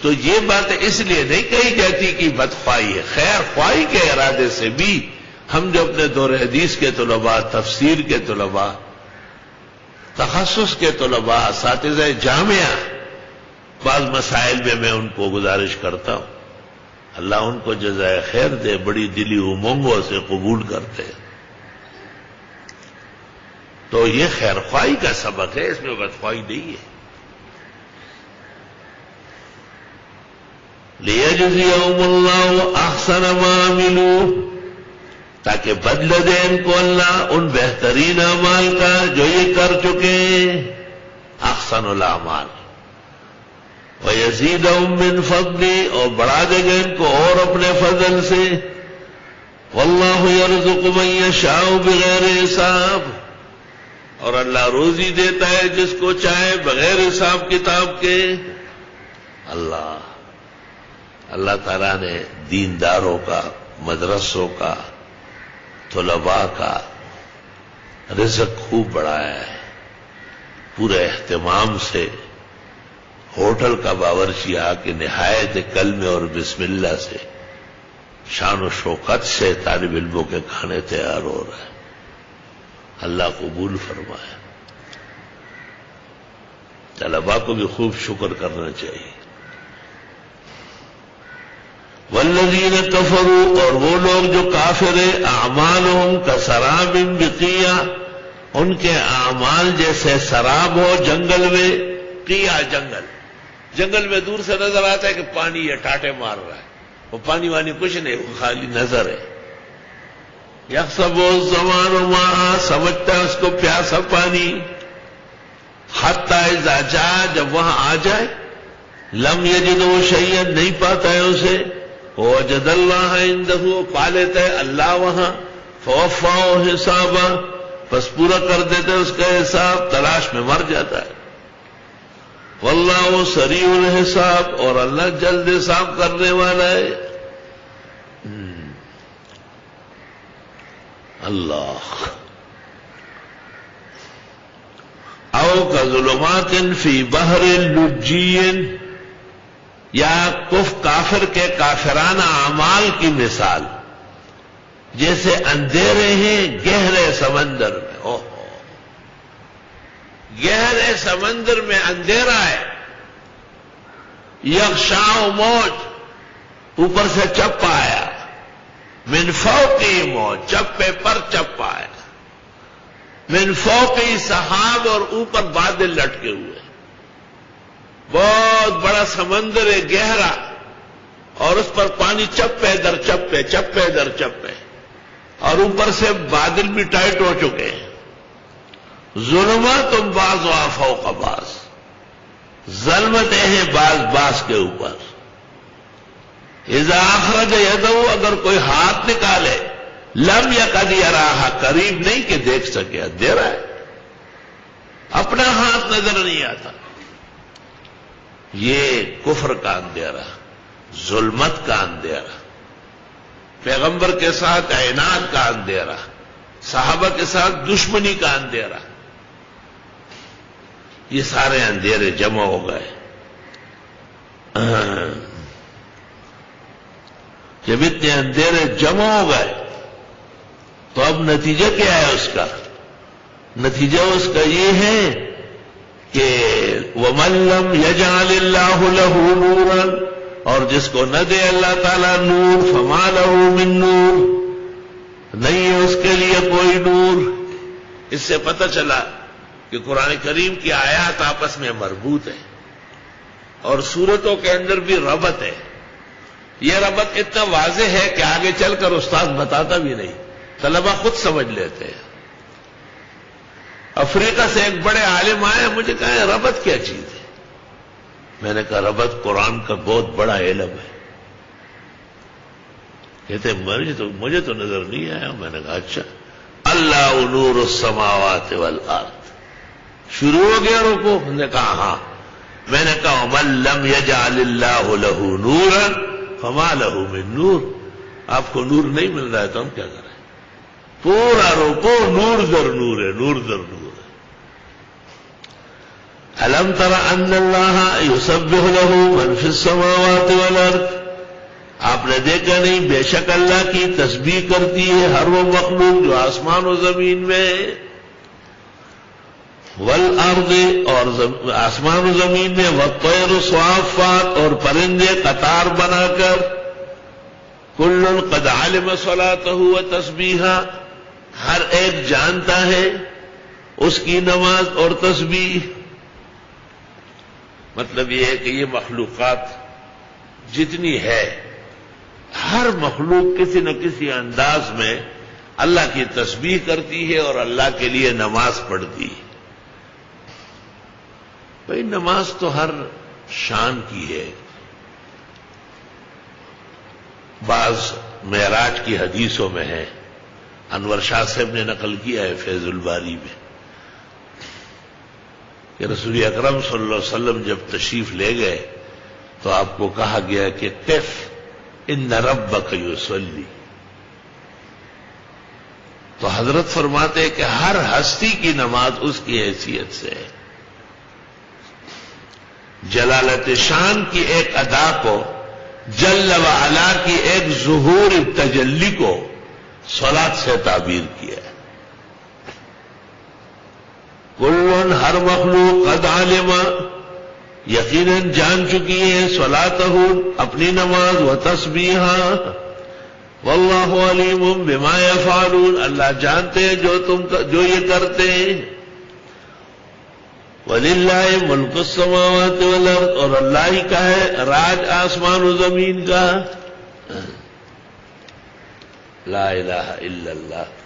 تو یہ بات اس لیے نہیں کہی جاتی کہ بدخوائی ہے۔ خیر خواہی کے ارادے سے بھی ہم جو اپنے دور حدیث کے طلباء، تفسیر کے طلباء، تخصص کے طلباء، اساتذہ جامعہ، بعض مسائل میں میں ان کو گزارش کرتا ہوں۔ اللہ ان کو جزائے خیر دے، بڑی دلی امنگوں سے قبول کرتے تو یہ خیر خواہی کا سبق ہے، اس میں بدخواہی نہیں ہے۔ لیجزیہم اللہ احسن ما عملو تاکہ بدل دے ان کو اللہ ان بہترین اعمال کا جو یہ کر چکے احسن الاعمال وہ یزید من فضلی اور بڑھا دے گا ان کو اور اپنے فضل سے۔ واللہ یرزق من یشاء بغیر حساب۔ اور اللہ روزی دیتا ہے جس کو چاہے بغیر حساب کتاب کے۔ اللہ۔ اللہ تعالیٰ نے دینداروں کا، مدرسوں کا، طلباء کا رزق خوب بڑھایا ہے۔ پورے اہتمام سے ہوٹل کا باورچی آ کے نہایت کل میں اور بسم اللہ سے، شان و شوقت سے طالب علموں کے کھانے تیار ہو رہے ہیں اللہ قبول فرمایا طلبا کو بھی خوب شکر کرنا چاہیے۔ ولزین کفرو اور وہ لوگ جو کافر اعمال ہوں کا سراب بقیا ان کے اعمال جیسے شراب ہو جنگل میں کیا جنگل۔ جنگل میں دور سے نظر آتا ہے کہ پانی یہ ٹاٹے مار رہا ہے۔ وہ پانی وانی کچھ نہیں، وہ خالی نظر ہے۔ یک سب وہ زمان وہاں سمجھتا ہے اس کو پیاسا پانی۔ حتہ جا جب وہاں آ جائے، لم یجد وہ نہیں پاتا ہے اسے۔ وہ جد اللہ اندہو پا لیتا ہے اللہ وہاں فوفا حساب بس پورا کر دیتے اس کا حساب تلاش میں مر جاتا ہے۔ واللہ وہ سری الحساب، اور اللہ جلد حساب کرنے والا ہے۔ اللہ۔ او کا ظلمات فی بحر لجین۔ یا کف کافر کے کافرانہ اعمال کی مثال جیسے اندھیرے ہیں، گہرے سمندر میں۔ او گہرے سمندر میں اندھیرا ہے۔ یکشاؤ موج اوپر سے چپ آیا منفو کی موج، چپے پر چپ آیا منفو کی صحاب اور اوپر بادل لٹکے ہوئے۔ بہت بڑا سمندر ہے، گہرا۔ اور اس پر پانی چپے در چپے چپے در چپے۔ اور اوپر سے بادل بھی ٹائٹ ہو چکے ہیں۔ ظلمہ تم باز وافو کا باز۔ ظلمتیں ہیں باز باز کے اوپر۔ اضافرج یدو اگر کوئی ہاتھ نکالے، لم یا کدی راہ قریب نہیں کہ دیکھ سکے دے رہا ہے۔ اپنا ہاتھ نظر نہیں آتا۔ یہ کفر کا اندھیرا، ظلمت کا اندھیرا، پیغمبر کے ساتھ اعنات کا اندھیرا، صحابہ کے ساتھ دشمنی کا اندھیرا۔ یہ سارے اندھیرے جمع ہو گئے۔ جب اتنے اندھیرے جمع ہو گئے، تو اب نتیجہ کیا ہے اس کا؟ نتیجہ اس کا یہ ہے کہ وہ ملم یجال اللہ لہو نور اور جس کو نہ دے اللہ تعالیٰ نور، فما لہو من نور، نہیں ہے اس کے لیے کوئی نور۔ اس سے پتہ چلا کہ قرآن کریم کی آیات آپس میں مربوط ہے اور صورتوں کے اندر بھی ربط ہے۔ یہ ربط اتنا واضح ہے کہ آگے چل کر استاد بتاتا بھی نہیں طلبا خود سمجھ لیتے ہیں۔ افریقہ سے ایک بڑے عالم آئے، مجھے کہا ربط کیا چیز ہے؟ میں نے کہا، ربط قرآن کا بہت بڑا علم ہے۔ کہتے مجھے جی تو مجھے تو نظر نہیں آیا۔ میں نے کہا اچھا۔ اللہ نور السماوات والارض۔ شروع ہو گیا روکو نے کہا ہاں۔ میں نے کہا ملم یجعل اللہ لہو نور فما لہو من نور۔ آپ کو نور نہیں مل رہا ہے تو ہم کیا کریں پورا روکو نور در نور ہے، نور در نور۔ الم تر ان اللہ یسبح له من فی السماوات والارض آپ نے دیکھا نہیں، بے شک اللہ کی تسبیح کرتی ہے ہر وہ مخلوق جو آسمان و زمین میں ہے ول اور آسمان و زمین میں وقیر سوافات اور پرندے قطار بنا کر کل قد عالم صلاح ہوا تسبیحا ہر ایک جانتا ہے اس کی نماز اور تسبیح۔ مطلب یہ ہے کہ یہ مخلوقات جتنی ہے، ہر مخلوق کسی نہ کسی انداز میں اللہ کی تسبیح کرتی ہے اور اللہ کے لیے نماز پڑھتی ہے۔ بھائی، نماز تو ہر شان کی ہے۔ بعض معراج کی حدیثوں میں ہے، انور شاہ صاحب نے نقل کیا ہے فیض الباری میں۔ کہ رسول اکرم صلی اللہ علیہ وسلم جب تشریف لے گئے تو آپ کو کہا گیا کہ کیف ان نرب یوسلی تو حضرت فرماتے کہ ہر ہستی کی نماز اس کی حیثیت سے ہے۔ جلالت شان کی ایک ادا کو، جل و علا کی ایک ظہور تجلی کو سولاد سے تعبیر کیا ہے۔ کلون ہر مخلوق قد عالمہ یقیناً جان چکی ہے سولاد اپنی نماز و تسبیحاں واللہ علیم بما یفعلون، اللہ جانتے ہیں جو تم جو یہ کرتے ہیں۔ وللہ ملک السماوات والارض اور اللہ ہی کا ہے راج آسمان و زمین کا۔ لا الہ الا اللہ۔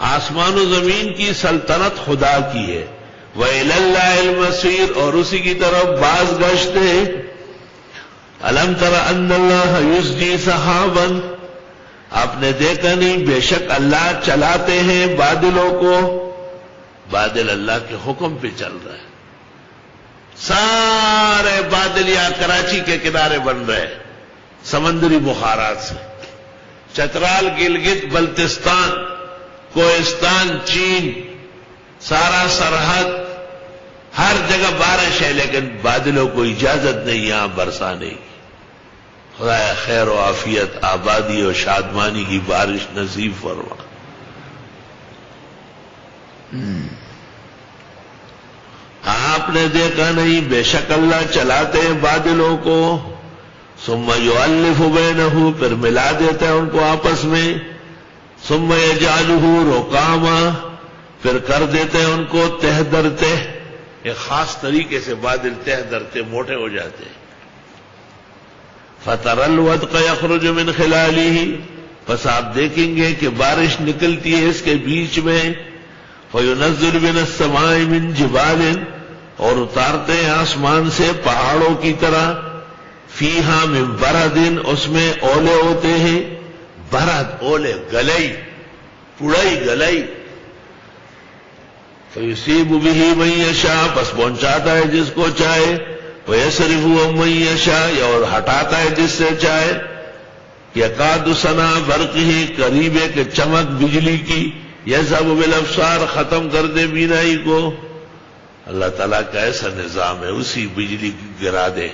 آسمان و زمین کی سلطنت خدا کی ہے۔ وہ اللہ المسیر اور اسی کی طرف باز گشت ہے الم تر ان اللہ یسجی صحابن آپ نے دیکھا نہیں، بے شک اللہ چلاتے ہیں بادلوں کو۔ بادل اللہ کے حکم پہ چل رہا ہے۔ سارے بادلیاں کراچی کے کنارے بن رہے سمندری بخارات سے۔ چترال، گلگت، بلتستان۔ کوہستان، چین، سارا سرحد، ہر جگہ بارش ہے، لیکن بادلوں کو اجازت نہیں، یہاں برسانے کی خدا خیر و عافیت، آبادی اور شادمانی کی بارش نصیب فرما۔ ہاں، آپ نے دیکھا نہیں، بے شک اللہ چلاتے ہیں بادلوں کو۔ سم الف بینہ پھر ملا دیتے ہیں ان کو آپس میں۔ سم جالو روکاما پھر کر دیتے ہیں ان کو تہ درتے ایک خاص طریقے سے بادل تہ درتے موٹے ہو جاتے ہیں۔ فتر الود کا یخرج من خلالی ہی بس آپ دیکھیں گے کہ بارش نکلتی ہے اس کے بیچ میں۔ فیونزل بن السماء من جبال۔ اور اتارتے ہیں آسمان سے پہاڑوں کی طرح۔ فی ہاں میں برا دن اس میں اولے ہوتے ہیں۔ برد اولے، گلئی، پڑئی، گلئی۔ فیصیب بھی میشا بس پہنچاتا ہے جس کو چاہے۔ وہ صرف وہ میشا اور ہٹاتا ہے جس سے چاہے۔ یا کادسنا برق ہی قریب کے چمک بجلی کی۔ یہ سب بلفسار ختم کر دے بینائی کو۔ اللہ تعالیٰ کا ایسا نظام ہے، اسی بجلی گرا دے۔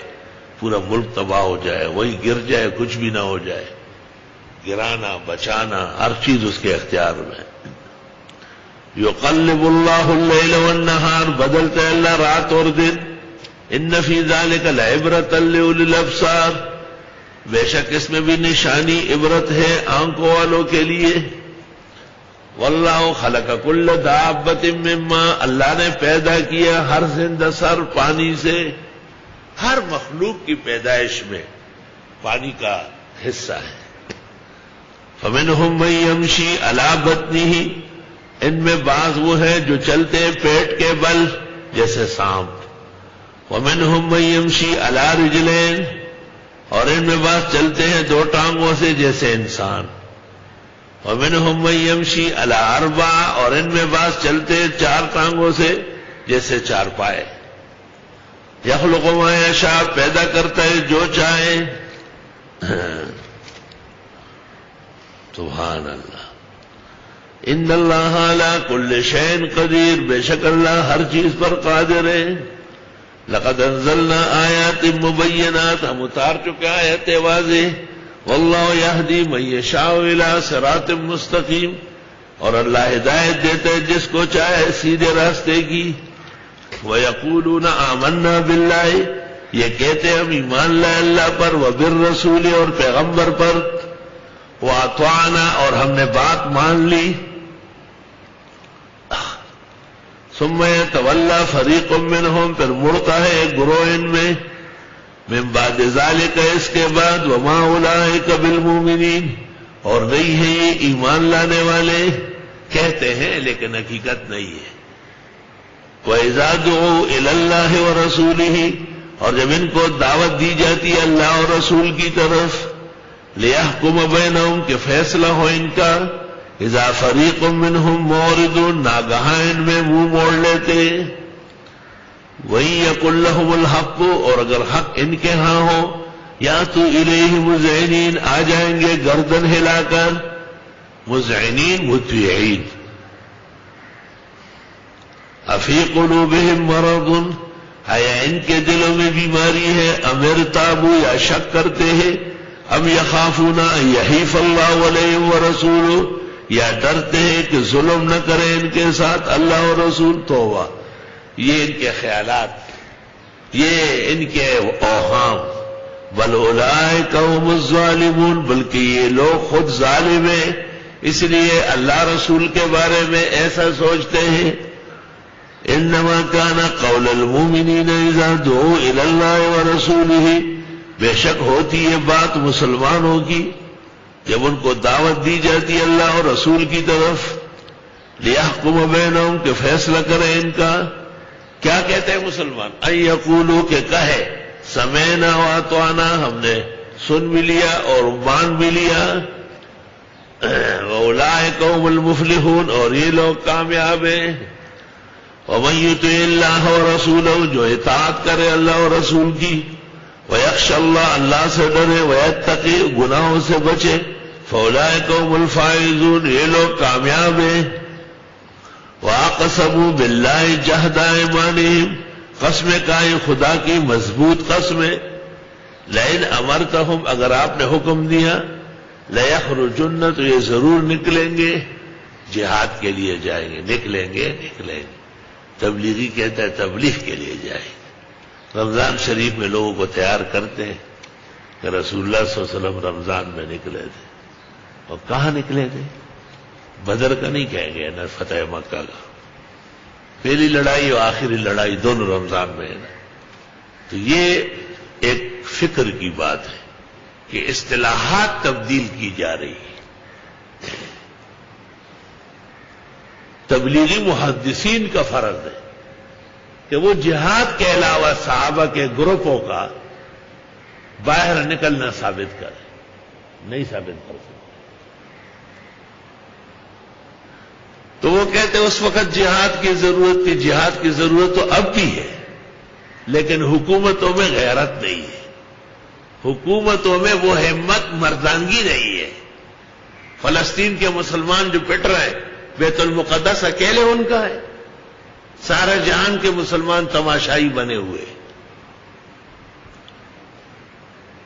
پورا ملک تباہ ہو جائے، وہی گر جائے، کچھ بھی نہ ہو جائے۔ گرانا، بچانا، ہر چیز اس کے اختیار میں۔ یو قلب اللہ والنہار، بدلتے اللہ رات اور دن۔ ان نفی ذالک العبرت للابصار بے شک اس میں بھی نشانی عبرت ہے آنکھوں والوں کے لیے۔ واللہ خلق کل دابت مما۔ اللہ نے پیدا کیا ہر زند سر پانی سے، ہر مخلوق کی پیدائش میں۔ پانی کا حصہ ہے۔ فمن ہم یمشی اللہ بتنی ہی ان میں بعض وہ ہے جو چلتے ہیں پیٹ کے بل جیسے سانپ۔ ومن ہم یمشی اللہ رجلین، اور ان میں بعض چلتے ہیں دو ٹانگوں سے جیسے انسان۔ اور ہم یمشی الاربا اور ان میں بعض چلتے چار ٹانگوں سے جیسے چار پائے۔ یخلق ما شاہ پیدا کرتا ہے جو چاہے۔ سبحان اللہ۔ ان اللہ اعلی کل شین قدیر، بے شک اللہ ہر چیز پر قادر ہے۔ لقد انزلنا آیات مبینات، ہم اتار چکے آیت واضح۔ واللہ یہدی من یشاء الى صراط مستقیم۔ اور اللہ ہدایت دیتے جس کو چاہے سیدھے راستے کی۔ وَيَقُولُونَ آمَنَّا بِاللَّهِ یہ کہتے ہم ایمان لائے اللہ پر و بر رسول اور پیغمبر پر۔ وہ اور ہم نے بات مان لی۔ سمے طول فریق منہم پھر مڑتا ہے ایک گروہ ان میں۔ من بعد ذالک اس کے بعد وما اولئک بالمؤمنین۔ اور نہیں ہے یہ ایمان لانے والے۔ کہتے ہیں لیکن حقیقت نہیں ہے۔ وَإِذَا دُعُوا إِلَى اللَّهِ وَرَسُولِهِ اور جب ان کو دعوت دی جاتی ہے اللہ اور رسول کی طرف۔ لِيَحْكُمَ بَيْنَهُمْ کہ فیصلہ ہو ان کا، اذا فریق منہم موردون، ناگہاں ان میں منہ موڑ لیتے۔ وہی یق الحم الحق، اور اگر حق ان کے ہاں ہو یا تو الیہ مزعنین، آ جائیں گے گردن ہلا کر۔ مزعنین متوعین افی قلوبہم مرض، آیا ان کے دلوں میں بیماری ہے، امر تابو یا شک کرتے ہیں۔ ام یخافونا یحیف اللہ علیہ ورسولو یا ڈرتے ہیں کہ ظلم نہ کریں ان کے ساتھ اللہ اور رسول تو یہ ان کے خیالات، یہ ان کے اوہام۔ بل اولائے قوم الظالمون، بلکہ یہ لوگ خود ظالم ہیں۔ اس لیے اللہ رسول کے بارے میں ایسا سوچتے ہیں۔ انما كان قول المؤمنین اذا دعوا الى الله ورسوله بے شک ہوتی ہے بات مسلمانوں کی، جب ان کو دعوت دی جاتی اللہ اور رسول کی طرف لیا کم کہ فیصلہ کریں ان کا۔ کیا کہتے ہیں مسلمان؟ اکولو کے کہے سمینا تو آنا ہم نے سن بھی لیا اور مان بھی لیا۔ اولا قوم المفلحون۔ اور یہ لوگ کامیاب ہیں۔ وہی تو اللہ اور رسول جو اطاعت کرے اللہ اور رسول کی۔ وہ اللہ اللہ سے ڈرے وہ تقی گناہوں سے بچے۔ فولا قوم الفائزون۔ یہ لوگ کامیاب ہیں۔ واقسم باللہ جہدائے مانی قسم کائیں خدا کی مضبوط قسم لین امرتا اگر آپ نے حکم دیا لخر تو یہ ضرور نکلیں گے۔ جہاد کے لیے جائیں گے، نکلیں گے نکلیں گے۔ تبلیغی کہتا ہے، تبلیغ کے لیے جائیں گے۔ رمضان شریف میں لوگوں کو تیار کرتے ہیں کہ رسول اللہ صلی اللہ علیہ وسلم رمضان میں نکلے تھے اور کہاں نکلے تھے؟ بدر کا نہیں کہیں گے نہ فتح مکہ کا۔ پہلی لڑائی اور آخری لڑائی دونوں رمضان میں ہے۔ نا تو یہ ایک فکر کی بات ہے کہ اصطلاحات تبدیل کی جا رہی ہے تبلیغی محدثین کا فرض ہے۔ کہ وہ جہاد کے علاوہ صحابہ کے گروپوں کا باہر نکلنا ثابت کرے۔ نہیں ثابت کر سکتے تو وہ کہتے اس وقت جہاد کی ضرورت تھی، جہاد کی ضرورت تو اب بھی ہے، لیکن حکومتوں میں غیرت نہیں ہے۔ حکومتوں میں وہ ہمت، مردانگی نہیں ہے۔ فلسطین کے مسلمان جو پٹ رہے ہیں، بیت المقدس اکیلے ان کا ہے۔ سارے جہان کے مسلمان تماشائی بنے ہوئے۔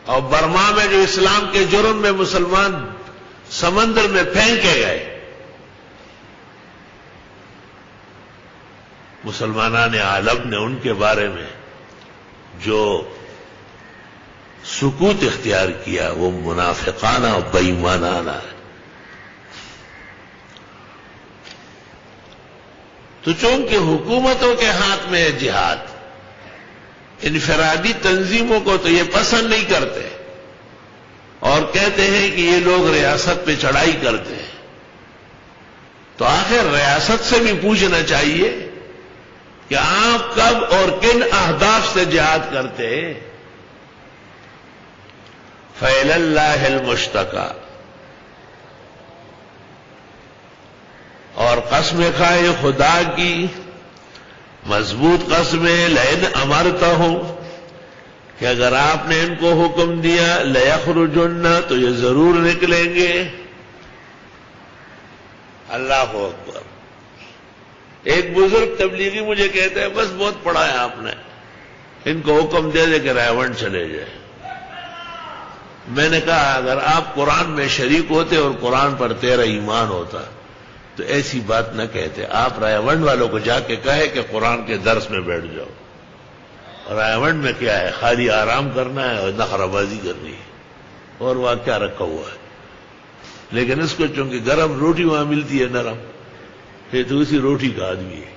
اور برما میں جو اسلام کے جرم میں مسلمان سمندر میں پھینکے گئے۔ مسلمانان عالم نے ان کے بارے میں جو سکوت اختیار کیا، وہ منافقانہ اور بےمانانہ ہے تو چونکہ حکومتوں کے ہاتھ میں ہے جہاد، انفرادی تنظیموں کو تو یہ پسند نہیں کرتے۔ اور کہتے ہیں کہ یہ لوگ ریاست پہ چڑھائی کرتے ہیں۔ تو آخر ریاست سے بھی پوچھنا چاہیے کہ آپ کب اور کن اہداف سے جہاد کرتے فیل اللہ المشتقہ اور قسم کھائے خدا کی، مضبوط قسمیں لین امرتا ہوں کہ اگر آپ نے ان کو حکم دیا لخرجنا تو یہ ضرور نکلیں گے۔ اللہ اکبر۔ ایک بزرگ تبلیغی مجھے کہتے ہیں بس بہت پڑھا ہے آپ نے۔ ان کو حکم دے دے کہ ریون چلے جائے۔ میں نے کہا، اگر آپ قرآن میں شریک ہوتے اور قرآن پر تیرا ایمان ہوتا تو ایسی بات نہ کہتے۔ آپ رائے ونڈ والوں کو جا کے کہے کہ قرآن کے درس میں بیٹھ جاؤ۔ رائے ونڈ میں کیا ہے؟ خالی آرام کرنا ہے اور نخرہ بازی کرنی ہے۔ اور وہاں کیا رکھا ہوا ہے؟ لیکن اس کو چونکہ گرم روٹی وہاں ملتی ہے نرم یہ تو اسی روٹی کا آدمی ہے۔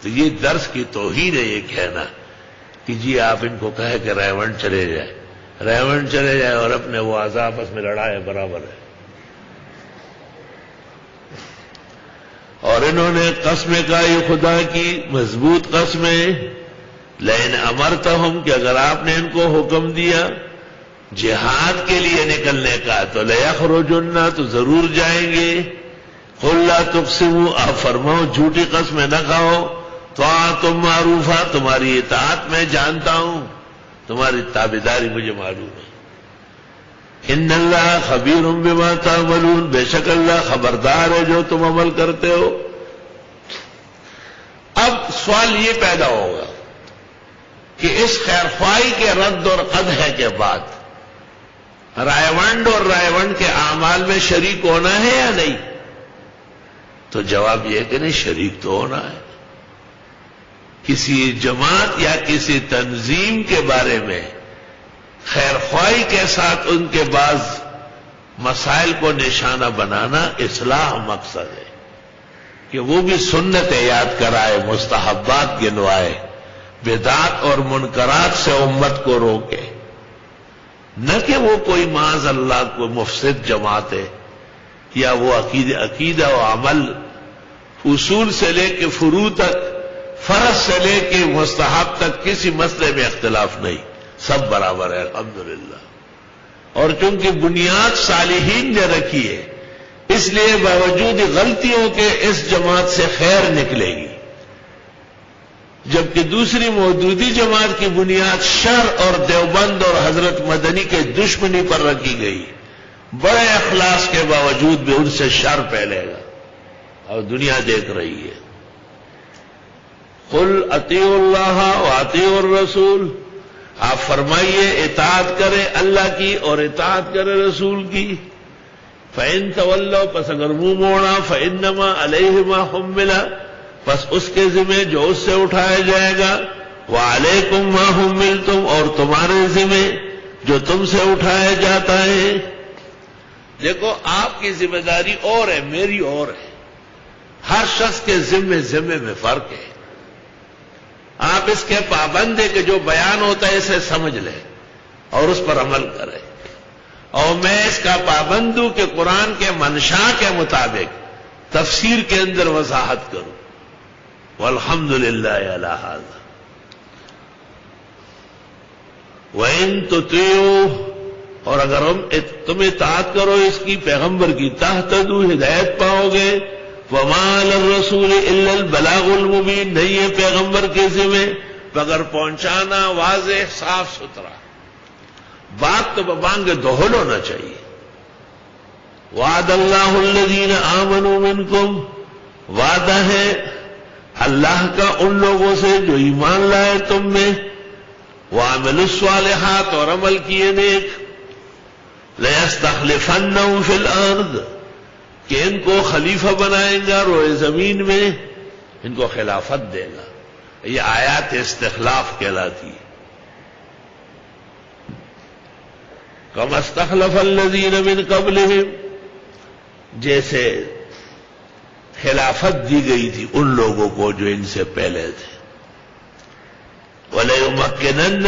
تو یہ درس کی توہین ہے، یہ کہنا کہ جی آپ ان کو کہے کہ ریون چلے جائے۔ ریون چلے جائے اور اپنے وہ آپس میں لڑائے برابر ہے۔ اور انہوں نے قسمیں کا یہ خدا کی، مضبوط قسمیں لین امرتا ہوں کہ اگر آپ نے ان کو حکم دیا جہاد کے لیے نکلنے کا، تو لیا خروجنا تو ضرور جائیں گے۔ خلا تقسیم آپ فرماؤ، جھوٹی قسمیں نہ کھاؤ۔ تو آ تم معروفہ، تمہاری اطاعت میں جانتا ہوں۔ تمہاری تابے مجھے معلوم ہے۔ ان اللہ خبیر بما تعملون، بے شک اللہ خبردار ہے جو تم عمل کرتے ہو۔ اب سوال یہ پیدا ہوگا کہ اس خیر خواہی کے رد اور قدح کے بعد رائے ونڈ اور رائے ونڈ کے اعمال میں شریک ہونا ہے یا نہیں؟ تو جواب یہ کہ نہیں، شریک تو ہونا ہے۔ کسی جماعت یا کسی تنظیم کے بارے میں خیر خواہی کے ساتھ ان کے بعض مسائل کو نشانہ بنانا اصلاح مقصد ہے کہ وہ بھی سنت یاد کرائے، مستحبات گنوائے بدات اور منکرات سے امت کو روکے۔ نہ کہ وہ کوئی معاذ اللہ کو مفسد جماعت ہے یا وہ عقید، عقیدہ و عمل اصول سے لے کے فرو تک، فرض سے لے کے مستحب تک کسی مسئلے میں اختلاف نہیں۔ سب برابر ہے، الحمدللہ۔ اور چونکہ بنیاد صالحین نے رکھی ہے، اس لیے باوجود غلطیوں کے اس جماعت سے خیر نکلے گی۔ جبکہ دوسری موجودی جماعت کی بنیاد شر اور دیوبند اور حضرت مدنی کے دشمنی پر رکھی گئی۔ بڑے اخلاص کے باوجود بھی ان سے شر پھیلے گا۔ اور دنیا دیکھ رہی ہے۔ قل عطی اللہ و عطی الرسول۔ آپ فرمائیے، اطاعت کرے اللہ کی اور اطاعت کرے رسول کی۔ فین طول پس اگر منہ موڑا فن نما علیہما ملا بس اس کے ذمے جو اس سے اٹھایا جائے گا وہ علیکم ما ہم مل تم اور تمہارے ذمے جو تم سے اٹھایا جاتا ہے۔ دیکھو، آپ کی ذمہ داری اور ہے، میری اور ہے۔ ہر شخص کے ذمے ذمے میں فرق ہے۔ آپ اس کے پابند ہے کہ جو بیان ہوتا ہے اسے سمجھ لیں اور اس پر عمل کریں اور میں اس کا پابند ہوں کہ قرآن کے منشا کے مطابق تفسیر کے اندر وضاحت کروں۔ الحمد للہ اللہ وین تو اور اگر ہم تم اطاعت کرو اس کی پیغمبر کی تحت ہدایت پاؤ گے۔ ومال رسول البلاغ المبین، نہیں ہے پیغمبر کے ذمہ، مگر پہنچانا واضح، صاف ستھرا۔ بات تو بانگ دوہل ہونا چاہیے۔ وعد اللہ الذین آمنوا منکم، وعدہ ہے اللہ کا ان لوگوں سے جو ایمان لائے تم میں وعمل الصالحات اور عمل کیے نیک۔ لیستخلفنہم فی الارض۔ کہ ان کو خلیفہ بنائیں گا روئے زمین میں، ان کو خلافت دے گا۔ یہ آیات استخلاف کہلاتی ہے کم استخلف الذین من قبل جیسے خلافت دی گئی تھی ان لوگوں کو جو ان سے پہلے تھے۔ بولے مکن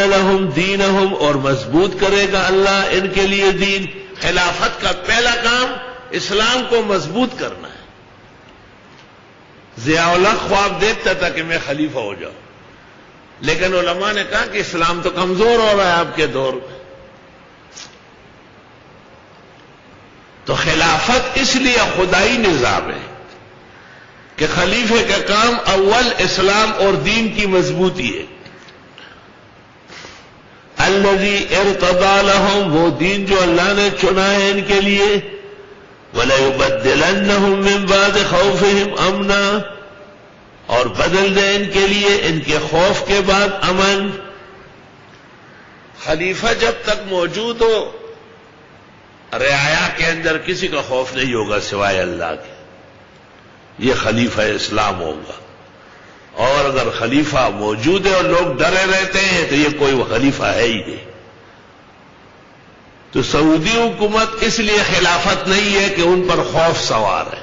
دین اور مضبوط کرے گا اللہ ان کے لیے دین۔ خلافت کا پہلا کام اسلام کو مضبوط کرنا ہے۔ ضیاء اللہ خواب دیکھتا تھا کہ میں خلیفہ ہو جاؤں۔ لیکن علماء نے کہا کہ اسلام تو کمزور ہو رہا ہے آپ کے دور میں۔ تو خلافت اس لیے خدائی نظام ہے کہ خلیفے کا کام اول اسلام اور دین کی مضبوطی ہے۔ الذي ارتضى لهم، وہ دین جو اللہ نے چنا ہے ان کے لیے۔ وَلَيُبَدِّلَنَّهُمْ مِنْ بَعْدِ خَوْفِهِمْ امنا، اور بدل دیں ان کے لیے، ان کے خوف کے بعد امن۔ خلیفہ جب تک موجود ہو، رعایا کے اندر کسی کا خوف نہیں ہوگا سوائے اللہ کے۔ یہ خلیفہ اسلام ہوگا۔ اور اگر خلیفہ موجود ہے اور لوگ ڈرے رہتے ہیں، تو یہ کوئی خلیفہ ہے ہی نہیں۔ تو سعودی حکومت اس لیے خلافت نہیں ہے کہ ان پر خوف سوار ہے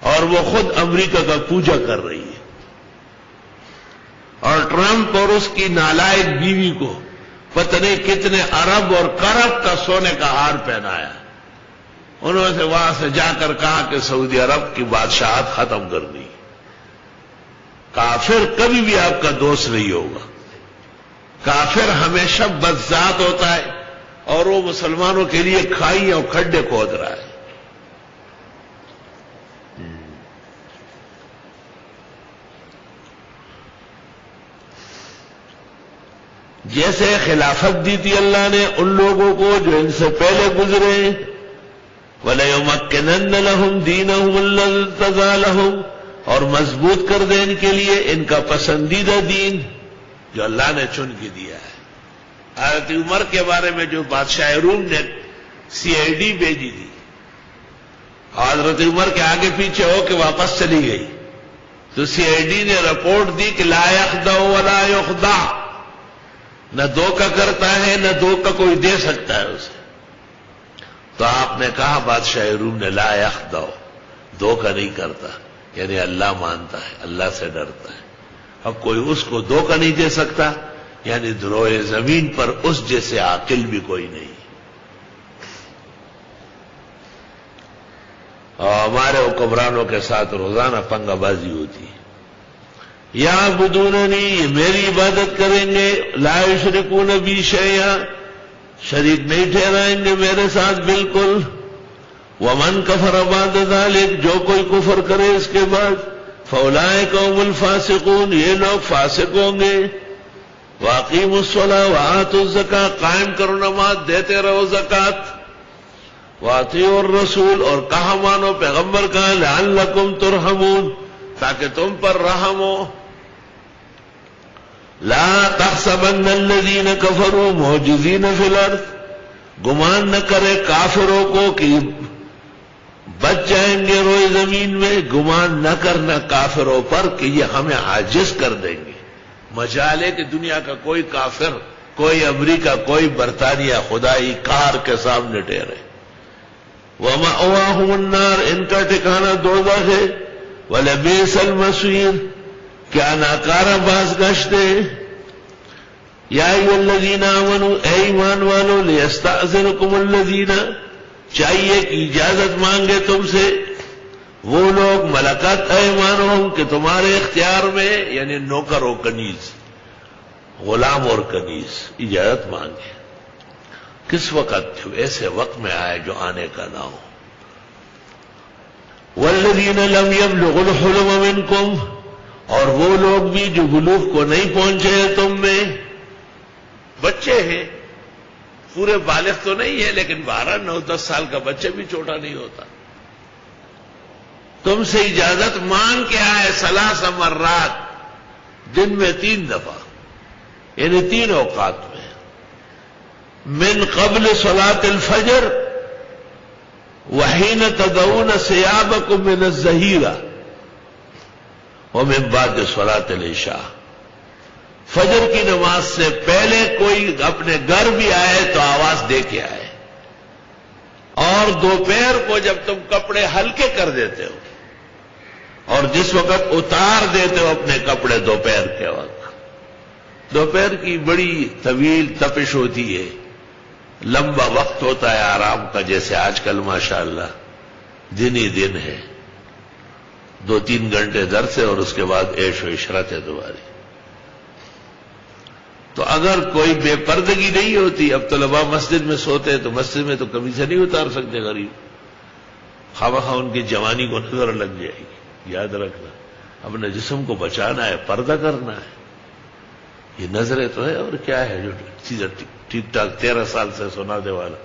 اور وہ خود امریکہ کا پوجا کر رہی ہے۔ اور ٹرمپ اور اس کی نالائق بیوی کو پتنے کتنے ارب اور کرب کا سونے کا ہار پہنایا۔ انہوں نے وہاں سے جا کر کہا کہ سعودی عرب کی بادشاہت ختم کر دی۔ کافر کبھی بھی آپ کا دوست نہیں ہوگا۔ کافر ہمیشہ بدذات ہوتا ہے۔ اور وہ مسلمانوں کے لیے کھائی اور کھڈے کھود رہا ہے۔ جیسے خلافت دی تھی اللہ نے، ان لوگوں کو جو ان سے پہلے گزرے۔ وَلَيُمَكِّنَنَّ لَهُمْ دِينَهُمُ الَّذِي لَهُمْ۔ اور مضبوط کر دیں ان کے لیے ان کا پسندیدہ دین جو اللہ نے چن کے دیا ہے۔ حضرت عمر کے بارے میں جو بادشاہ روم نے سی آئی ڈی بھیجی تھی۔ حضرت عمر کے آگے پیچھے ہو کے واپس چلی گئی۔ تو سی آئی ڈی نے رپورٹ دی کہ لا یخدا ولا یخدا نہ دو کا کرتا ہے، نہ دو کا کوئی دے سکتا ہے اسے۔ تو آپ نے کہا بادشاہ روم نے لا دو دو کا نہیں کرتا۔ یعنی اللہ مانتا ہے، اللہ سے ڈرتا ہے۔ اب کوئی اس کو دو کا نہیں دے سکتا۔ یعنی دروئے زمین پر اس جیسے عاقل بھی کوئی نہیں۔ اور ہمارے حکمرانوں کے ساتھ روزانہ پنگا بازی ہوتی۔ یا بدون نہیں یہ میری عبادت کریں گے، لا شرکون بھی شیا شریک نہیں ٹھہرائیں گے میرے ساتھ، بالکل۔ وہ من کفر آباد ذالک، جو کوئی کفر کرے اس کے بعد فولائے قوم الفاسقون، یہ لوگ فاسق ہوں گے۔ واقعی مسولہ وات الزکا قائم کرو نماز، دیتے رہو زکات واطی اور رسول اور کہا مانو پیغمبر کا لال لکم ترہمون تاکہ تم پر رحم ہو. لا تحسبن الذين كفروا موجودین فی الارض، گمان نہ کرے کافروں کو کہ بچ جائیں گے روئے زمین میں، گمان نہ کرنا کافروں پر کہ یہ ہمیں عاجز کر دیں گے. مجالے کہ دنیا کا کوئی کافر، کوئی امریکہ، کوئی برطانیہ خدائی کار کے سامنے ٹھہرے۔ وہ النار، ان کا ٹھکانا دو ہے۔ بولے بیسل مسویر کیا ناکارا باز گشتے یا الذین آمنوا اے ایمان والو لیستاذنکم الذین، چاہیے کہ اجازت مانگے تم سے۔ وہ لوگ ملکت ایمان ہوں کہ تمہارے اختیار میں یعنی نوکر و کنیز، غلام اور کنیز، اجازت مانگے۔ کس وقت جو ایسے وقت میں آئے جو آنے کا نہ ہو۔ والذین لم يبلغ الحلم منکم اور وہ لوگ بھی جو گلوف کو نہیں پہنچے ہیں تم میں، بچے ہیں۔ پورے بالغ تو نہیں ہے لیکن بارہ نو دس سال کا بچے بھی چھوٹا نہیں ہوتا۔ تم سے اجازت مانگ کے آئے سلا سمر رات دن میں تین دفعہ یعنی تین اوقات میں۔ من قبل سلاط الفجر وہی تدعون سیابکم من الزہیرہ میں بعد سولاد الشاہ فجر کی نماز سے پہلے کوئی اپنے گھر بھی آئے تو آواز دے کے آئے۔ اور دوپہر کو جب تم کپڑے ہلکے کر دیتے ہو۔ اور جس وقت اتار دیتے ہو اپنے کپڑے دوپہر کے وقت۔ دوپہر کی بڑی طویل تپش ہوتی ہے۔ لمبا وقت ہوتا ہے آرام کا، جیسے آج کل ماشاءاللہ دن ہی دن ہے۔ دو تین گھنٹے در سے اور اس کے بعد ایش و عشرت ہے دوباری تو اگر کوئی بے پردگی نہیں ہوتی، اب طلبا مسجد میں سوتے تو مسجد میں تو کبھی سے نہیں اتار سکتے غریب۔ خواہ ان کی جوانی کو نظر لگ جائے گی۔ یاد رکھنا، اپنے جسم کو بچانا ہے، پردہ کرنا ہے۔ یہ نظریں تو ہے اور کیا ہے جو چیزیں ٹھیک ٹھاک تیرہ سال سے سنا دے والا،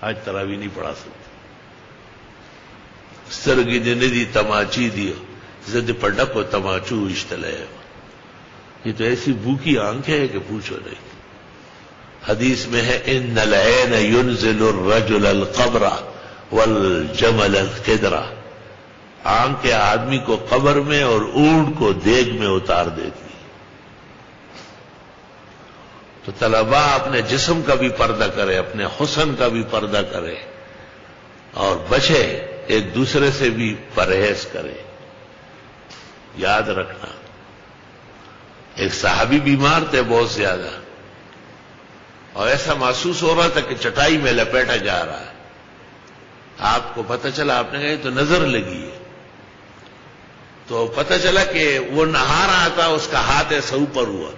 آج تراوی نہیں پڑھا سکتے سرگی ندی تماچی دیو زد پڈک و تماچو اشتلے یہ تو ایسی بھوکی آنکھ ہے کہ پوچھو نہیں۔ حدیث میں ہے، ان نلعین ينزل الرجل القبر والجمل القدرا آنکھ کے آدمی کو قبر میں اور اونٹ کو دیگ میں اتار دیتی تو طلبا اپنے جسم کا بھی پردہ کرے، اپنے حسن کا بھی پردہ کرے اور بچے ایک دوسرے سے بھی پرہیز کرے۔ یاد رکھنا، ایک صحابی بیمار تھے بہت زیادہ اور ایسا محسوس ہو رہا تھا کہ چٹائی میں لپیٹا جا رہا ہے۔ آپ کو پتہ چلا، آپ نے کہا تو نظر لگی ہے۔ تو پتہ چلا کہ وہ نہا رہا تھا، اس کا ہاتھ ایسا اوپر ہوا۔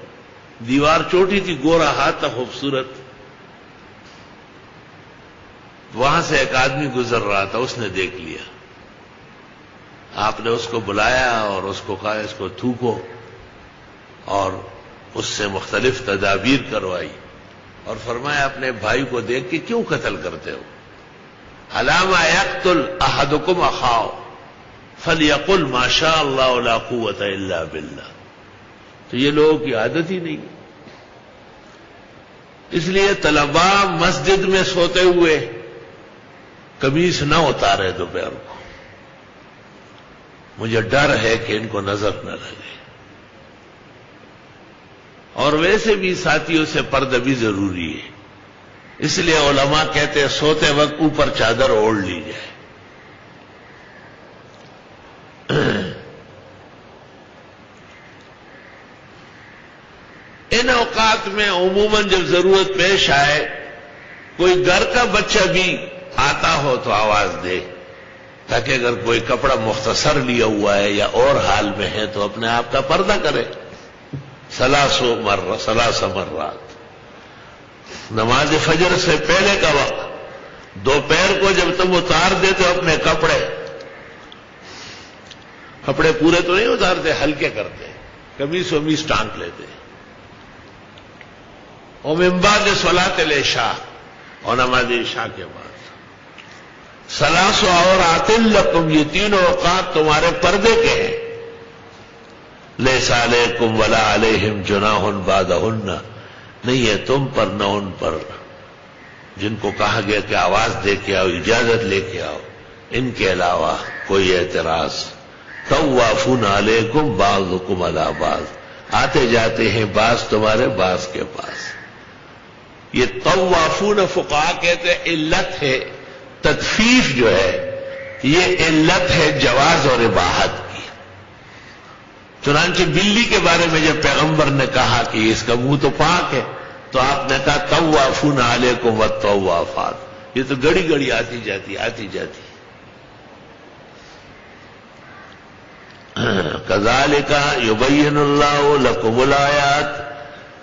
دیوار چوٹی تھی، گورا ہاتھ تھا، خوبصورت۔ وہاں سے ایک آدمی گزر رہا تھا، اس نے دیکھ لیا۔ آپ نے اس کو بلایا اور اس کو کہا، اس کو تھوکو۔ اور اس سے مختلف تدابیر کروائی۔ اور فرمایا، اپنے بھائی کو دیکھ کے کیوں قتل کرتے ہو؟ علامہ یقت الحدکم اخاؤ۔ فل یقل ماشاء اللہ قوت اللہ بلّہ تو یہ لوگوں کی عادت ہی نہیں اس لیے طلبا مسجد میں سوتے ہوئے کمیز نہ اتارے دوپہر کو۔ مجھے ڈر ہے کہ ان کو نظر نہ لگے۔ اور ویسے بھی ساتھیوں سے پرد بھی ضروری ہے۔ اس لیے علماء کہتے ہیں سوتے وقت اوپر چادر اوڑھ لی جائے۔ ان اوقات میں عموماً جب ضرورت پیش آئے، کوئی گھر کا بچہ بھی آتا ہو تو آواز دے، تاکہ اگر کوئی کپڑا مختصر لیا ہوا ہے یا اور حال میں ہے تو اپنے آپ کا پردہ کرے۔ سلاسو مر سلاس مر رات نماز فجر سے پہلے کا وقت۔ دوپہر کو جب تم اتار دیتے ہو اپنے کپڑے کپڑے پورے تو نہیں اتارتے، ہلکے کرتے۔ کمیز ومیز ٹانک لیتے۔ اور ممباد سلاتے لے شاہ اور نماز شاہ کے بعد۔ سلاسو اور آتل لکم یہ تینوں اوقات تمہارے پردے کے ہیں۔ لے سالے کم ولا علیہم جنا ہن باد نہیں ہے تم پر نہ ان پر۔ جن کو کہا گیا کہ آواز دے کے آؤ، اجازت لے کے آؤ، ان کے علاوہ کوئی اعتراض۔ تو علیکم باغ حکم باز آتے جاتے ہیں باز تمہارے باز کے پاس۔ یہ طوافون فقا کہتے ہیں، علت ہے تدفیف جو ہے، یہ علت ہے جواز اور عباہت کی۔ چنانچہ بلی کے بارے میں جب پیغمبر نے کہا کہ اس کا منہ تو پاک ہے، تو آپ نے کہا طوافون آلے کو و طوافات۔ یہ تو گڑی گڑی آتی جاتی آتی جاتی۔ کزال کا اللہ لکم الآیات۔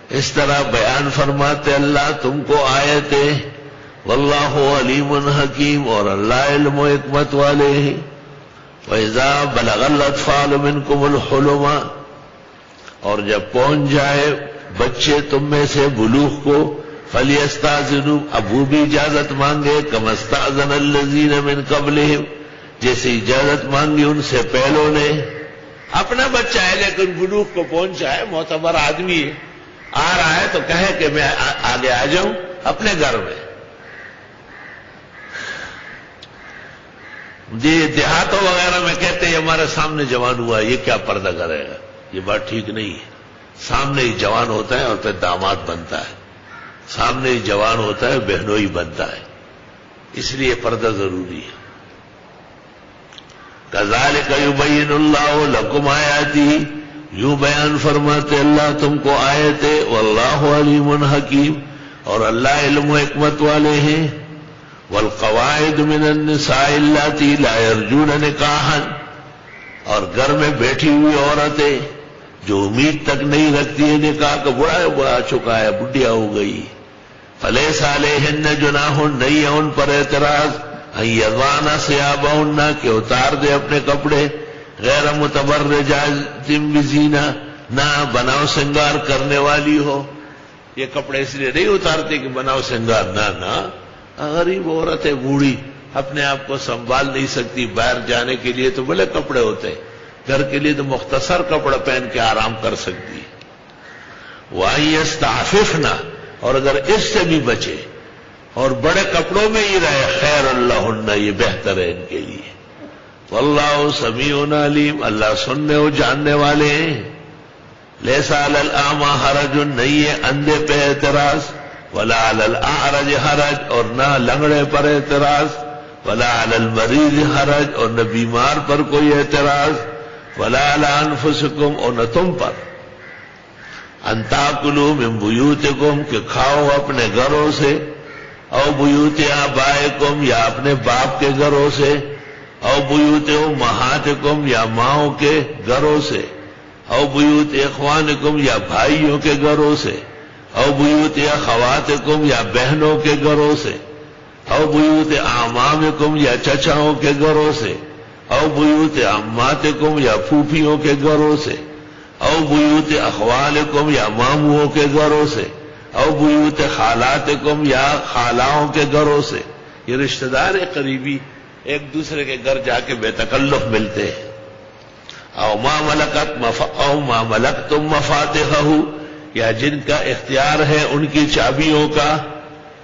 اس طرح بیان فرماتے اللہ تم کو آئے تھے واللہ علیم حکیم اور اللہ علم و حکمت والے ہیں۔ ویزا بلغ الاطفال منکم الحلم۔ اور جب پہنچ جائے بچے تم میں سے بلوغ کو فلیستا ابو بھی اجازت مانگے۔ کمستا زن الزین من قبل جیسے اجازت مانگی ان سے پہلوں نے۔ اپنا بچہ ہے، لیکن بلوغ کو پہنچا ہے معتبر آدمی ہے۔ آ رہا ہے تو کہے کہ میں آگے آ جاؤں، اپنے گھر میں۔ جی دیہاتوں وغیرہ میں کہتے ہیں ہمارے سامنے جوان ہوا یہ کیا پردہ کرے گا؟ یہ بات ٹھیک نہیں ہے۔ سامنے ہی جوان ہوتا ہے اور پھر داماد بنتا ہے۔ سامنے ہی جوان ہوتا ہے، بہنوئی بنتا ہے۔ اس لیے پردہ ضروری ہے۔ کزال کبین اللہ لکم آیا یوں بیان فرماتے، اللہ تم کو آئے تھے واللہ علیم حکیم، اور اللہ علم و حکمت والے ہیں۔ والقواعد من النساء اللاتی لا يرجون نکاحا، اور گھر میں بیٹھی ہوئی عورتیں، جو امید تک نہیں رکھتی ہے نکاح کا بڑا ہے بڑا چکا ہے بڈیا ہو گئی۔ فلے سالے ہن جناح، نہیں ہے ان پر اعتراض۔ یزوانہ سیابا کہ اتار دے اپنے کپڑے۔ غیر متبر جازم بزینا نہ بناؤ سنگار کرنے والی ہو۔ یہ کپڑے اس لیے نہیں اتارتے کہ بناؤ سنگار، نہ نہ۔ غریب عورت ہے، بوڑھی۔ اپنے آپ کو سنبھال نہیں سکتی۔ باہر جانے کے لیے تو بڑے کپڑے ہوتے گھر کے لیے تو مختصر کپڑا پہن کے آرام کر سکتی۔ وائی استعفف نہ اور اگر اس سے بھی بچے اور بڑے کپڑوں میں ہی رہے. خیر اللہ یہ بہتر ہے ان کے لیے. واللہ سمیع علیم. اللہ سننے و جاننے والے ہیں. لے سال الما حرج، نہیں ہے اندھے پہ اعتراض. ولا الاعرج حرج، اور نہ لنگڑے پر اعتراض. ولا المریض حرج، اور نہ بیمار پر کوئی اعتراض. ولا انفسکم، اور نہ تم پر. انتا کلو بیوتکم، کہ کھاؤ اپنے گھروں سے. او بیوت آبائکم، یا اپنے باپ کے گھروں سے، او بیوت مہات کم یا ماؤں کے گھروں سے، او بیوت اخوان کم یا بھائیوں کے گھروں سے، او بیوت خوات کم یا بہنوں کے گھروں سے، او بیوت آمام کم یا چچاؤں کے گھروں سے، او بیوت امات کم یا پھوپھیوں کے گھروں سے، او بیوت اخوال کم یا ماموں کے گھروں سے او بیوت خالات کم یا خالاؤں کے گھروں سے، یہ رشتہ دار قریبی ایک دوسرے کے گھر جا کے بے تکلف ملتے ہیں۔ او ما ملکت مف، او ما ملک تم مفات یا جن کا اختیار ہے ان کی چابیوں کا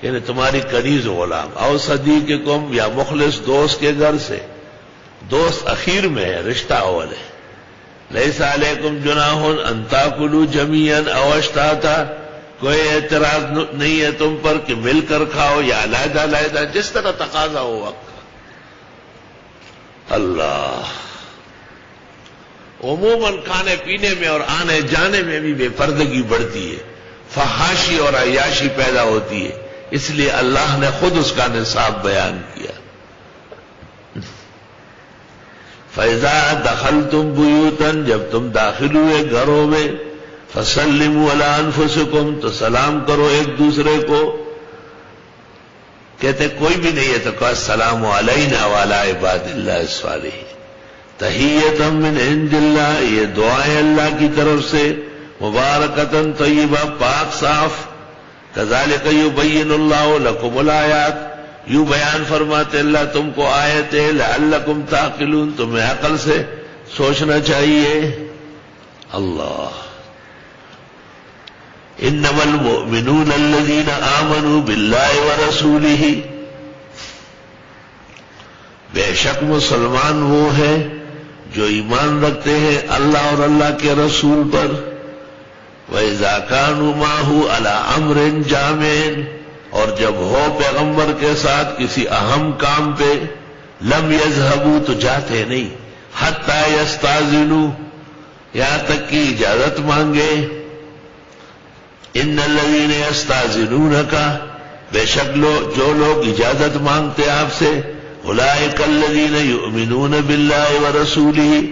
یعنی تمہاری کنیز غلام، او صدیق کم یا مخلص دوست کے گھر سے۔ دوست اخیر میں ہے، رشتہ اول ہے۔ لئی سال کم جناح انتا کلو جمین اوشتا تھا کوئی اعتراض نہیں ہے تم پر کہ مل کر کھاؤ یا علیحدہ علیحدہ، جس طرح تقاضا ہو وقت اللہ۔ عموماً کھانے پینے میں اور آنے جانے میں بھی بے پردگی بڑھتی ہے، فحاشی اور عیاشی پیدا ہوتی ہے۔ اس لیے اللہ نے خود اس کا نصاب بیان کیا۔ فیضا دخل تم بوتن جب تم داخل ہوئے گھروں میں فسلم ولا انفسکم، تو سلام کرو ایک دوسرے کو۔ کہتے کوئی بھی نہیں ہے تو کہ السلام علینا والا عباد اللہ صالح تحیت من عند اللہ، یہ دعائیں اللہ کی طرف سے۔ مبارکتن طیبہ، پاک، صاف۔ کذالک یبین اللہ لکم الآیات۔ یوں بیان فرماتے اللہ تم کو آئے تھے لعلکم تعقلون تمہیں عقل سے سوچنا چاہیے۔ اللہ۔ انما المؤمنون الذين آمنوا بالله ورسوله. بے شک مسلمان وہ ہے جو ایمان رکھتے ہیں اللہ اور اللہ کے رسول پر. وہ ماہو اللہ امر جامین اور جب ہو پیغمبر کے ساتھ کسی اہم کام پہ لم یذهبوا تو جاتے نہیں. حتی یستاذنوا. یہاں تک کہ اجازت مانگے. ان الذين يستاذنون بے شک لو جو لوگ اجازت مانگتے آپ سے اولئک الذين يؤمنون بالله ورسوله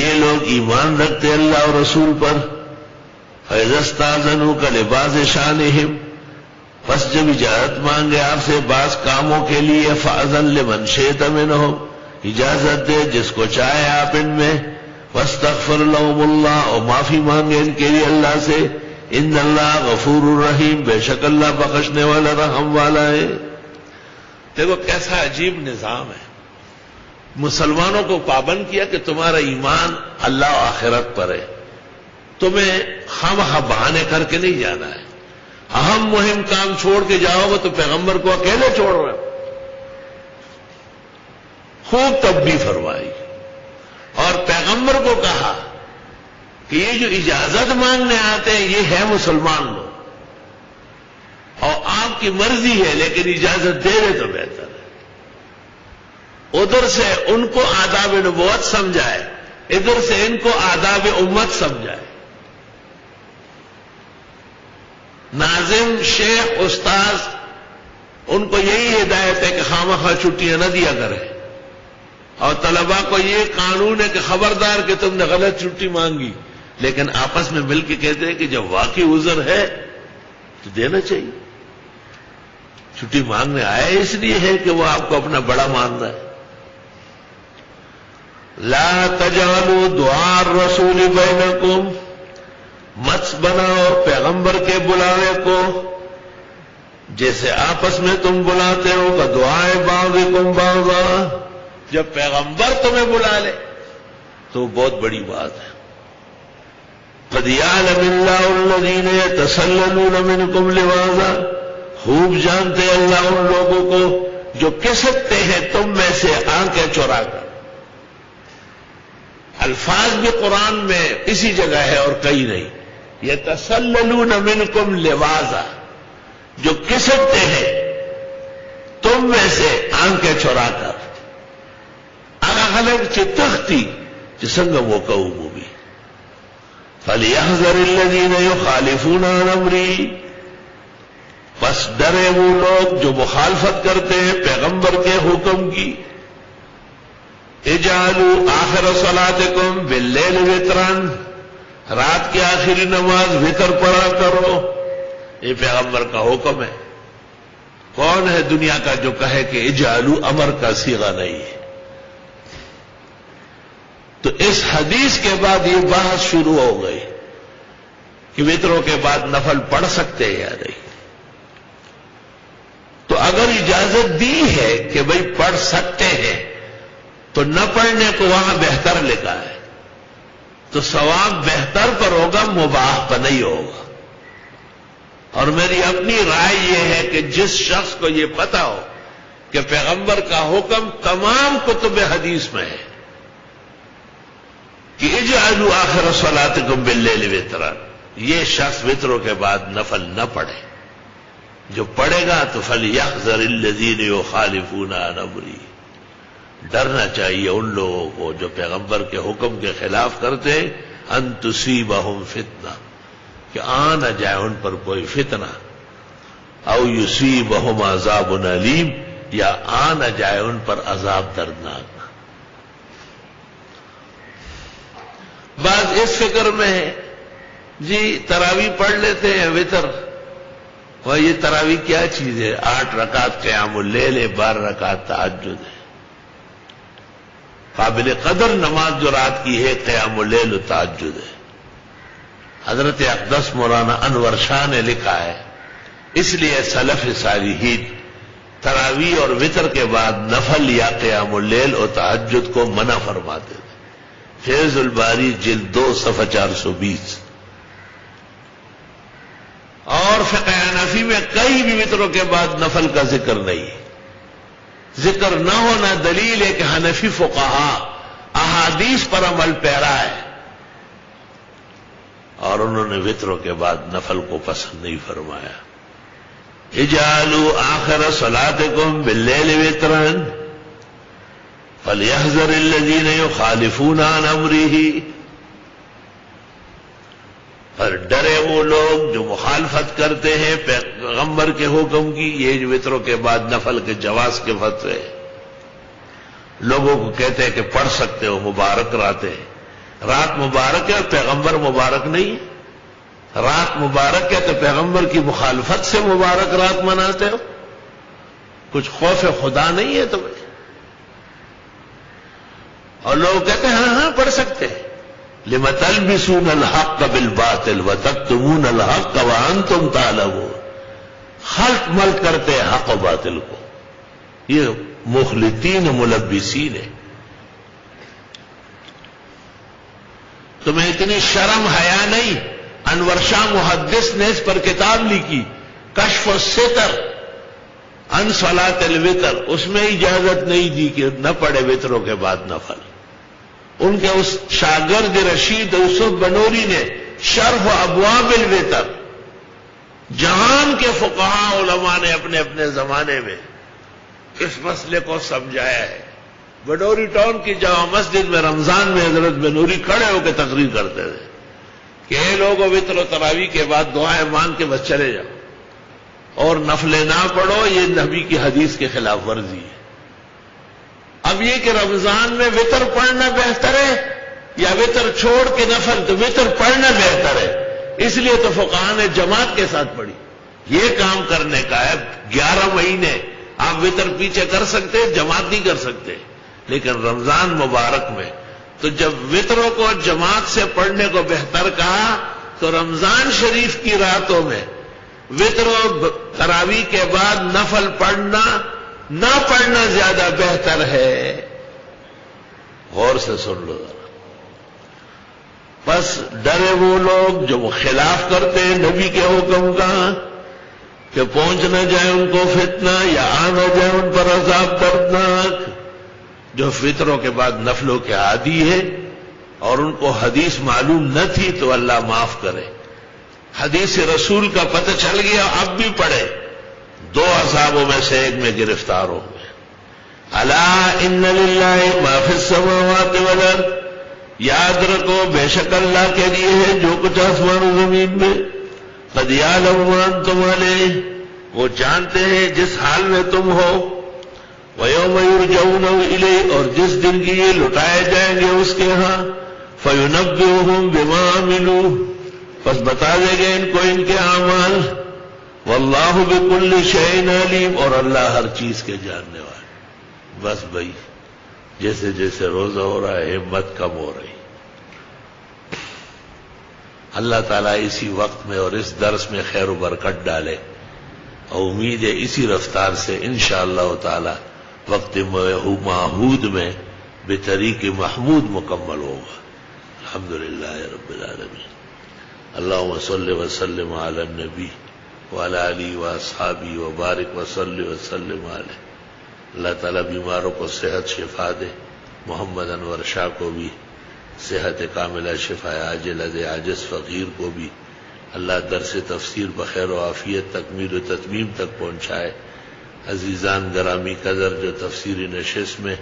یہ لوگ ایمان رکھتے اللہ اور رسول پر فیضستاذنوا کا لباس شانہم بس جب اجازت مانگے آپ سے بعض کاموں کے لیے فاضن لمن شیت منہم اجازت دے جس کو چاہے آپ ان میں، واستغفر لهم اللہ اور معافی مانگے ان کے لیے اللہ سے۔ ان اللہ غفور الرحیم، بے شک اللہ بخشنے والا رحم والا ہے۔ دیکھو کیسا عجیب نظام ہے۔ مسلمانوں کو پابند کیا کہ تمہارا ایمان اللہ و آخرت پر ہے۔ تمہیں ہم بہانے کر کے نہیں جانا ہے۔ اہم مہم کام چھوڑ کے جاؤ گے تو پیغمبر کو اکیلے چھوڑ رہے خوب تب بھی فرمائی۔ اور پیغمبر کو کہا کہ یہ جو اجازت مانگنے آتے ہیں، یہ ہے مسلمان لوگ۔ اور آپ کی مرضی ہے، لیکن اجازت دے دے تو بہتر ہے۔ ادھر سے ان کو آداب نبوت سمجھائے، ادھر سے ان کو آداب امت سمجھائے۔ ناظم شیخ، استاذ، ان کو یہی ہدایت ہے کہ خامہ خواہ چھٹیاں نہ دیا کرے اور طلبا کو یہ قانون ہے کہ خبردار کہ تم نے غلط چھٹی مانگی۔ لیکن آپس میں مل کے کہتے ہیں کہ جب واقعی عذر ہے تو دینا چاہیے۔ چھٹی مانگنے آئے اس لیے ہے کہ وہ آپ کو اپنا بڑا مان رہا ہے۔ لا تجالو دوار رسول بینکم، مت بناؤ پیغمبر کے بلاوے کو۔ جیسے آپس میں تم بلاتے ہو کہ دعائیں باغ کم باغا جب پیغمبر تمہیں بلا لے، تو بہت بڑی بات ہے۔ قدیال اللہ الذین تسلمون منکم لوازا خوب جانتے اللہ ان لوگوں کو جو کسکتے ہیں تم میں سے آنکھیں چورا کر۔ الفاظ بھی قرآن میں اسی جگہ ہے اور کئی نہیں۔ یہ تسلون منکم لوازا جو کسکتے ہیں تم میں سے آنکھیں چورا کر۔ الگ چتختی جسنگ وہ کہوں بھی فَلْيَحْذَرِ الَّذِينَ يُخَالِفُونَ عَنْ أَمْرِهِ بس ڈرے وہ لوگ جو مخالفت کرتے ہیں پیغمبر کے حکم کی۔ اجالو آخر سلاتکم باللیل وطرن رات کی آخری نماز وطر پڑھا کرو۔ یہ پیغمبر کا حکم ہے۔ کون ہے دنیا کا جو کہے کہ اجالو امر کا سیگا نہیں ہے؟ تو اس حدیث کے بعد یہ بحث شروع ہو گئی کہ وطروں کے بعد نفل پڑھ سکتے ہیں یا نہیں۔ تو اگر اجازت دی ہے کہ بھائی پڑھ سکتے ہیں، تو نہ پڑھنے کو وہاں بہتر لکھا ہے۔ تو ثواب بہتر پر ہوگا، مباح پر نہیں ہوگا۔ اور میری اپنی رائے یہ ہے کہ جس شخص کو یہ پتا ہو کہ پیغمبر کا حکم تمام کتب حدیث میں ہے کہ اجعلو آخر سولاد کو بلے وطرا۔ یہ شخص وطروں کے بعد نفل نہ پڑے جو پڑے گا تو فل یخر الدین و خالفون ڈرنا چاہیے ان لوگوں کو جو پیغمبر کے حکم کے خلاف کرتے۔ انتسی بہم فتنا کہ آ نہ جائے ان پر کوئی فتنہ۔ او یوسی بہم عذاب علیم یا آ نہ جائے ان پر عذاب دردناک۔ بعض اس فکر میں ہے جی تراوی پڑھ لیتے ہیں وطر۔ وہ یہ تراوی کیا چیز ہے؟ آٹھ رکعت قیام لے لے بارہ رکعت تعجد ہے۔ قابل قدر نماز جو رات کی ہے، قیام اللیل و تعجد ہے۔ حضرت اقدس مولانا انور شاہ نے لکھا ہے۔ اس لیے سلف ساری تراوی اور وطر کے بعد نفل یا قیام اللیل و تعجد کو منع فرماتے تھے۔ فیض الباری جلد دو، صفحہ چار سو بیس۔ اور فقہ نفی میں کئی بھی وطروں کے بعد نفل کا ذکر نہیں۔ ذکر نہ ہونا دلیل ہے کہ حنفی فقہا احادیث پر عمل پیرا ہے۔ اور انہوں نے وطروں کے بعد نفل کو پسند نہیں فرمایا۔ اجالو آخر سلاد کم بلے وطرن فلیحذر الذین یخالفون عن امره اور ڈرے وہ لوگ جو مخالفت کرتے ہیں پیغمبر کے حکم کی، یہ وطروں کے بعد نفل کے جواز کے فتوے۔ لوگوں کو کہتے ہیں کہ پڑھ سکتے ہو، مبارک راتے رات مبارک ہے اور پیغمبر مبارک نہیں رات مبارک ہے تو پیغمبر کی مخالفت سے مبارک رات مناتے ہو۔ کچھ خوف خدا نہیں ہے تمہیں۔ اور لوگ کہتے ہیں ہاں ہاں پڑھ سکتے ہیں۔ لمتل بسون الحق قبل باطل و تک تمون الحق وان تم تالب خلق مل کرتے حق و باطل کو۔ یہ مخلطین ملبسین ہے تمہیں اتنی شرم حیا نہیں؟ انور شاہ محدث نے اس پر کتاب لکھی، کشف و ستر۔ انسلات الوطر اس میں اجازت نہیں دی کہ نہ پڑے وطروں کے بعد نہ ان کے اس شاگرد رشید یوسف بنوری نے شرف ابواب الوطر جہان کے فقہا علماء نے اپنے اپنے زمانے میں اس مسئلے کو سمجھایا ہے۔ بنوری ٹاؤن کی جامع مسجد میں رمضان میں حضرت بنوری کھڑے ہو کے تقریر کرتے تھے کہ اے لوگ وطر و تراوی کے بعد دعائیں مان کے بس چلے جاؤ اور نفلیں نہ پڑھو، یہ نبی کی حدیث کے خلاف ورزی ہے۔ اب یہ کہ رمضان میں وطر پڑھنا بہتر ہے یا وطر چھوڑ کے نفل تو وطر پڑھنا بہتر ہے؟ اس لیے تو فقان نے جماعت کے ساتھ پڑھی۔ یہ کام کرنے کا ہے، گیارہ مہینے آپ وطر پیچھے کر سکتے، جماعت نہیں کر سکتے۔ لیکن رمضان مبارک میں تو جب وطروں کو جماعت سے پڑھنے کو بہتر کہا، تو رمضان شریف کی راتوں میں وطر و تراوی کے بعد نفل پڑھنا نہ پڑھنا زیادہ بہتر ہے۔ غور سے سن لو ذرا۔ بس ڈرے وہ لوگ جو وہ خلاف کرتے ہیں نبی کے حکم کا، کہ پہنچ نہ جائے ان کو فتنہ یا آ نہ جائے ان پر عذاب دردناک، جو فطروں کے بعد نفلوں کے عادی ہے اور ان کو حدیث معلوم نہ تھی تو اللہ معاف کرے۔ حدیث رسول کا پتہ چل گیا، اب بھی پڑھے۔ دو عذابوں میں سے ایک میں گرفتار ہو گئے اللہ ان معافی السماوات والارض۔ یاد رکھو، بے شک اللہ کے لیے ہے جو کچھ آسمان و زمین میں۔ قدیال عمان تمہارے وہ جانتے ہیں جس حال میں تم ہو۔ ویوم جون اور جس دن کی یہ لٹائے جائیں گے اس کے ہاں۔ فیونب ہوں بیما ملو بس بتا دے گے ان کو ان کے اعمال۔ واللہ بکل شعین علیم، اور اللہ ہر چیز کے جاننے والے۔ بس بھائی، جیسے جیسے روزہ ہو رہا ہے، ہمت کم ہو رہی۔ اللہ تعالیٰ اسی وقت میں اور اس درس میں خیر و برکت ڈالے۔ اور امید ہے اسی رفتار سے انشاءاللہ اللہ تعالی وقت محود میں بے طریق محمود مکمل ہوگا۔ الحمد للہ رب العالمین۔ اللہ وسلم وسلم علی نبی والا علی و صحابی و بارک وسلم وسلم علیہ اللہ تعالیٰ بیماروں کو صحت شفا دے محمد انور شاہ کو بھی، صحت کاملہ شفا عاجل عاجز، فقیر کو بھی۔ اللہ در سے تفسیر بخیر و عافیت تکمیل و تتمیم تک پہنچائے۔ عزیزان، گرامی قدر جو تفسیری نشست میں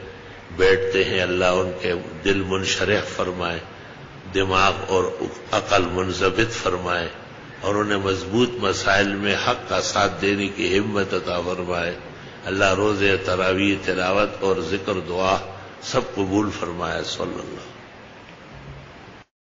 بیٹھتے ہیں، اللہ ان کے دل منشرح فرمائے، دماغ اور عقل منظبت فرمائے۔ اور انہیں مضبوط مسائل میں حق کا ساتھ دینے کی ہمت عطا فرمائے۔ اللہ روز تراوی تلاوت اور ذکر، دعا سب قبول فرمائے، صلی اللہ